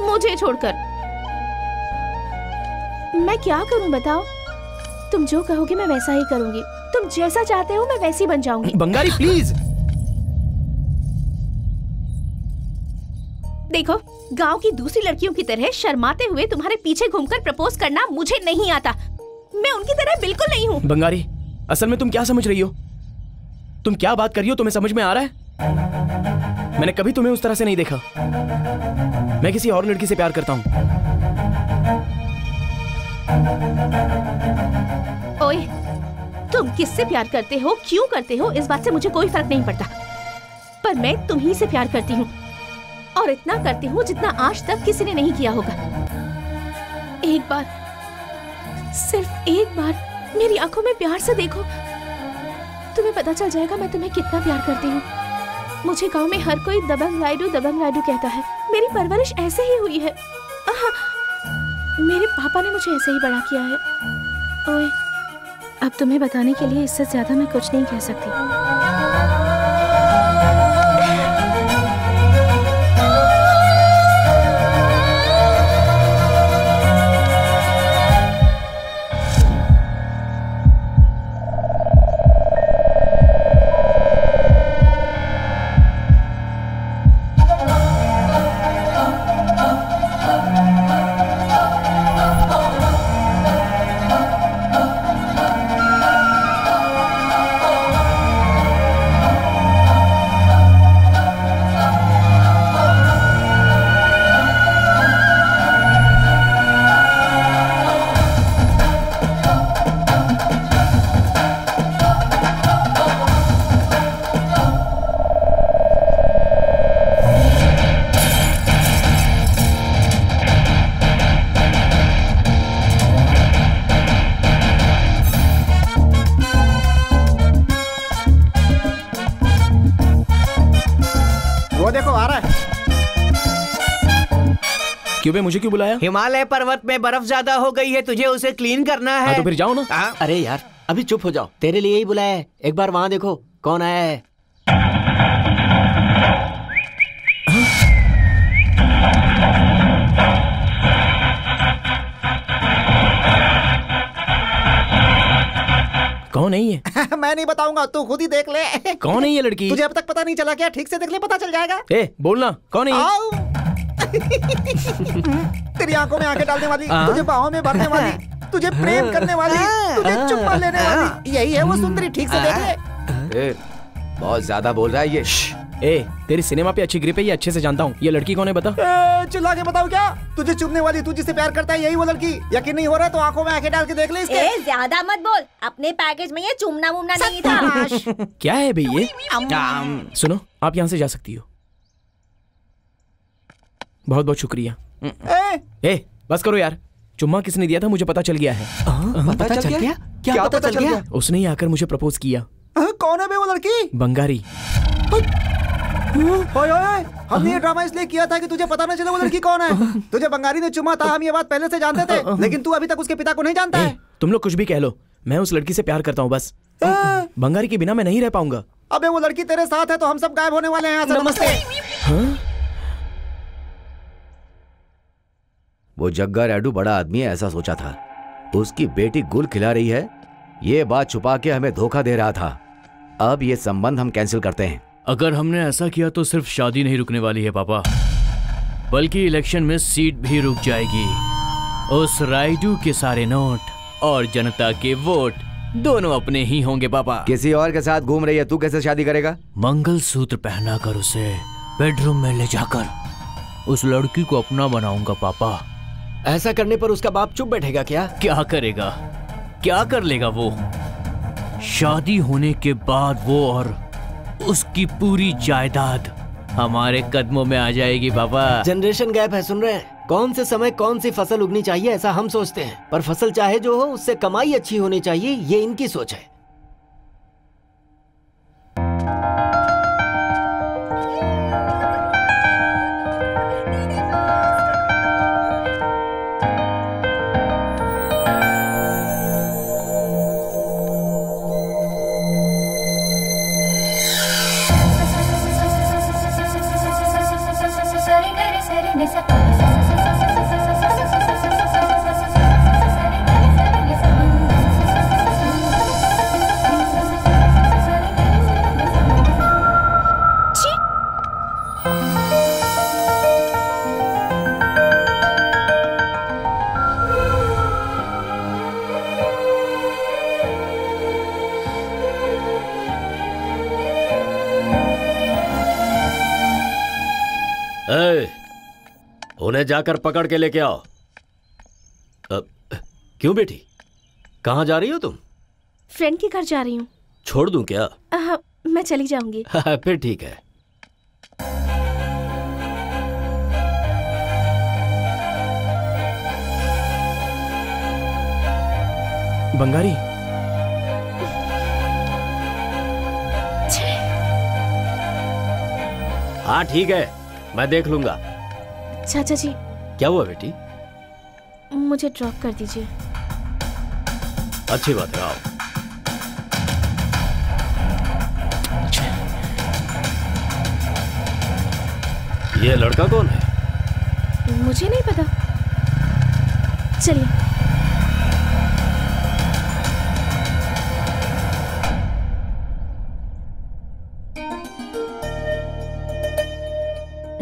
Speaker 10: मुझे छोड़कर। मैं क्या करूँ बताओ? तुम जो कहोगे मैं वैसा ही करूँगी। तुम जैसा चाहते हो मैं वैसी बन जाऊँगी।
Speaker 13: बंगाली प्लीज़
Speaker 10: देखो गाँव की दूसरी लड़कियों की तरह शर्माते हुए तुम्हारे पीछे घूमकर प्रपोज करना मुझे नहीं आता। मैं उनकी तरह बिल्कुल नहीं हूँ।
Speaker 13: बंगारी असल में तुम क्या समझ रही हो? तुम क्या बात कर रही हो? तुम्हें समझ में आ रहा है? मैंने कभी तुम्हें उस तरह से नहीं देखा। मैं किसी और लड़की से प्यार करता हूँ।
Speaker 10: तुम किससे प्यार करते हो क्यों करते हो इस बात से मुझे कोई फ़र्क नहीं पड़ता। पर मैं तुम्ही से प्यार करती हूँ। और इतना करती हूँ जितना आज तक किसी ने नहीं किया होगा। एक बार सिर्फ़ एक बार मेरी आँखों में प्यार से देखो। तुम्हें पता चल जाएगा मैं तुम्हें कितना प्यार करती हूँ। मुझे गाँव में हर कोई दबंग राइडू दबंग राइडू कहता है। मेरी परवरिश ऐसे ही हुई है। आहा, मेरे पापा ने मुझे ऐसे ही बड़ा किया है। ओए अब तुम्हें बताने के लिए इससे ज़्यादा मैं कुछ नहीं कह सकती।
Speaker 13: क्यों मुझे क्यों बुलाया?
Speaker 12: हिमालय पर्वत में बर्फ़ ज़्यादा हो गई है तुझे उसे क्लीन करना है
Speaker 13: हाँ, तो फिर जाओ ना।
Speaker 4: अरे यार अभी चुप हो जाओ। तेरे लिए ही बुलाया है। एक बार वहाँ देखो कौन आया है।
Speaker 13: कौन है ये?
Speaker 8: मैं नहीं बताऊँगा तू खुद ही देख ले।
Speaker 13: कौन है ये लड़की?
Speaker 8: तुझे अब तक पता नहीं चला क्या ठीक से देख ले पता चल जाएगा।
Speaker 13: ए बोलना कौन है
Speaker 8: आओ। तेरी आँखों में आँखें डालने वाली
Speaker 13: हाँ?
Speaker 8: तुझे बाहों में भरने वाली तुझे प्रेम करने वाली तुझे चुम्मा लेने वाली। यही है वो सुंदरी ठीक से देख ले।
Speaker 6: बहुत ज़्यादा बोल रहा है ये।
Speaker 13: ए तेरी सिनेमा पे अच्छी ग्रिप है ये अच्छे से जानता हूँ। ये लड़की कौन है बता।
Speaker 8: ए, चिल्ला के बताओ क्या? तुझे चुभने वाली तू जिसे प्यार करता है यही वो लड़की। यकीन नहीं हो रहा तो आँखों में आँखें डाल के देख ले इसके।
Speaker 16: ए ज़्यादा मत बोल। अपने पैकेज में ये चुमना मुमना नहीं था।
Speaker 13: क्या है बे ये? सुनो आप यहाँ से जा सकती हो। बहुत बहुत शुक्रिया। ए! बस करो यार। चुम्मा किसने दिया था? मुझे पता चल गया है।
Speaker 8: पता चल गया? क्या पता चल गया?
Speaker 13: उसने ही आकर मुझे प्रपोज किया।
Speaker 8: हाँ, कौन है वो लड़की?
Speaker 13: बंगारी।
Speaker 8: ओए ओए हमने ये ड्रामा इसलिए किया था कि तुझे पता न चले वो लड़की कौन है। तुझे बंगाली ने चुमा था हम ये बात पहले से जानते थे लेकिन तू अभी तक उसके पिता को नहीं जानता है।
Speaker 13: तुम लोग कुछ भी कह लो। मैं उस लड़की से प्यार करता हूँ बस। बंगारी के बिना मैं नहीं रह पाऊँगा।
Speaker 8: अबे वो लड़की तेरे साथ है तो हम सब गायब होने वाले हैं यहाँ से नमस्ते।
Speaker 6: वो जग्गा रैडू बड़ा आदमी है ऐसा सोचा था। उसकी बेटी गुल खिला रही है। ये बात छुपा के हमें धोखा दे रहा था। अब ये संबंध हम कैंसिल करते हैं।
Speaker 1: अगर हमने ऐसा किया तो सिर्फ़ शादी नहीं रुकने वाली है पापा। बल्कि इलेक्शन में सीट भी रुक जाएगी। उस राइडू के सारे नोट और जनता के वोट दोनों अपने ही होंगे पापा।
Speaker 6: किसी और के साथ घूम रही है तू कैसे शादी करेगा?
Speaker 1: मंगल सूत्र पहना कर उसे बेडरूम में ले जाकर उस लड़की को अपना बनाऊँगा पापा।
Speaker 4: ऐसा करने पर उसका बाप चुप बैठेगा क्या?
Speaker 1: क्या करेगा? क्या कर लेगा वो? शादी होने के बाद वो और उसकी पूरी जायदाद हमारे कदमों में आ जाएगी बाबा।
Speaker 4: जनरेशन गैप है सुन रहे हैं? कौन से समय कौन सी फ़सल उगनी चाहिए ऐसा हम सोचते हैं। पर फ़सल चाहे जो हो उससे कमाई अच्छी होनी चाहिए ये इनकी सोच है। उन्हें जाकर पकड़ के लेके आओ। अब, क्यों बेटी? कहाँ जा रही हो तुम?
Speaker 10: फ्रेंड के घर जा रही हूँ।
Speaker 4: छोड़ दूँ क्या?
Speaker 10: आह, मैं चली जाऊँगी।
Speaker 4: फिर ठीक है।
Speaker 13: बंगारी।
Speaker 4: हाँ ठीक है मैं देख लूँगा।
Speaker 10: चाचा जी।
Speaker 4: क्या हुआ बेटी?
Speaker 10: मुझे ड्रॉप कर दीजिए।
Speaker 4: अच्छी बात है आओ। ये लड़का कौन है?
Speaker 10: मुझे नहीं पता। चलिए।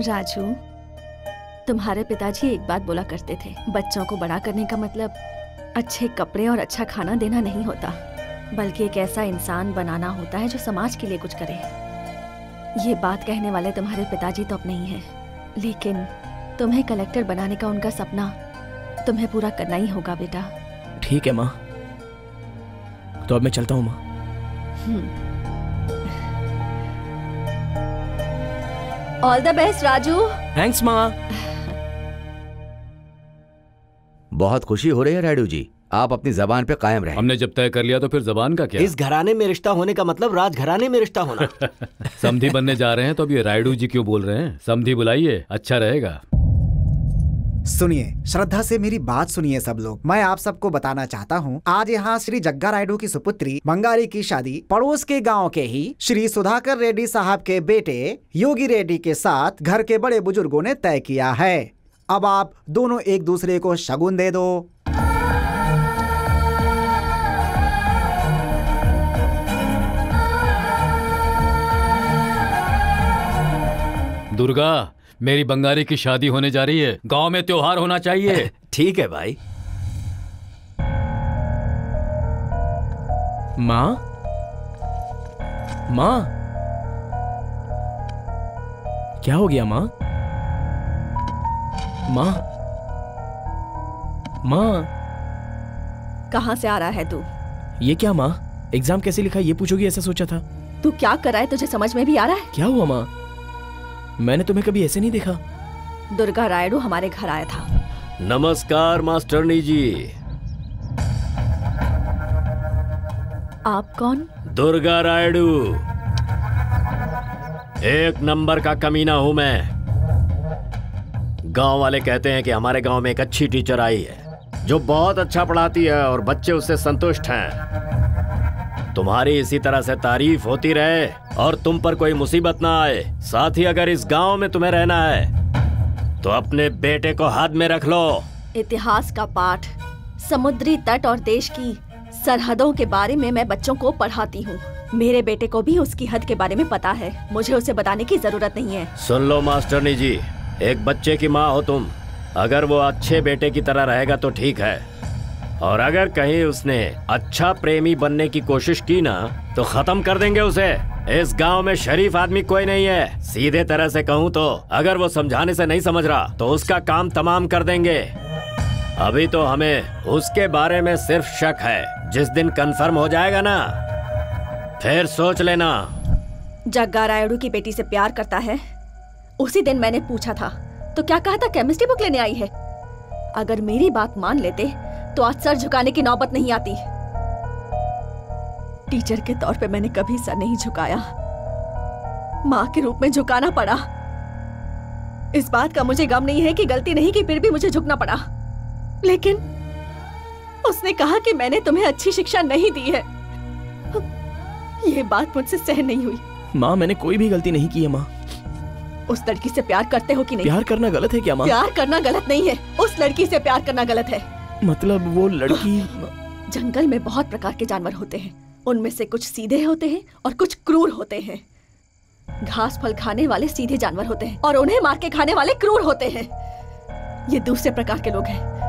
Speaker 7: राजू तुम्हारे पिताजी एक बात बोला करते थे बच्चों को बड़ा करने का मतलब अच्छे कपड़े और अच्छा खाना देना नहीं होता बल्कि एक ऐसा इंसान बनाना होता है जो समाज के लिए कुछ करे। ये बात कहने वाले तुम्हारे पिताजी तो अब नहीं है लेकिन तुम्हें कलेक्टर बनाने का उनका सपना तुम्हें पूरा करना ही होगा बेटा।
Speaker 13: ठीक है माँ। तो अब मैं चलता हूँ माँ।
Speaker 7: All the best Raju.
Speaker 13: Thanks माँ।
Speaker 6: बहुत खुशी हो रही है रायडू जी। आप अपनी जबान पे कायम रहे।
Speaker 5: हमने जब तय कर लिया तो फिर जबान का क्या?
Speaker 4: इस घराने में रिश्ता होने का मतलब राज घराने में रिश्ता होना।
Speaker 5: समधी बनने जा रहे हैं तो अब ये रायडू जी क्यों बोल रहे हैं? समधी बुलाइए अच्छा रहेगा।
Speaker 8: सुनिए श्रद्धा से मेरी बात सुनिए सब लोग। मैं आप सबको बताना चाहता हूँ आज यहाँ श्री जग्गा रायडू की सुपुत्री बंगारी की शादी पड़ोस के गाँव के ही श्री सुधाकर रेड्डी साहब के बेटे योगी रेड्डी के साथ घर के बड़े बुज़ुर्गों ने तय किया है। अब आप दोनों एक दूसरे को शगुन दे दो।
Speaker 5: दुर्गा मेरी बंगारी की शादी होने जा रही है। गाँव में त्योहार होना चाहिए।
Speaker 4: ठीक है भाई।
Speaker 13: माँ? माँ? क्या हो गया माँ? माँ? माँ?
Speaker 7: कहाँ से आ रहा है तू?
Speaker 13: ये क्या माँ? एग्ज़ाम कैसे लिखा ये पूछोगी ऐसा सोचा था।
Speaker 7: तू क्या कर रहा है? तुझे समझ में भी आ रहा है?
Speaker 13: क्या हुआ माँ? मैंने तुम्हें कभी ऐसे नहीं देखा।
Speaker 7: दुर्गा रायडू हमारे घर आया था।
Speaker 4: नमस्कार मास्टरनी जी
Speaker 7: आप कौन?
Speaker 4: दुर्गा रायडू। एक नंबर का कमीना हूँ मैं। गाँव वाले कहते हैं कि हमारे गाँव में एक अच्छी टीचर आई है जो बहुत अच्छा पढ़ाती है और बच्चे उससे संतुष्ट हैं। तुम्हारी इसी तरह से तारीफ़ होती रहे और तुम पर कोई मुसीबत ना आए। साथ ही अगर इस गाँव में तुम्हें रहना है तो अपने बेटे को हाथ में रख लो।
Speaker 7: इतिहास का पाठ समुद्री तट और देश की सरहदों के बारे में मैं बच्चों को पढ़ाती हूँ। मेरे बेटे को भी उसकी हद के बारे में पता है। मुझे उसे बताने की ज़रूरत नहीं है।
Speaker 4: सुन लो मास्टरनी जी। एक बच्चे की माँ हो तुम। अगर वो अच्छे बेटे की तरह रहेगा तो ठीक है। और अगर कहीं उसने अच्छा प्रेमी बनने की कोशिश की ना तो खत्म कर देंगे उसे। इस गाँव में शरीफ आदमी कोई नहीं है। सीधे तरह से कहूँ तो अगर वो समझाने से नहीं समझ रहा तो उसका काम तमाम कर देंगे। अभी तो हमें उसके बारे में सिर्फ़ शक है। जिस दिन कंफर्म हो जाएगा ना, फिर सोच लेना।
Speaker 7: जग्गा रायडू की बेटी से प्यार करता है? उसी दिन मैंने पूछा था तो क्या कहा था केमिस्ट्री बुक लेने आई है? अगर मेरी बात मान लेते तो आज सर झुकाने की नौबत नहीं आती। टीचर के तौर पे मैंने कभी सर नहीं झुकाया। माँ के रूप में झुकाना पड़ा। इस बात का मुझे गम नहीं है कि गलती नहीं की, फिर भी मुझे झुकना पड़ा। लेकिन उसने कहा कि मैंने तुम्हें अच्छी शिक्षा नहीं दी है। ये बात मुझसे सहन नहीं हुई।
Speaker 13: माँ, मैंने कोई भी गलती नहीं की है, माँ।
Speaker 7: उस लड़की से प्यार करते हो कि नहीं?
Speaker 13: प्यार करना गलत है क्या माँ?
Speaker 7: प्यार करना गलत नहीं है। उस लड़की से प्यार करना गलत है।
Speaker 13: मतलब वो लड़की
Speaker 7: जंगल में बहुत प्रकार के जानवर होते हैं। उनमें से कुछ सीधे होते हैं और कुछ क्रूर होते हैं। घास फल खाने वाले सीधे जानवर होते हैं और उन्हें मार के खाने वाले क्रूर होते हैं। ये दूसरे प्रकार के लोग हैं।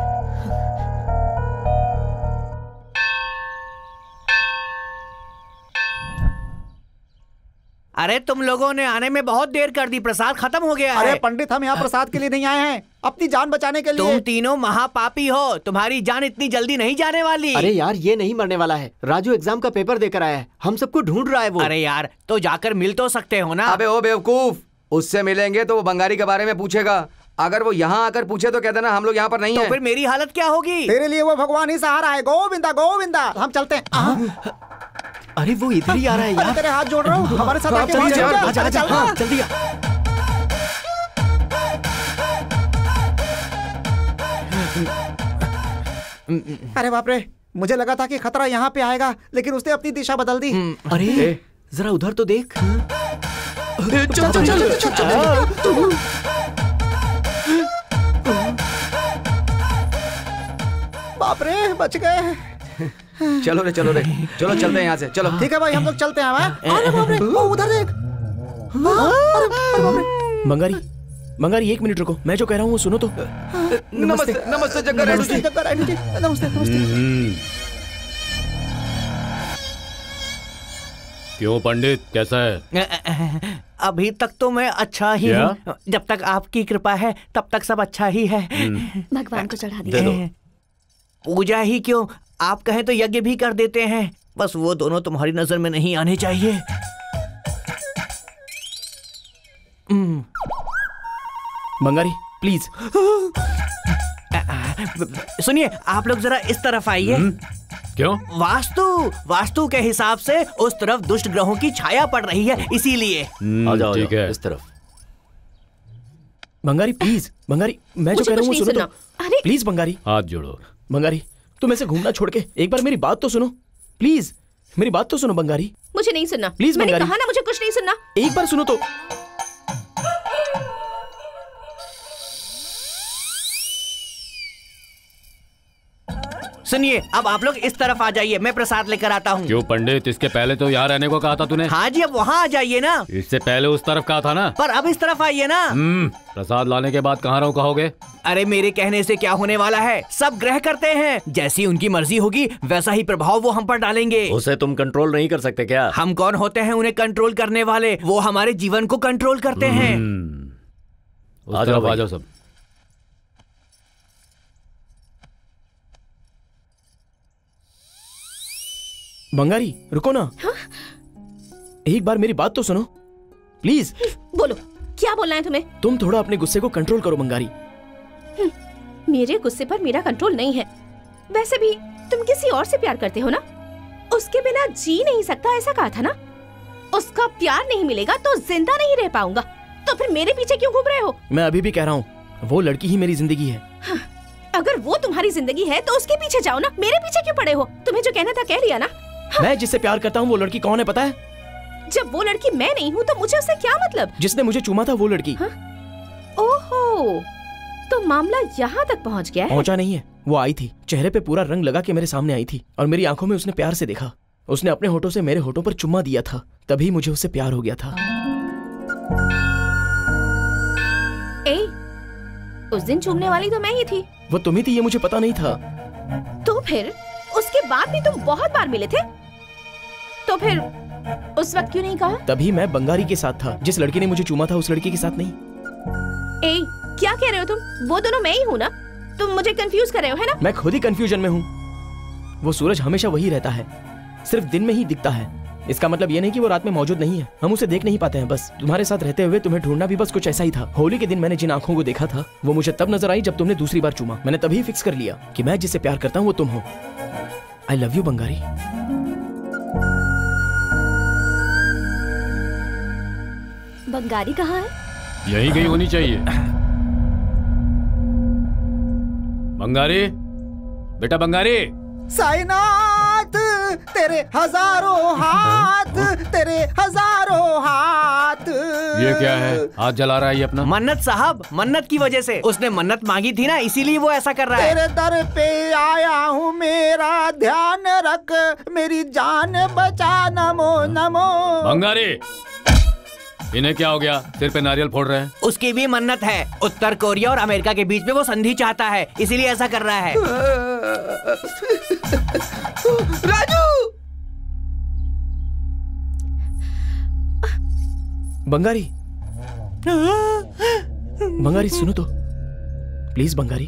Speaker 12: अरे तुम लोगों ने आने में बहुत देर कर दी प्रसाद खत्म हो गया
Speaker 8: अरे
Speaker 12: है।
Speaker 8: पंडित हम यहाँ प्रसाद के लिए नहीं आए हैं। अपनी जान बचाने के लिए।
Speaker 12: तुम तीनों महापापी हो तुम्हारी जान इतनी जल्दी नहीं जाने वाली।
Speaker 4: अरे यार ये नहीं मरने वाला है। राजू एग्ज़ाम का पेपर देकर आया है। हम सबको ढूंढ रहा है वो।
Speaker 12: अरे यार तो जाकर मिल तो सकते हो ना।
Speaker 6: अबे ओ बेवकूफ़ उससे मिलेंगे तो वो बंगारी के बारे में पूछेगा। अगर वो यहाँ आकर पूछे तो कहते ना हम लोग यहाँ पर नहीं
Speaker 12: तो
Speaker 6: हैं।
Speaker 12: फिर मेरी हालत क्या होगी?
Speaker 8: तेरे लिए वो भगवान ही सहारा है। गोविंदा गोविंदा हम चलते हैं। आहा,
Speaker 4: अरे वो इधर ही आ रहा है यार
Speaker 8: तेरे हाथ जोड़ रहा हूँ। हमारे साथ
Speaker 4: हाँ,
Speaker 8: आके
Speaker 4: जल्दी यार,
Speaker 8: कर।
Speaker 4: आजा, आजा,
Speaker 8: चल।
Speaker 4: हाँ, जल्दी आ।
Speaker 8: अरे बाप रे मुझे लगा था कि खतरा यहाँ पे आएगा लेकिन उसने अपनी दिशा बदल दी।
Speaker 4: अरे जरा उधर तो देख।
Speaker 8: चल चल चल चल। चल चल। बाप रे बच गए।
Speaker 6: चलो रे चलो रे। चलो चलते हैं यहाँ से। चलो
Speaker 8: ठीक है भाई हम लोग चलते हैं हाँ? अरे बाप रे। वो उधर देख। हाँ, अरे अरे बाप रे।
Speaker 13: बंगारी बंगारी एक मिनट रुको। मैं जो कह रहा हूँ वो सुनो तो।
Speaker 6: नमस्ते। नमस्ते जग्गा
Speaker 8: नमस्ते।
Speaker 6: जी।
Speaker 8: जग्गा रेड्डी जी नमस्ते। नमस्ते
Speaker 5: क्यों पंडित कैसा है?
Speaker 12: अभी तक तो मैं अच्छा ही हूँ। जब तक आपकी कृपा है तब तक सब अच्छा ही है।
Speaker 7: भगवान को चढ़ा दिया।
Speaker 12: पूजा ही क्यों? आप कहें तो यज्ञ भी कर देते हैं। बस वो दोनों तुम्हारी नज़र में नहीं आने चाहिए। हम्म,
Speaker 13: बंगारी प्लीज़
Speaker 12: सुनिए आप लोग जरा इस तरफ़ आइए।
Speaker 5: क्यों?
Speaker 12: वास्तु वास्तु के हिसाब से उस तरफ़ दुष्ट ग्रहों की छाया पड़ रही है इसीलिए।
Speaker 4: आ जाओ
Speaker 5: ठीक है।
Speaker 4: इस तरफ़।
Speaker 13: बंगारी प्लीज़ बंगारी मैं जो कह रहा हूँ सुनो तो। प्लीज़ बंगारी।
Speaker 5: हाथ जोड़ो।
Speaker 13: बंगारी तुम ऐसे घूमना छोड़ के एक बार मेरी बात तो सुनो। प्लीज़ मेरी बात तो सुनो बंगारी।
Speaker 10: मुझे नहीं सुनना।
Speaker 13: प्लीज़
Speaker 10: मैंने। कहा ना मुझे कुछ नहीं सुनना।
Speaker 13: एक बार सुनो तो।
Speaker 12: सुनिए अब आप लोग इस तरफ़ आ जाइए मैं प्रसाद लेकर आता हूँ।
Speaker 5: क्यों पंडित इसके पहले तो यहाँ रहने को कहा था तूने?
Speaker 12: हाँ जी अब वहाँ आ जाइए ना।
Speaker 5: इससे पहले उस तरफ़ कहा था ना?
Speaker 12: पर अब इस तरफ़ आइए ना।
Speaker 5: हम्म प्रसाद लाने के बाद कहाँ रहो कहोगे?
Speaker 12: अरे मेरे कहने से क्या होने वाला है? सब ग्रह करते हैं। जैसी उनकी मर्ज़ी होगी वैसा ही प्रभाव वो हम पर डालेंगे।
Speaker 4: उसे तुम कंट्रोल नहीं कर सकते क्या?
Speaker 12: हम कौन होते हैं उन्हें कंट्रोल करने वाले? वो हमारे जीवन को कंट्रोल करते हैं।
Speaker 4: आ जाओ
Speaker 5: आ जाओ सब।
Speaker 13: बंगारी रुको ना। हा? एक बार मेरी बात तो सुनो। प्लीज़
Speaker 10: बोलो क्या बोलना है तुम्हें?
Speaker 13: तुम थोड़ा अपने गुस्से को कंट्रोल करो बंगारी।
Speaker 10: मेरे गुस्से पर मेरा कंट्रोल नहीं है। वैसे भी तुम किसी और से प्यार करते हो ना? उसके बिना जी नहीं सकता ऐसा कहा था ना? उसका प्यार नहीं मिलेगा तो ज़िंदा नहीं रह पाऊँगा। तो फिर मेरे पीछे क्यों घूम रहे हो?
Speaker 13: मैं अभी भी कह रहा हूँ वो लड़की ही मेरी ज़िंदगी है
Speaker 10: अगर वो तुम्हारी ज़िंदगी है तो उसके पीछे जाओ ना। मेरे पीछे क्यों पड़े हो? तुम्हें जो कहना था कह लिया ना।
Speaker 13: मैं जिससे प्यार करता हूँ वो लड़की कौन है पता है?
Speaker 10: जब वो लड़की मैं नहीं हूँ तो मुझे उससे क्या मतलब?
Speaker 13: जिसने मुझे चूमा था वो लड़की।
Speaker 10: ओहो तो मामला यहाँ तक पहुँच गया है?
Speaker 13: पहुँचा नहीं है वो आई थी। चेहरे पे पूरा रंग लगा के मेरे सामने आई थी और मेरी आँखों में उसने प्यार से देखा। उसने अपने होठों से मेरे होठों पर चुम्मा दिया था तभी मुझे उससे प्यार हो गया था।
Speaker 10: ए, उस दिन चूमने वाली तो मैं ही थी।
Speaker 13: वो तुम ही थी ये मुझे पता नहीं था।
Speaker 10: तो फिर? बाद भी तुम बहुत बार मिले थे? तो फिर उस वक्त क्यों नहीं कहा?
Speaker 13: तभी मैं बंगारी के साथ था। जिस लड़की ने मुझे चूमा था उस लड़की के साथ नहीं।
Speaker 10: ए क्या कह रहे हो तुम? वो दोनों मैं ही हूँ ना? तुम मुझे कंफ्यूज कर रहे हो है ना?
Speaker 13: मैं खुद ही कंफ्यूजन में हूँ। वो सूरज हमेशा वही रहता है। सिर्फ़ दिन में ही दिखता है। इसका मतलब ये नहीं कि वो रात में मौजूद नहीं है। हम उसे देख नहीं पाते हैं बस तुम्हारे साथ रहते हुए तुम्हें ढूंढना भी बस कुछ ऐसा ही था। होली के दिन मैंने जिन आँखों को देखा था वो मुझे तब नज़र आई जब तुमने दूसरी बार चूमा। मैंने तभी फिक्स कर लिया कि मैं जिससे प्यार करता हूँ वो तुम हो। I love you Bangari
Speaker 7: Bangari कहाँ है?
Speaker 5: यही गई होनी चाहिए। बंगारी? बेटा बंगारी?
Speaker 8: साईनाथ! तेरे हज़ारों हाथ तेरे हज़ारों हाथ।
Speaker 5: ये क्या है? हाथ जला रहा है ये अपना।
Speaker 12: मन्नत साहब मन्नत की वजह से। उसने मन्नत मांगी थी ना इसीलिए वो ऐसा कर रहा है।
Speaker 8: तेरे दर पे आया हूँ मेरा ध्यान रख। मेरी जान बचा नमो नमो।
Speaker 5: बंगारी इन्हें क्या हो गया? सिर पे नारियल फोड़ रहे हैं।
Speaker 12: उसकी भी मन्नत है। उत्तर कोरिया और अमेरिका के बीच में वो संधि चाहता है इसीलिए ऐसा कर रहा है।
Speaker 8: राजू
Speaker 13: बंगारी। बंगारी सुनो तो। प्लीज़ बंगारी।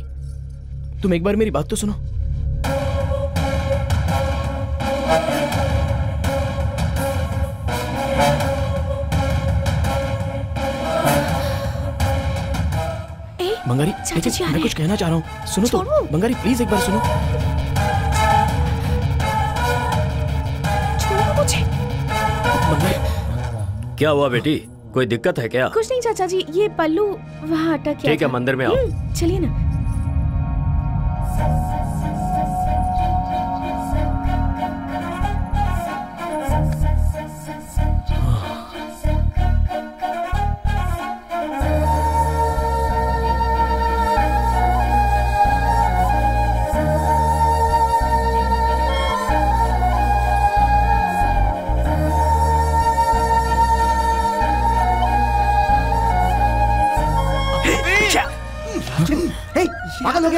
Speaker 13: तुम एक बार मेरी बात तो सुनो। बंगारी
Speaker 10: चाचा जी
Speaker 13: मैं कुछ कहना चाह रहा हूँ। सुनो तो। बंगारी प्लीज़ एक बार सुनो।
Speaker 10: छोड़ो मुझे।
Speaker 4: क्या हुआ बेटी? कोई दिक्कत है क्या?
Speaker 10: कुछ नहीं चाचा जी। ये पल्लू वहाँ अटक
Speaker 4: ठीक है मंदिर में आओ।
Speaker 10: हम्म, चलिए ना।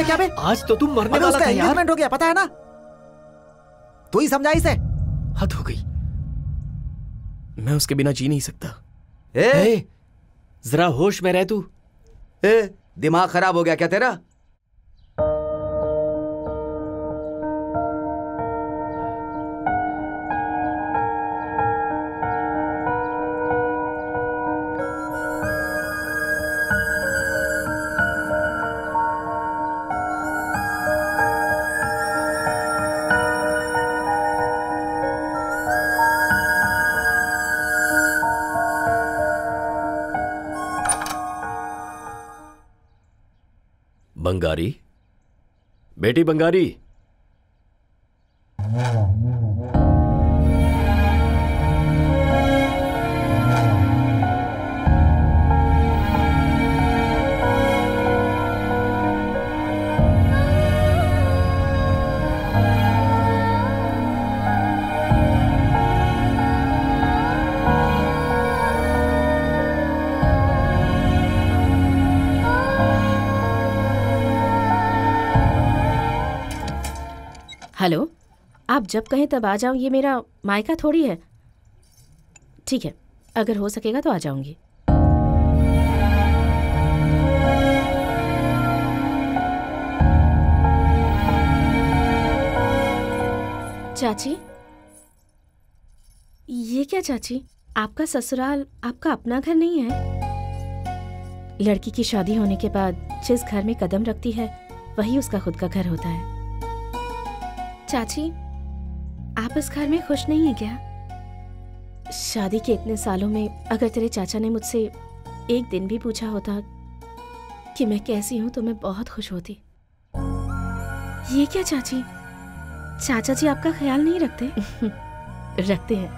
Speaker 8: क्या बे?
Speaker 11: आज तो तुम मरने वाला
Speaker 8: उसका
Speaker 11: था यार।
Speaker 8: हो गया पता है ना? तू ही समझा इसे।
Speaker 13: हद हो गई। मैं उसके बिना जी नहीं सकता।
Speaker 6: ए,
Speaker 11: जरा होश में रह तू।
Speaker 6: ए, दिमाग खराब हो गया क्या तेरा?
Speaker 4: बंगारी? बेटी बंगारी
Speaker 10: आप जब कहें तब आ जाओ, ये मेरा मायका थोड़ी है। ठीक है, अगर हो सकेगा तो आ जाऊँगी। चाची? ये क्या चाची? आपका ससुराल, आपका अपना घर नहीं है? लड़की की शादी होने के बाद जिस घर में कदम रखती है, वही उसका खुद का घर होता है। चाची? आप इस घर में खुश नहीं है क्या? शादी के इतने सालों में अगर तेरे चाचा ने मुझसे एक दिन भी पूछा होता कि मैं कैसी हूँ तो मैं बहुत खुश होती। ये क्या चाची? चाचा जी आपका ख्याल नहीं रखते? रखते हैं।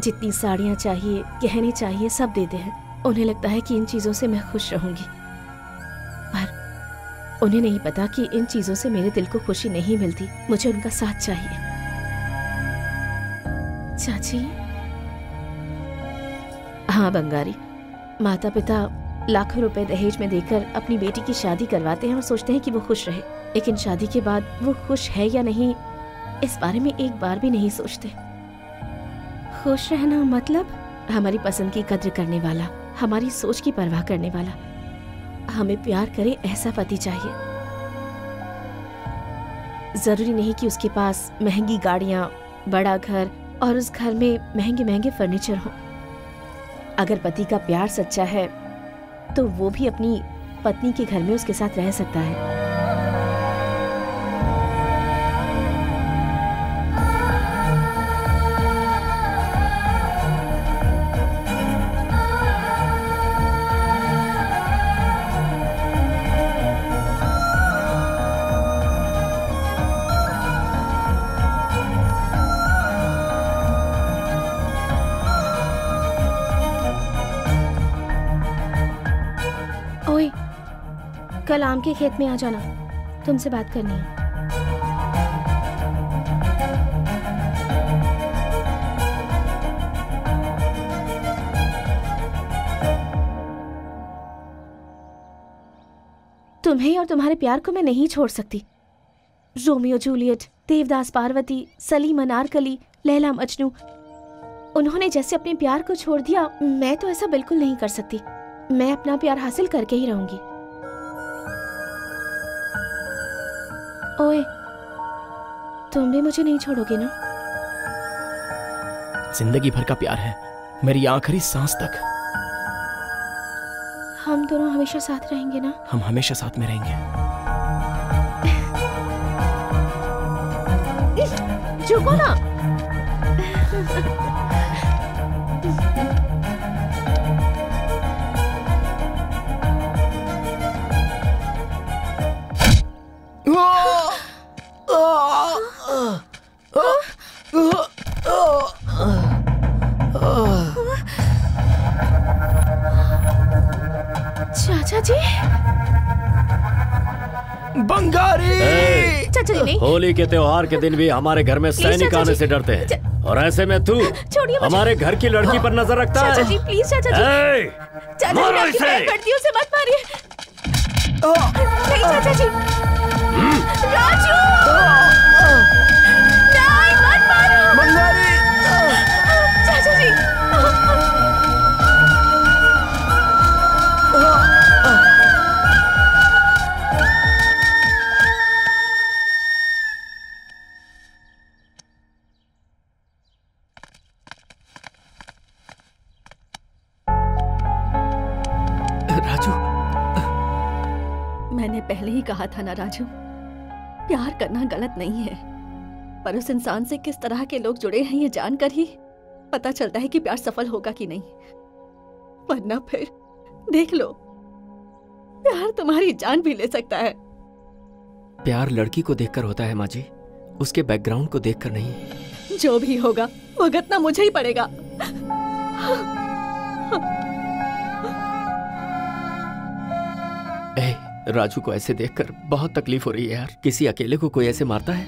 Speaker 10: जितनी साड़ियाँ चाहिए, गहने चाहिए, सब देते हैं। उन्हें लगता है कि इन चीज़ों से मैं खुश रहूँगी। पर उन्हें नहीं पता कि इन चीज़ों से मेरे दिल को खुशी नहीं मिलती। मुझे उनका साथ चाहिए। चाची? हाँ बंगारी। माता पिता लाखों रुपए दहेज में देकर अपनी बेटी की शादी करवाते हैं और सोचते हैं कि वो खुश रहे। लेकिन शादी के बाद वो खुश है या नहीं इस बारे में एक बार भी नहीं सोचते। खुश रहना मतलब? हमारी पसंद की कद्र करने वाला हमारी सोच की परवाह करने वाला। हमें प्यार करे ऐसा पति चाहिए। ज़रूरी नहीं कि उसके पास महँगी गाड़ियाँ बड़ा घर और उस घर में महँगे महँगे फर्नीचर हो। अगर पति का प्यार सच्चा है तो वो भी अपनी पत्नी के घर में उसके साथ रह सकता है। कल आम के खेत में आ जाना। तुमसे बात करनी है। तुम्हें और तुम्हारे प्यार को मैं नहीं छोड़ सकती। रोमियो, जूलियट, देवदास, पार्वती, सलीम, अनारकली, लैला, मजनू, उन्होंने जैसे अपने प्यार को छोड़ दिया, मैं तो ऐसा बिल्कुल नहीं कर सकती। मैं अपना प्यार हासिल करके ही रहूँगी। ओए तुम भी मुझे नहीं छोड़ोगे ना?
Speaker 13: ज़िंदगी भर का प्यार है मेरी आखिरी सांस तक।
Speaker 10: हम दोनों हमेशा साथ रहेंगे ना?
Speaker 13: हम हमेशा साथ में रहेंगे।
Speaker 10: झुको ना।
Speaker 4: होली के त्योहार के दिन भी हमारे घर में सैनिक आने। से डरते हैं। और ऐसे में तू
Speaker 10: छोड़िए
Speaker 4: हमारे घर की लड़की पर नज़र रखता है।
Speaker 10: जी प्लीज़ चाचा जी। चाचा जी
Speaker 4: मारो
Speaker 10: मैं आपकी
Speaker 4: इसे।
Speaker 10: पैर पड़ती हूँ उसे मत मारिए। नहीं चाचा जी। राजू!
Speaker 7: था ना राजू? प्यार करना गलत नहीं है। पर उस इंसान से किस तरह के लोग जुड़े हैं ये जानकर ही पता चलता है कि प्यार सफल होगा कि नहीं। वरना फिर देख लो प्यार तुम्हारी जान भी ले सकता है।
Speaker 11: प्यार लड़की को देखकर होता है माँ जी उसके बैकग्राउंड को देखकर नहीं।
Speaker 7: जो भी होगा भुगतना मुझे ही पड़ेगा।
Speaker 11: ए, राजू को ऐसे देखकर बहुत तकलीफ़ हो रही है यार। किसी अकेले को कोई ऐसे मारता है?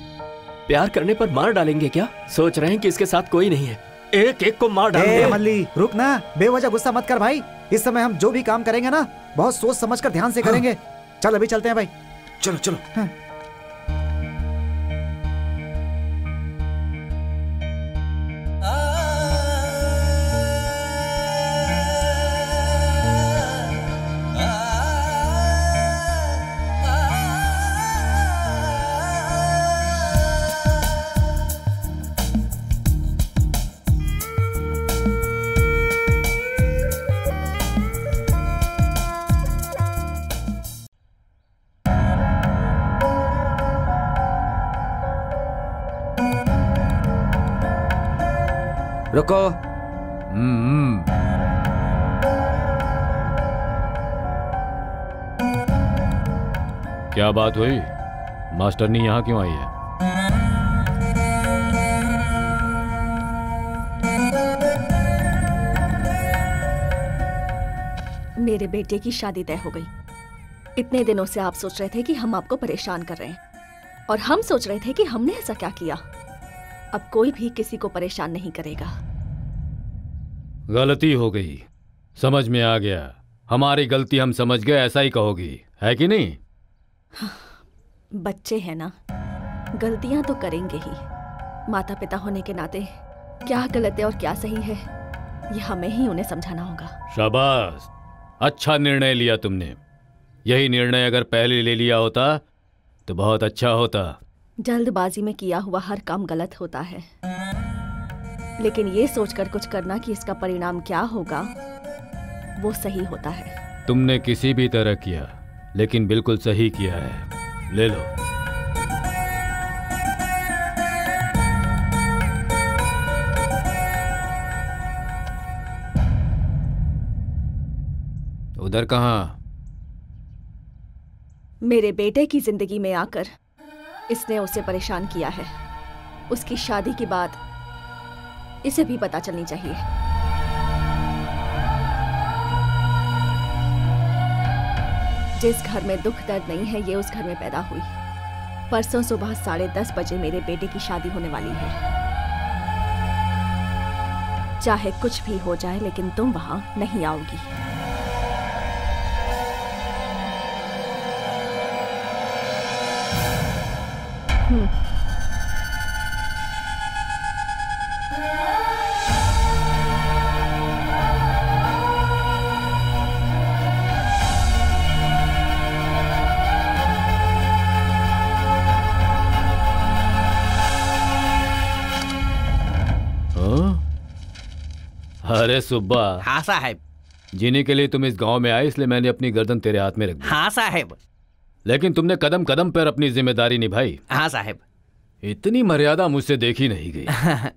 Speaker 11: प्यार करने पर मार डालेंगे क्या? सोच रहे हैं कि इसके साथ कोई नहीं है। एक एक को मार
Speaker 8: डाले
Speaker 11: डालेंगे
Speaker 8: मल्ली रुक ना। बेवजह गुस्सा मत कर भाई। इस समय हम जो भी काम करेंगे ना बहुत सोच समझ कर ध्यान से करेंगे। चल अभी चलते हैं भाई।
Speaker 13: चलो चलो।
Speaker 6: रुको।
Speaker 5: हम्म क्या बात हुई? मास्टरनी यहाँ क्यों आई है?
Speaker 7: मेरे बेटे की शादी तय हो गई। इतने दिनों से आप सोच रहे थे कि हम आपको परेशान कर रहे हैं। और हम सोच रहे थे कि हमने ऐसा क्या किया। अब कोई भी किसी को परेशान नहीं करेगा।
Speaker 5: गलती हो गई। समझ में आ गया। हमारी गलती हम समझ गए ऐसा ही कहोगी। है कि नहीं?
Speaker 7: बच्चे हैं ना। गलतियाँ तो करेंगे ही। माता पिता होने के नाते क्या गलत है और क्या सही है ये हमें ही उन्हें समझाना होगा।
Speaker 5: शाबाश। अच्छा निर्णय लिया तुमने। यही निर्णय अगर पहले ले लिया होता तो बहुत अच्छा होता।
Speaker 7: जल्दबाजी में किया हुआ हर काम गलत होता है। लेकिन ये सोचकर कुछ करना कि इसका परिणाम क्या होगा वो सही होता है।
Speaker 5: तुमने किसी भी तरह किया लेकिन बिल्कुल सही किया है। ले लो। उधर कहाँ?
Speaker 7: मेरे बेटे की ज़िंदगी में आकर इसने उसे परेशान किया है। उसकी शादी के बात इसे भी पता चलनी चाहिए। जिस घर में दुख दर्द नहीं है, ये उस घर में पैदा हुई। परसों सुबह साढ़े दस बजे मेरे बेटे की शादी होने वाली है। चाहे कुछ भी हो जाए, लेकिन तुम वहाँ नहीं आओगी। हम्म।
Speaker 5: अरे सुब्बा।
Speaker 12: हाँ साहब।
Speaker 5: जीने के लिए तुम इस गाँव में आए इसलिए मैंने अपनी गर्दन तेरे हाथ में रख दी।
Speaker 12: हाँ साहब।
Speaker 5: लेकिन तुमने कदम कदम पर अपनी ज़िम्मेदारी निभाई।
Speaker 12: हाँ साहब।
Speaker 5: इतनी मर्यादा मुझसे देखी नहीं गई।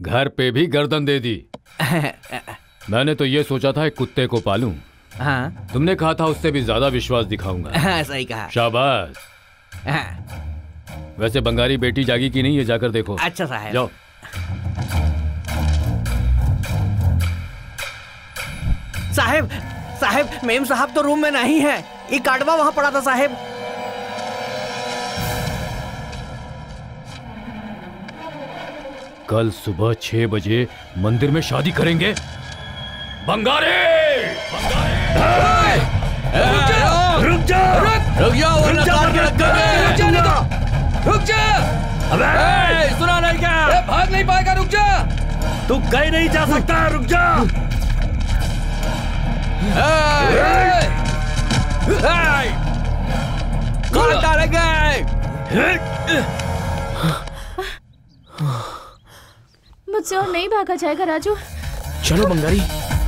Speaker 5: घर पे भी गर्दन दे दी। मैंने तो ये सोचा था एक कुत्ते को पालूं।
Speaker 12: हाँ।
Speaker 5: तुमने कहा था उससे भी ज़्यादा विश्वास दिखाऊँगा।
Speaker 12: हाँ, सही कहा।
Speaker 5: शाबाश।
Speaker 12: हाँ,
Speaker 5: वैसे बंगारी बेटी जागी की नहीं ये जाकर देखो।
Speaker 12: अच्छा साहब।
Speaker 5: जाओ।
Speaker 12: साहब साहब मेम साहब तो रूम में नहीं है। ये काटवा वहाँ पड़ा था साहेब।
Speaker 5: कल सुबह छह बजे मंदिर में शादी करेंगे। बंगारे!
Speaker 17: रुक जा! रुक जा! रुक! जा वरना काट के रख देंगे रुक जा नहीं तो रुक जा। अबे! सुना नहीं क्या? भाग नहीं पाएगा रुक जा।
Speaker 4: तू कहीं नहीं जा सकता रुक जा।
Speaker 17: डालेंगे
Speaker 10: मुझसे और नहीं भागा जाएगा राजू।
Speaker 13: चलो बंगारी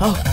Speaker 13: आओ।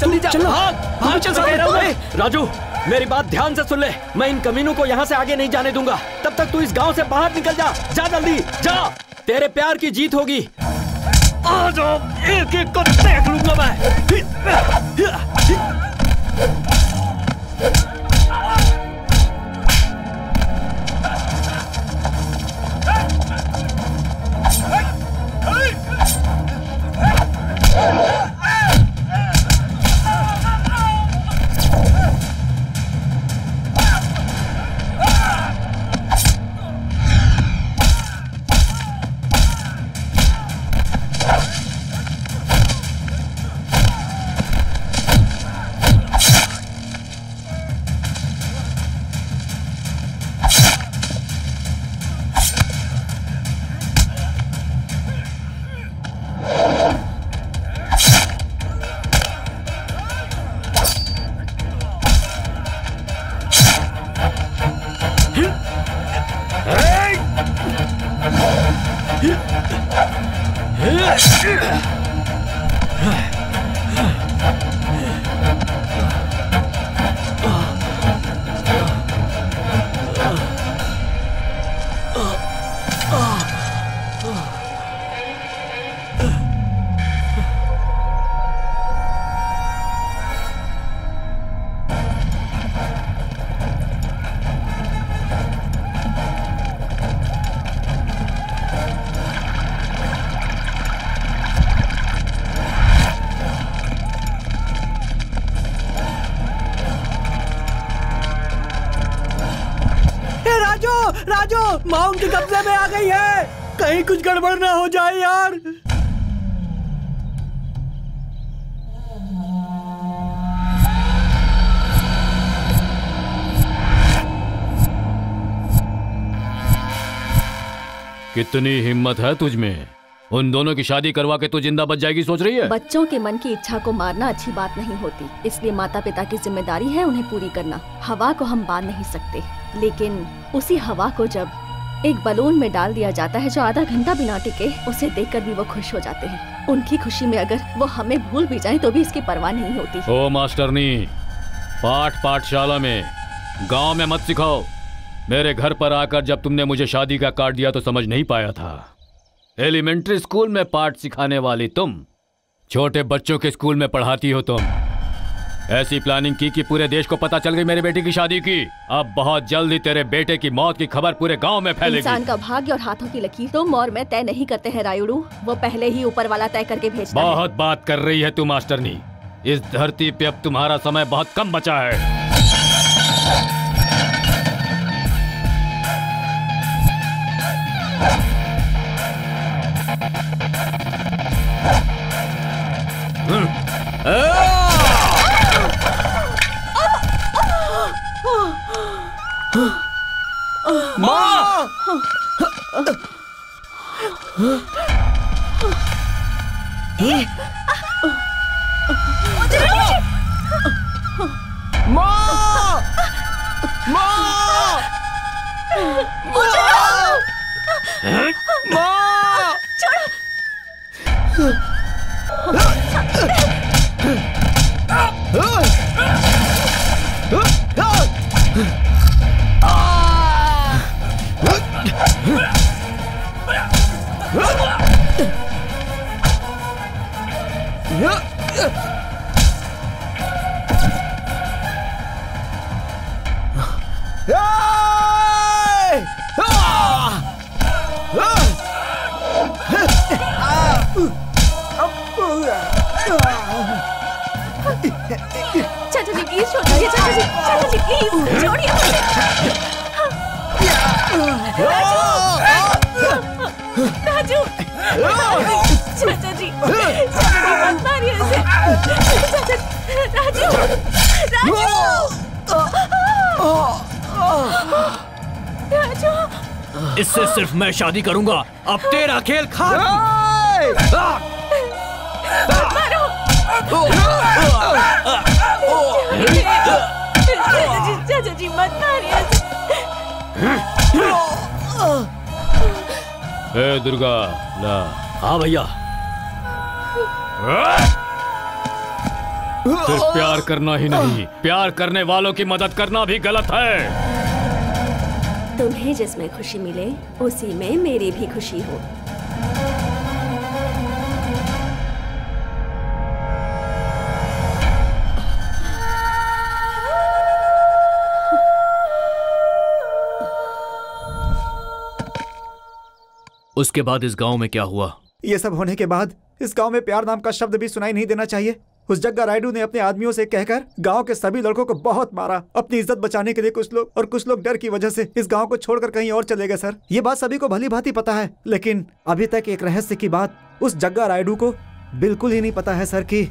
Speaker 8: जल्दी जा। भाग भाग चल
Speaker 11: कह रहा हूँ राजू मेरी बात ध्यान से सुन ले। मैं इन कमीनों को यहाँ से आगे नहीं जाने दूँगा। तब तक तू इस गाँव से बाहर निकल जा। जा जल्दी जा। तेरे प्यार की जीत होगी। आ जाओ एक एक को देख लूँगा मैं।
Speaker 8: माँ उनके कब्जे में आ गई है। कहीं कुछ गड़बड़ ना हो जाए यार।
Speaker 5: कितनी हिम्मत है तुझ में? उन दोनों की शादी करवा के तू ज़िंदा बच जाएगी सोच रही है?
Speaker 7: बच्चों के मन की इच्छा को मारना अच्छी बात नहीं होती। इसलिए माता पिता की ज़िम्मेदारी है उन्हें पूरी करना। हवा को हम बाँध नहीं सकते। लेकिन उसी हवा को जब एक बलून में डाल दिया जाता है जो आधा घंटा बिना टिके, उसे देखकर भी वो खुश हो जाते हैं। उनकी खुशी में अगर वो हमें भूल भी जाए तो भी इसकी परवाह नहीं होती।
Speaker 5: ओ मास्टरनी पाठ पाठशाला में, गाँव में मत सिखाओ। मेरे घर पर आकर जब तुमने मुझे शादी का कार्ड दिया तो समझ नहीं पाया था। एलिमेंट्री स्कूल में पाठ सिखाने वाली तुम, छोटे बच्चों के स्कूल में पढ़ाती हो तुम। ऐसी प्लानिंग की कि पूरे देश को पता चल गई मेरे बेटे की शादी की। अब बहुत जल्दी तेरे बेटे की मौत की खबर पूरे गाँव में फैलेगी।
Speaker 7: इंसान का भाग्य और हाथों की लकीर तुम और मैं तय नहीं करते हैं रायुडू। वो पहले ही ऊपर वाला तय करके भेजता है।
Speaker 5: बहुत बात कर रही है तू मास्टरनी इस धरती पे अब तुम्हारा समय बहुत कम बचा है?
Speaker 8: माँ माँ माँ माँ
Speaker 10: चाचा जी प्लीज़ राजू राजू राजू
Speaker 1: इससे सिर्फ़ मैं शादी करूँगा। अब तेरा खेल खा
Speaker 10: चाचा जी मत मारिए
Speaker 5: दुर्गा ला
Speaker 11: हाँ भैया।
Speaker 5: सिर्फ़ प्यार करना ही नहीं प्यार करने वालों की मदद करना भी गलत है।
Speaker 10: तुम्हें जिसमें खुशी मिले उसी में मेरी भी खुशी हो।
Speaker 1: उसके बाद इस गाँव में क्या हुआ?
Speaker 8: ये सब होने के बाद इस गाँव में प्यार नाम का शब्द भी सुनाई नहीं देना चाहिए। उस जग्गा रायडू ने अपने आदमियों से कहकर गाँव के सभी लड़कों को बहुत मारा। अपनी इज़्ज़त बचाने के लिए कुछ लोग और कुछ लोग डर की वजह से इस गाँव को छोड़कर कहीं और चले गए, सर। ये बात सभी को भली भांति पता है, लेकिन अभी तक एक रहस्य की बात उस जग्गा रायडू को बिल्कुल ही नहीं पता है, सर, की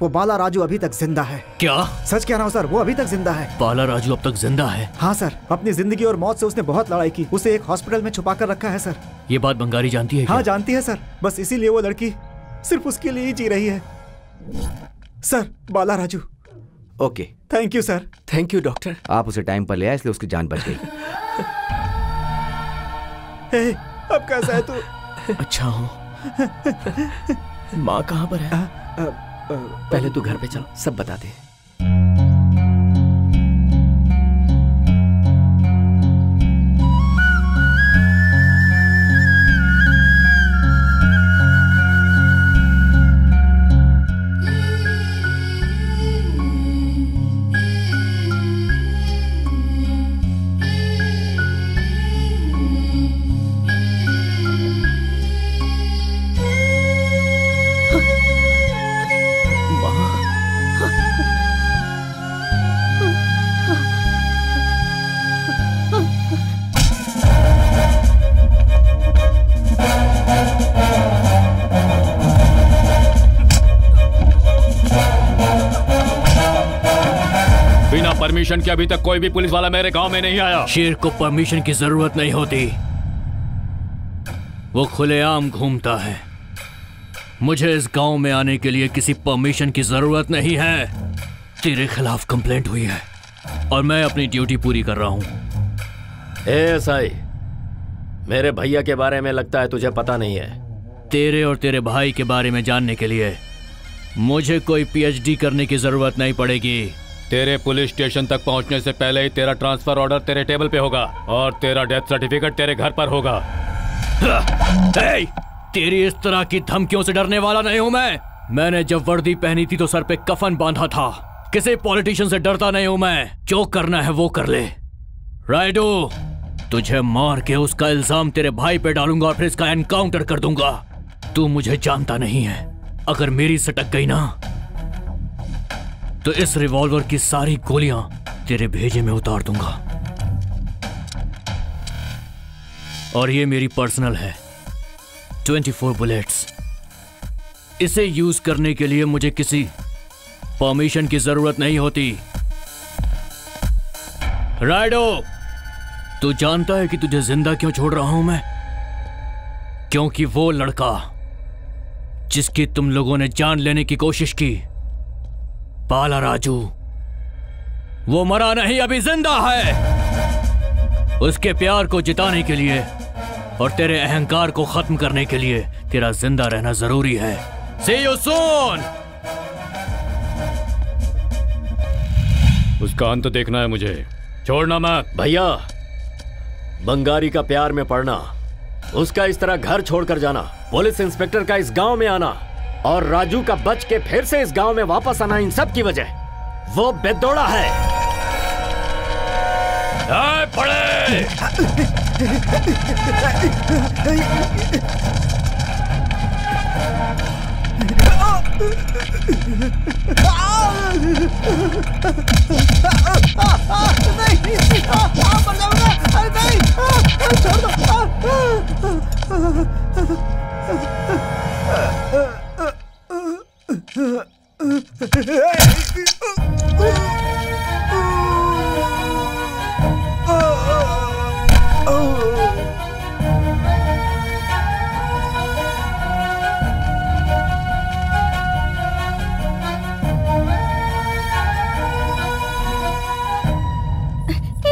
Speaker 8: वो बाला राजू अभी तक ज़िंदा है।
Speaker 1: क्या?
Speaker 8: सच कह रहा हूँ सर वो अभी तक ज़िंदा है।
Speaker 1: बाला राजू अब तक ज़िंदा है?
Speaker 8: हाँ सर अपनी ज़िंदगी और मौत से उसने बहुत लड़ाई की। उसे एक हॉस्पिटल में छुपा कर रखा है सर।
Speaker 1: ये बात बंगारी जानती है क्या?
Speaker 8: हाँ जानती है सर। बस इसीलिए वो लड़की सिर्फ़ उसके लिए ही जी रही है। Sir Bala Raju.
Speaker 6: Okay.
Speaker 8: Thank you sir
Speaker 13: thank you doctor
Speaker 6: आप उसे टाइम पर ले आए इसलिए उसकी जान बच गई।
Speaker 8: हे, अब कैसा है तू?
Speaker 13: अच्छा हूँ। माँ कहाँ पर है?
Speaker 11: पहले तू घर पे चल सब बता दे।
Speaker 5: के अभी तक कोई भी पुलिस वाला मेरे गाँव में नहीं आया।
Speaker 1: शेर को परमिशन की ज़रूरत नहीं होती। वो खुलेआम घूमता है। मुझे इस गाँव में आने के लिए किसी परमिशन की ज़रूरत नहीं है। तेरे खिलाफ कंप्लेंट हुई है और मैं अपनी ड्यूटी पूरी कर रहा हूँ।
Speaker 4: एएसआई मेरे भैया के बारे में लगता है तुझे पता नहीं है।
Speaker 1: तेरे और तेरे भाई के बारे में जानने के लिए मुझे कोई पीएचडी करने की ज़रूरत नहीं पड़ेगी।
Speaker 5: तेरे पुलिस स्टेशन तक पहुँचने से पहले ही तेरा ट्रांसफ़र ऑर्डर तेरे टेबल पे होगा और तेरा डेथ सर्टिफिकेट तेरे घर पर होगा।
Speaker 1: तेरी इस तरह की धमकियों से डरने वाला नहीं हूँ मैं। मैंने जब वर्दी पहनी थी तो सर पे कफन बांधा था। किसी पॉलिटिशियन से डरता नहीं हूँ मैं। जो करना है वो कर ले। राइडो, तुझे मार के उसका इल्ज़ाम तेरे भाई पे डालूँगा और फिर इसका एनकाउंटर कर दूँगा। तू मुझे जानता नहीं है। अगर मेरी सटक गई ना तो इस रिवॉल्वर की सारी गोलियाँ तेरे भेजे में उतार दूँगा। और ये मेरी पर्सनल है। 24 बुलेट्स। इसे यूज़ करने के लिए मुझे किसी परमिशन की ज़रूरत नहीं होती। राइडो! तू जानता है कि तुझे ज़िंदा क्यों छोड़ रहा हूँ मैं? क्योंकि वो लड़का जिसकी तुम लोगों ने जान लेने की कोशिश की पाला राजू वो मरा नहीं अभी ज़िंदा है। उसके प्यार को जिताने के लिए और तेरे अहंकार को खत्म करने के लिए तेरा ज़िंदा रहना ज़रूरी है। सी यू सून
Speaker 5: उसका अंत देखना है मुझे। छोड़ना मत।
Speaker 4: भैया बंगारी का प्यार में पड़ना उसका इस तरह घर छोड़कर जाना पुलिस इंस्पेक्टर का इस गाँव में आना। और राजू का बच के फिर से इस गाँव में वापस आना इन सब की वजह। वो बेदोड़ा है।
Speaker 5: आए पड़े।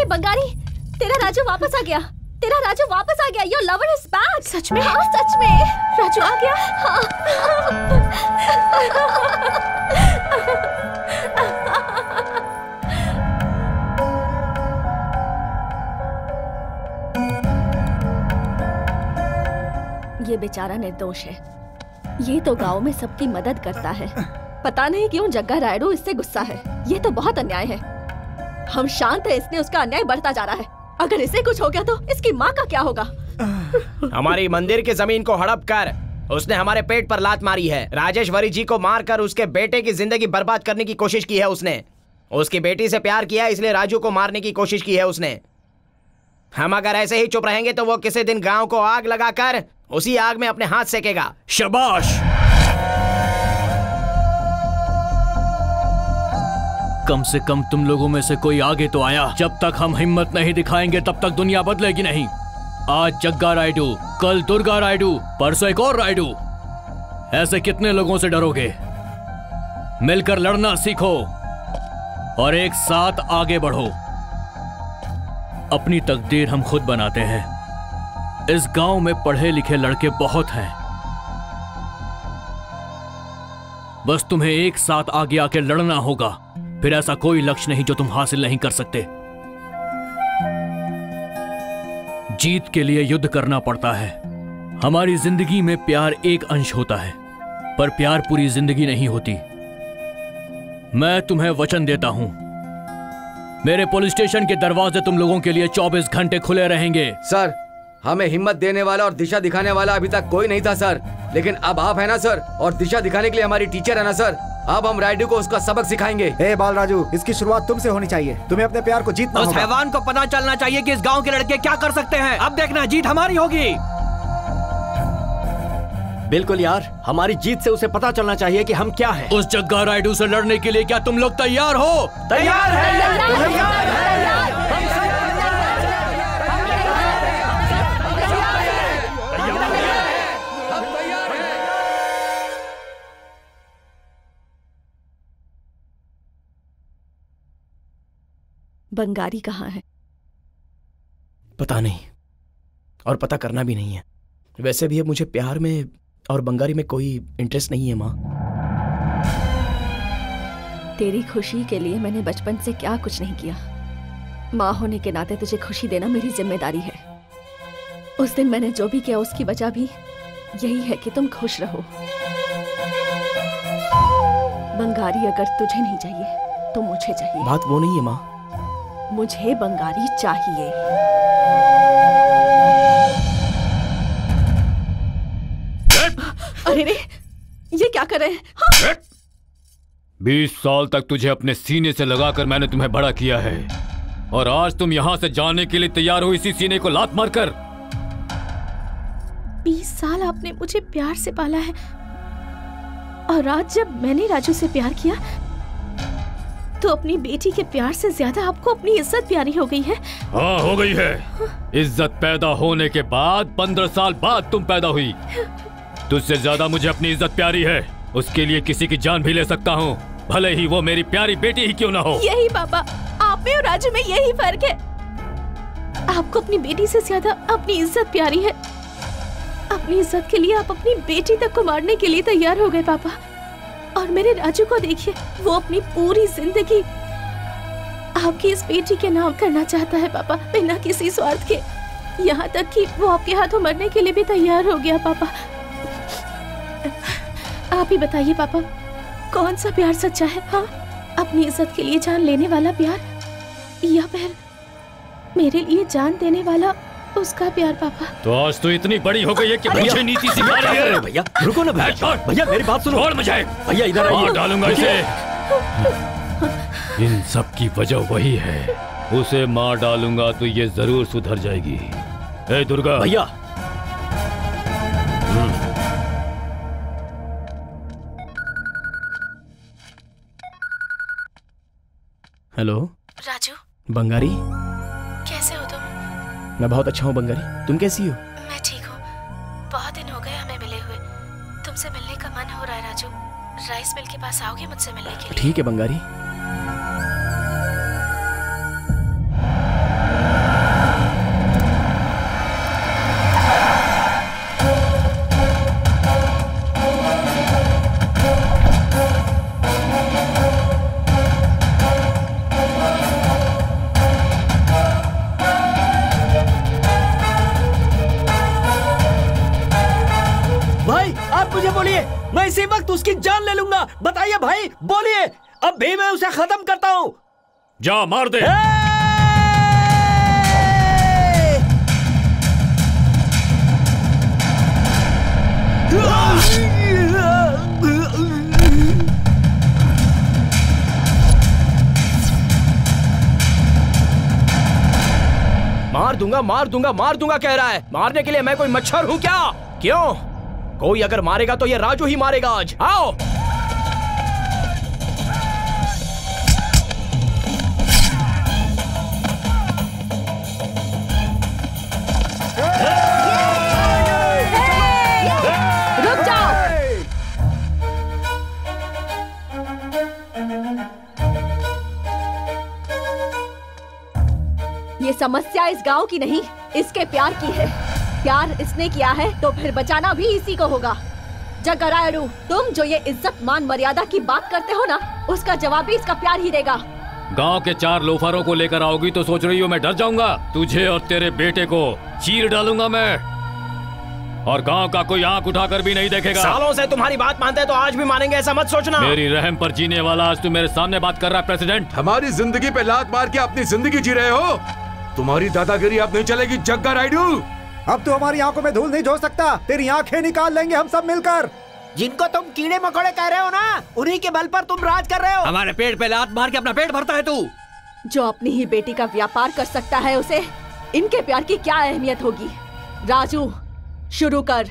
Speaker 7: बंगारी तेरा राजू वापस आ गया। तेरा राजू वापस आ गया योर लवर इज़ बैक
Speaker 10: सच में?
Speaker 7: हाँ सच में।
Speaker 10: राजू आ गया?
Speaker 7: ये बेचारा निर्दोष है। ये तो गाँव में सबकी मदद करता है। पता नहीं क्यों जग्गा रायडू इससे गुस्सा है। ये तो बहुत अन्याय है। हम शांत है इसने उसका अन्याय बढ़ता जा रहा है। अगर इसे कुछ हो गया तो इसकी माँ का क्या होगा?
Speaker 13: हमारी मंदिर की ज़मीन को हड़प कर उसने हमारे पेट पर लात मारी है। राजेश्वरी जी को मारकर उसके बेटे की ज़िंदगी बर्बाद करने की कोशिश की है उसने। उसकी बेटी से प्यार किया इसलिए राजू को मारने की कोशिश की है उसने। हम अगर ऐसे ही चुप रहेंगे तो वो किसी दिन गाँव को आग लगाकर उसी आग में अपने हाथ सेकेगा।
Speaker 1: शबाश! कम से कम तुम लोगों में से कोई आगे तो आया। जब तक हम हिम्मत नहीं दिखाएँगे, तब तक दुनिया बदलेगी नहीं। आज जग्गा रायडू, कल दुर्गा रायडू, परसों एक और रायडू। ऐसे कितने लोगों से डरोगे? मिलकर लड़ना सीखो और एक साथ आगे बढ़ो। अपनी तकदीर हम खुद बनाते हैं। इस गाँव में पढ़े लिखे लड़के बहुत हैं। बस तुम्हें एक साथ आगे आके लड़ना होगा। फिर ऐसा कोई लक्ष्य नहीं जो तुम हासिल नहीं कर सकते। जीत के लिए युद्ध करना पड़ता है। हमारी ज़िंदगी में प्यार एक अंश होता है, पर प्यार पूरी ज़िंदगी नहीं होती। मैं तुम्हें वचन देता हूँ। मेरे पुलिस स्टेशन के दरवाजे तुम लोगों के लिए 24 घंटे खुले रहेंगे।
Speaker 6: सर हमें हिम्मत देने वाला और दिशा दिखाने वाला अभी तक कोई नहीं था सर। लेकिन अब आप है ना सर? और दिशा दिखाने के लिए हमारी टीचर है ना सर? अब हम राइडू को उसका सबक सिखाएँगे।
Speaker 8: ए बाल राजू इसकी शुरुआत तुमसे होनी चाहिए। तुम्हें अपने प्यार को जीतना
Speaker 13: उस हैवान को पता चलना चाहिए कि इस गाँव के लड़के क्या कर सकते हैं। अब देखना जीत हमारी होगी।
Speaker 4: बिल्कुल यार हमारी जीत से उसे पता चलना चाहिए कि हम क्या हैं।
Speaker 1: उस जग्गा रायडू से लड़ने के लिए क्या तुम लोग तैयार हो?
Speaker 4: तैयार है।
Speaker 7: बंगारी कहाँ है?
Speaker 13: पता नहीं। और पता करना भी नहीं है। वैसे भी अब मुझे प्यार में और बंगारी में कोई इंटरेस्ट नहीं है माँ।
Speaker 7: तेरी खुशी के लिए मैंने बचपन से क्या कुछ नहीं किया। माँ होने के नाते तुझे खुशी देना मेरी ज़िम्मेदारी है। उस दिन मैंने जो भी किया उसकी वजह भी यही है कि तुम खुश रहो। बंगारी अगर तुझे नहीं चाहिए तो मुझे चाहिए।
Speaker 13: बात वो नहीं है माँ।
Speaker 7: मुझे बंगारी चाहिए। अरे रे ये क्या कर रहे हैं? हाँ?
Speaker 5: बीस साल तक तुझे अपने सीने से लगाकर मैंने तुम्हें बड़ा किया है। और आज तुम यहाँ से जाने के लिए तैयार हो इसी सीने को लात मारकर।
Speaker 10: बीस साल आपने मुझे प्यार से पाला है। और आज जब मैंने राजू से प्यार किया तो अपनी बेटी के प्यार से ज़्यादा आपको अपनी इज़्ज़त प्यारी हो गई है?
Speaker 5: हाँ हो गई है। इज़्ज़त पैदा होने के बाद पंद्रह साल बाद तुम पैदा हुई। तुझसे ज़्यादा मुझे अपनी इज़्ज़त प्यारी है। उसके लिए किसी की जान भी ले सकता हूँ। भले ही वो मेरी प्यारी बेटी ही क्यों ना हो।
Speaker 10: यही पापा आप में और राजू में यही फ़र्क है। आपको अपनी बेटी से ज़्यादा अपनी इज़्ज़त प्यारी है। अपनी इज़्ज़त के लिए आप अपनी बेटी तक को मारने के लिए तैयार हो गए पापा और मेरे राजू को देखिए, वो अपनी पूरी ज़िंदगी आपकी इस बेटी के नाम करना चाहता है, पापा, बिना किसी स्वार्थ के। यहाँ तक कि वो आपके हाथों मरने के लिए भी तैयार हो गया, पापा। आप ही बताइए, पापा, कौन सा प्यार सच्चा है? हाँ अपनी इज़्ज़त के लिए जान लेने वाला प्यार या फिर मेरे लिए जान देने वाला उसका प्यार पापा।
Speaker 5: तो आज तो इतनी बड़ी हो गई है कि मुझे नीति सिखा रही है
Speaker 4: भैया रुको ना भैया। भैया मेरी बात सुनो।
Speaker 5: छोड़ मुझे।
Speaker 4: भैया इधर
Speaker 5: मार
Speaker 4: आइए
Speaker 5: डालूँगा इसे। इन सब की वजह वही है। उसे मार डालूँगा तो ये ज़रूर सुधर जाएगी। ए दुर्गा।
Speaker 4: भैया।
Speaker 13: हेलो।
Speaker 10: राजू।
Speaker 13: बंगारी? मैं बहुत अच्छा हूँ बंगारी। तुम कैसी हो?
Speaker 10: मैं ठीक हूँ। बहुत दिन हो गए हमें मिले हुए। तुमसे मिलने का मन हो रहा है राजू। राइस मिल के पास आओगे मुझसे मिलने के लिए?
Speaker 13: ठीक है बंगारी। मैं इसी वक्त उसकी जान ले लूँगा। बताइए भाई बोलिए। अब भी मैं उसे खत्म करता हूँ।
Speaker 5: जा मार दे।
Speaker 13: मार दूँगा मार दूँगा मार दूँगा कह रहा है। मारने के लिए मैं कोई मच्छर हूँ क्या? क्यों? कोई अगर मारेगा तो ये राजू ही मारेगा आज। आओ।
Speaker 7: ये समस्या इस गाँव की नहीं, इसके प्यार की है। प्यार इसने किया है तो फिर बचाना भी इसी को होगा। जगरायडू तुम जो ये इज़्ज़त मान मर्यादा की बात करते हो ना उसका जवाब भी इसका प्यार ही देगा।
Speaker 5: गाँव के चार लोफारों को लेकर आओगी तो सोच रही हो मैं डर जाऊँगा। तुझे और तेरे बेटे को चीर डालूँगा मैं। और गाँव का कोई आँख उठाकर भी नहीं देखेगा।
Speaker 13: सालों से तुम्हारी बात मानते हैं तो आज भी मानेंगे ऐसा मत सोचना।
Speaker 5: मेरी रहम पर जीने वाला आज तू मेरे सामने बात कर रहा है प्रेसिडेंट।
Speaker 18: हमारी ज़िंदगी पे लात मार के अपनी ज़िंदगी जी रहे हो। तुम्हारी दादागिरी अब नहीं चलेगी जग्गा राइडू
Speaker 8: अब तू हमारी आँखों में धूल नहीं झोंक सकता। तेरी आँखें निकाल लेंगे हम सब मिलकर।
Speaker 12: जिनको तुम कीड़े मकोड़े कह रहे हो ना उन्हीं के बल पर तुम राज कर रहे हो।
Speaker 13: हमारे पेट पे लात मार के अपना पेट भरता है तू।
Speaker 7: जो अपनी ही बेटी का व्यापार कर सकता है उसे इनके प्यार की क्या अहमियत होगी? राजू शुरू कर।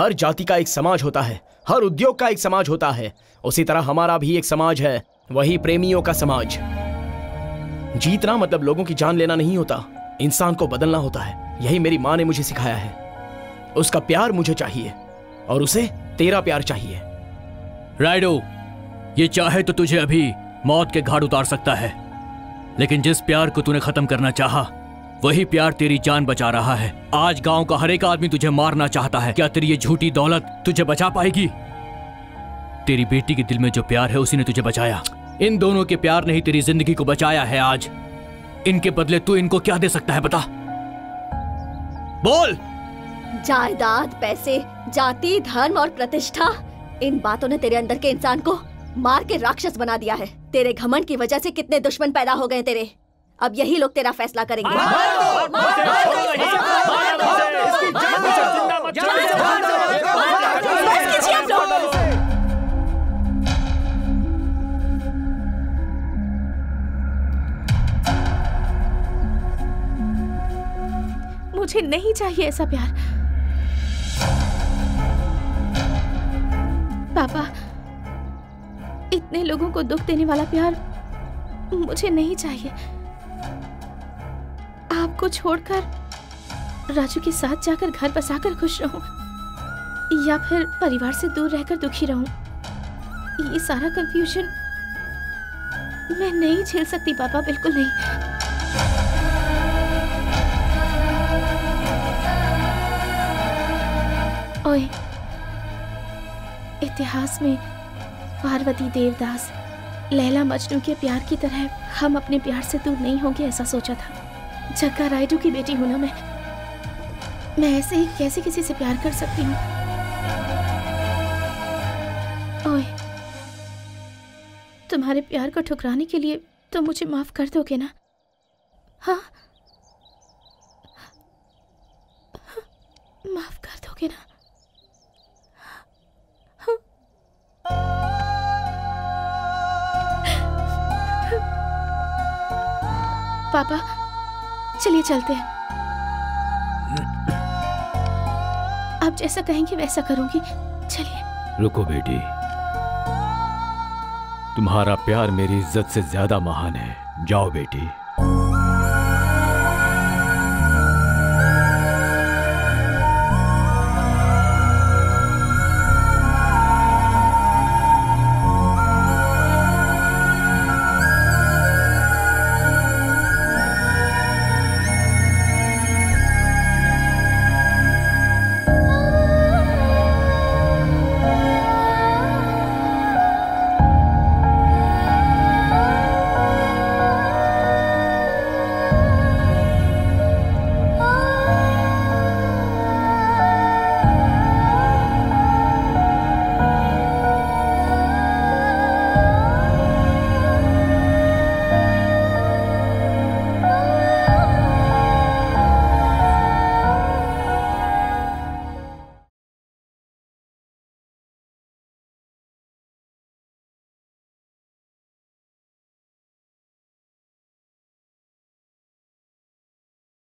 Speaker 13: हर जाति का एक समाज होता है, हर उद्योग का एक समाज होता है। उसी तरह हमारा भी एक समाज है, वही प्रेमियों का समाज। जीतना मतलब लोगों की जान लेना नहीं होता, इंसान को बदलना होता है, यही मेरी माँ ने मुझे सिखाया है। उसका प्यार मुझे चाहिए, और उसे तेरा प्यार चाहिए।
Speaker 1: राइडो, ये चाहे तो तुझे अभी मौत के घाट उतार सकता है, लेकिन जिस प्यार को तूने खत्म करना चाहा वही प्यार तेरी जान बचा रहा है। आज गाँव का हर एक आदमी तुझे मारना चाहता है। क्या तेरी ये झूठी दौलत तुझे बचा पाएगी? तेरी बेटी के दिल में जो प्यार है, उसी ने तुझे बचाया। इन दोनों के प्यार ने ही तेरी ज़िंदगी को बचाया है आज। इनके बदले तू इनको क्या दे सकता है, बता? बोल!
Speaker 7: जायदाद, पैसे, जाति, धर्म और प्रतिष्ठा, इन बातों ने तेरे अंदर के इंसान को मार के राक्षस बना दिया है। तेरे घमंड की वजह से कितने दुश्मन पैदा हो गए तेरे। अब यही लोग तेरा फैसला करेंगे।
Speaker 10: मुझे नहीं चाहिए ऐसा प्यार पापा इतने लोगों को दुख देने वाला प्यार मुझे नहीं चाहिए आपको छोड़कर राजू के साथ जाकर घर बसाकर खुश रहूँ, या फिर परिवार से दूर रहकर दुखी रहूँ, ये सारा कंफ्यूजन मैं नहीं झेल सकती पापा बिल्कुल नहीं। ओए, इतिहास में पार्वती देवदास, लैला मजनू के प्यार की तरह हम अपने प्यार से दूर नहीं होंगे ऐसा सोचा था। जग्गा रायडू की बेटी हूँ ना मैं। मैं ऐसे ही कैसे किसी से प्यार कर सकती हूँ? ओए, तुम्हारे प्यार को ठुकराने के लिए तुम मुझे माफ़ कर दोगे ना? हाँ? माफ़ कर दोगे ना? पापा चलिए चलते हैं। आप जैसा कहेंगे वैसा करूँगी। चलिए।
Speaker 5: रुको बेटी। तुम्हारा प्यार मेरी इज़्ज़त से ज़्यादा महान है। जाओ बेटी।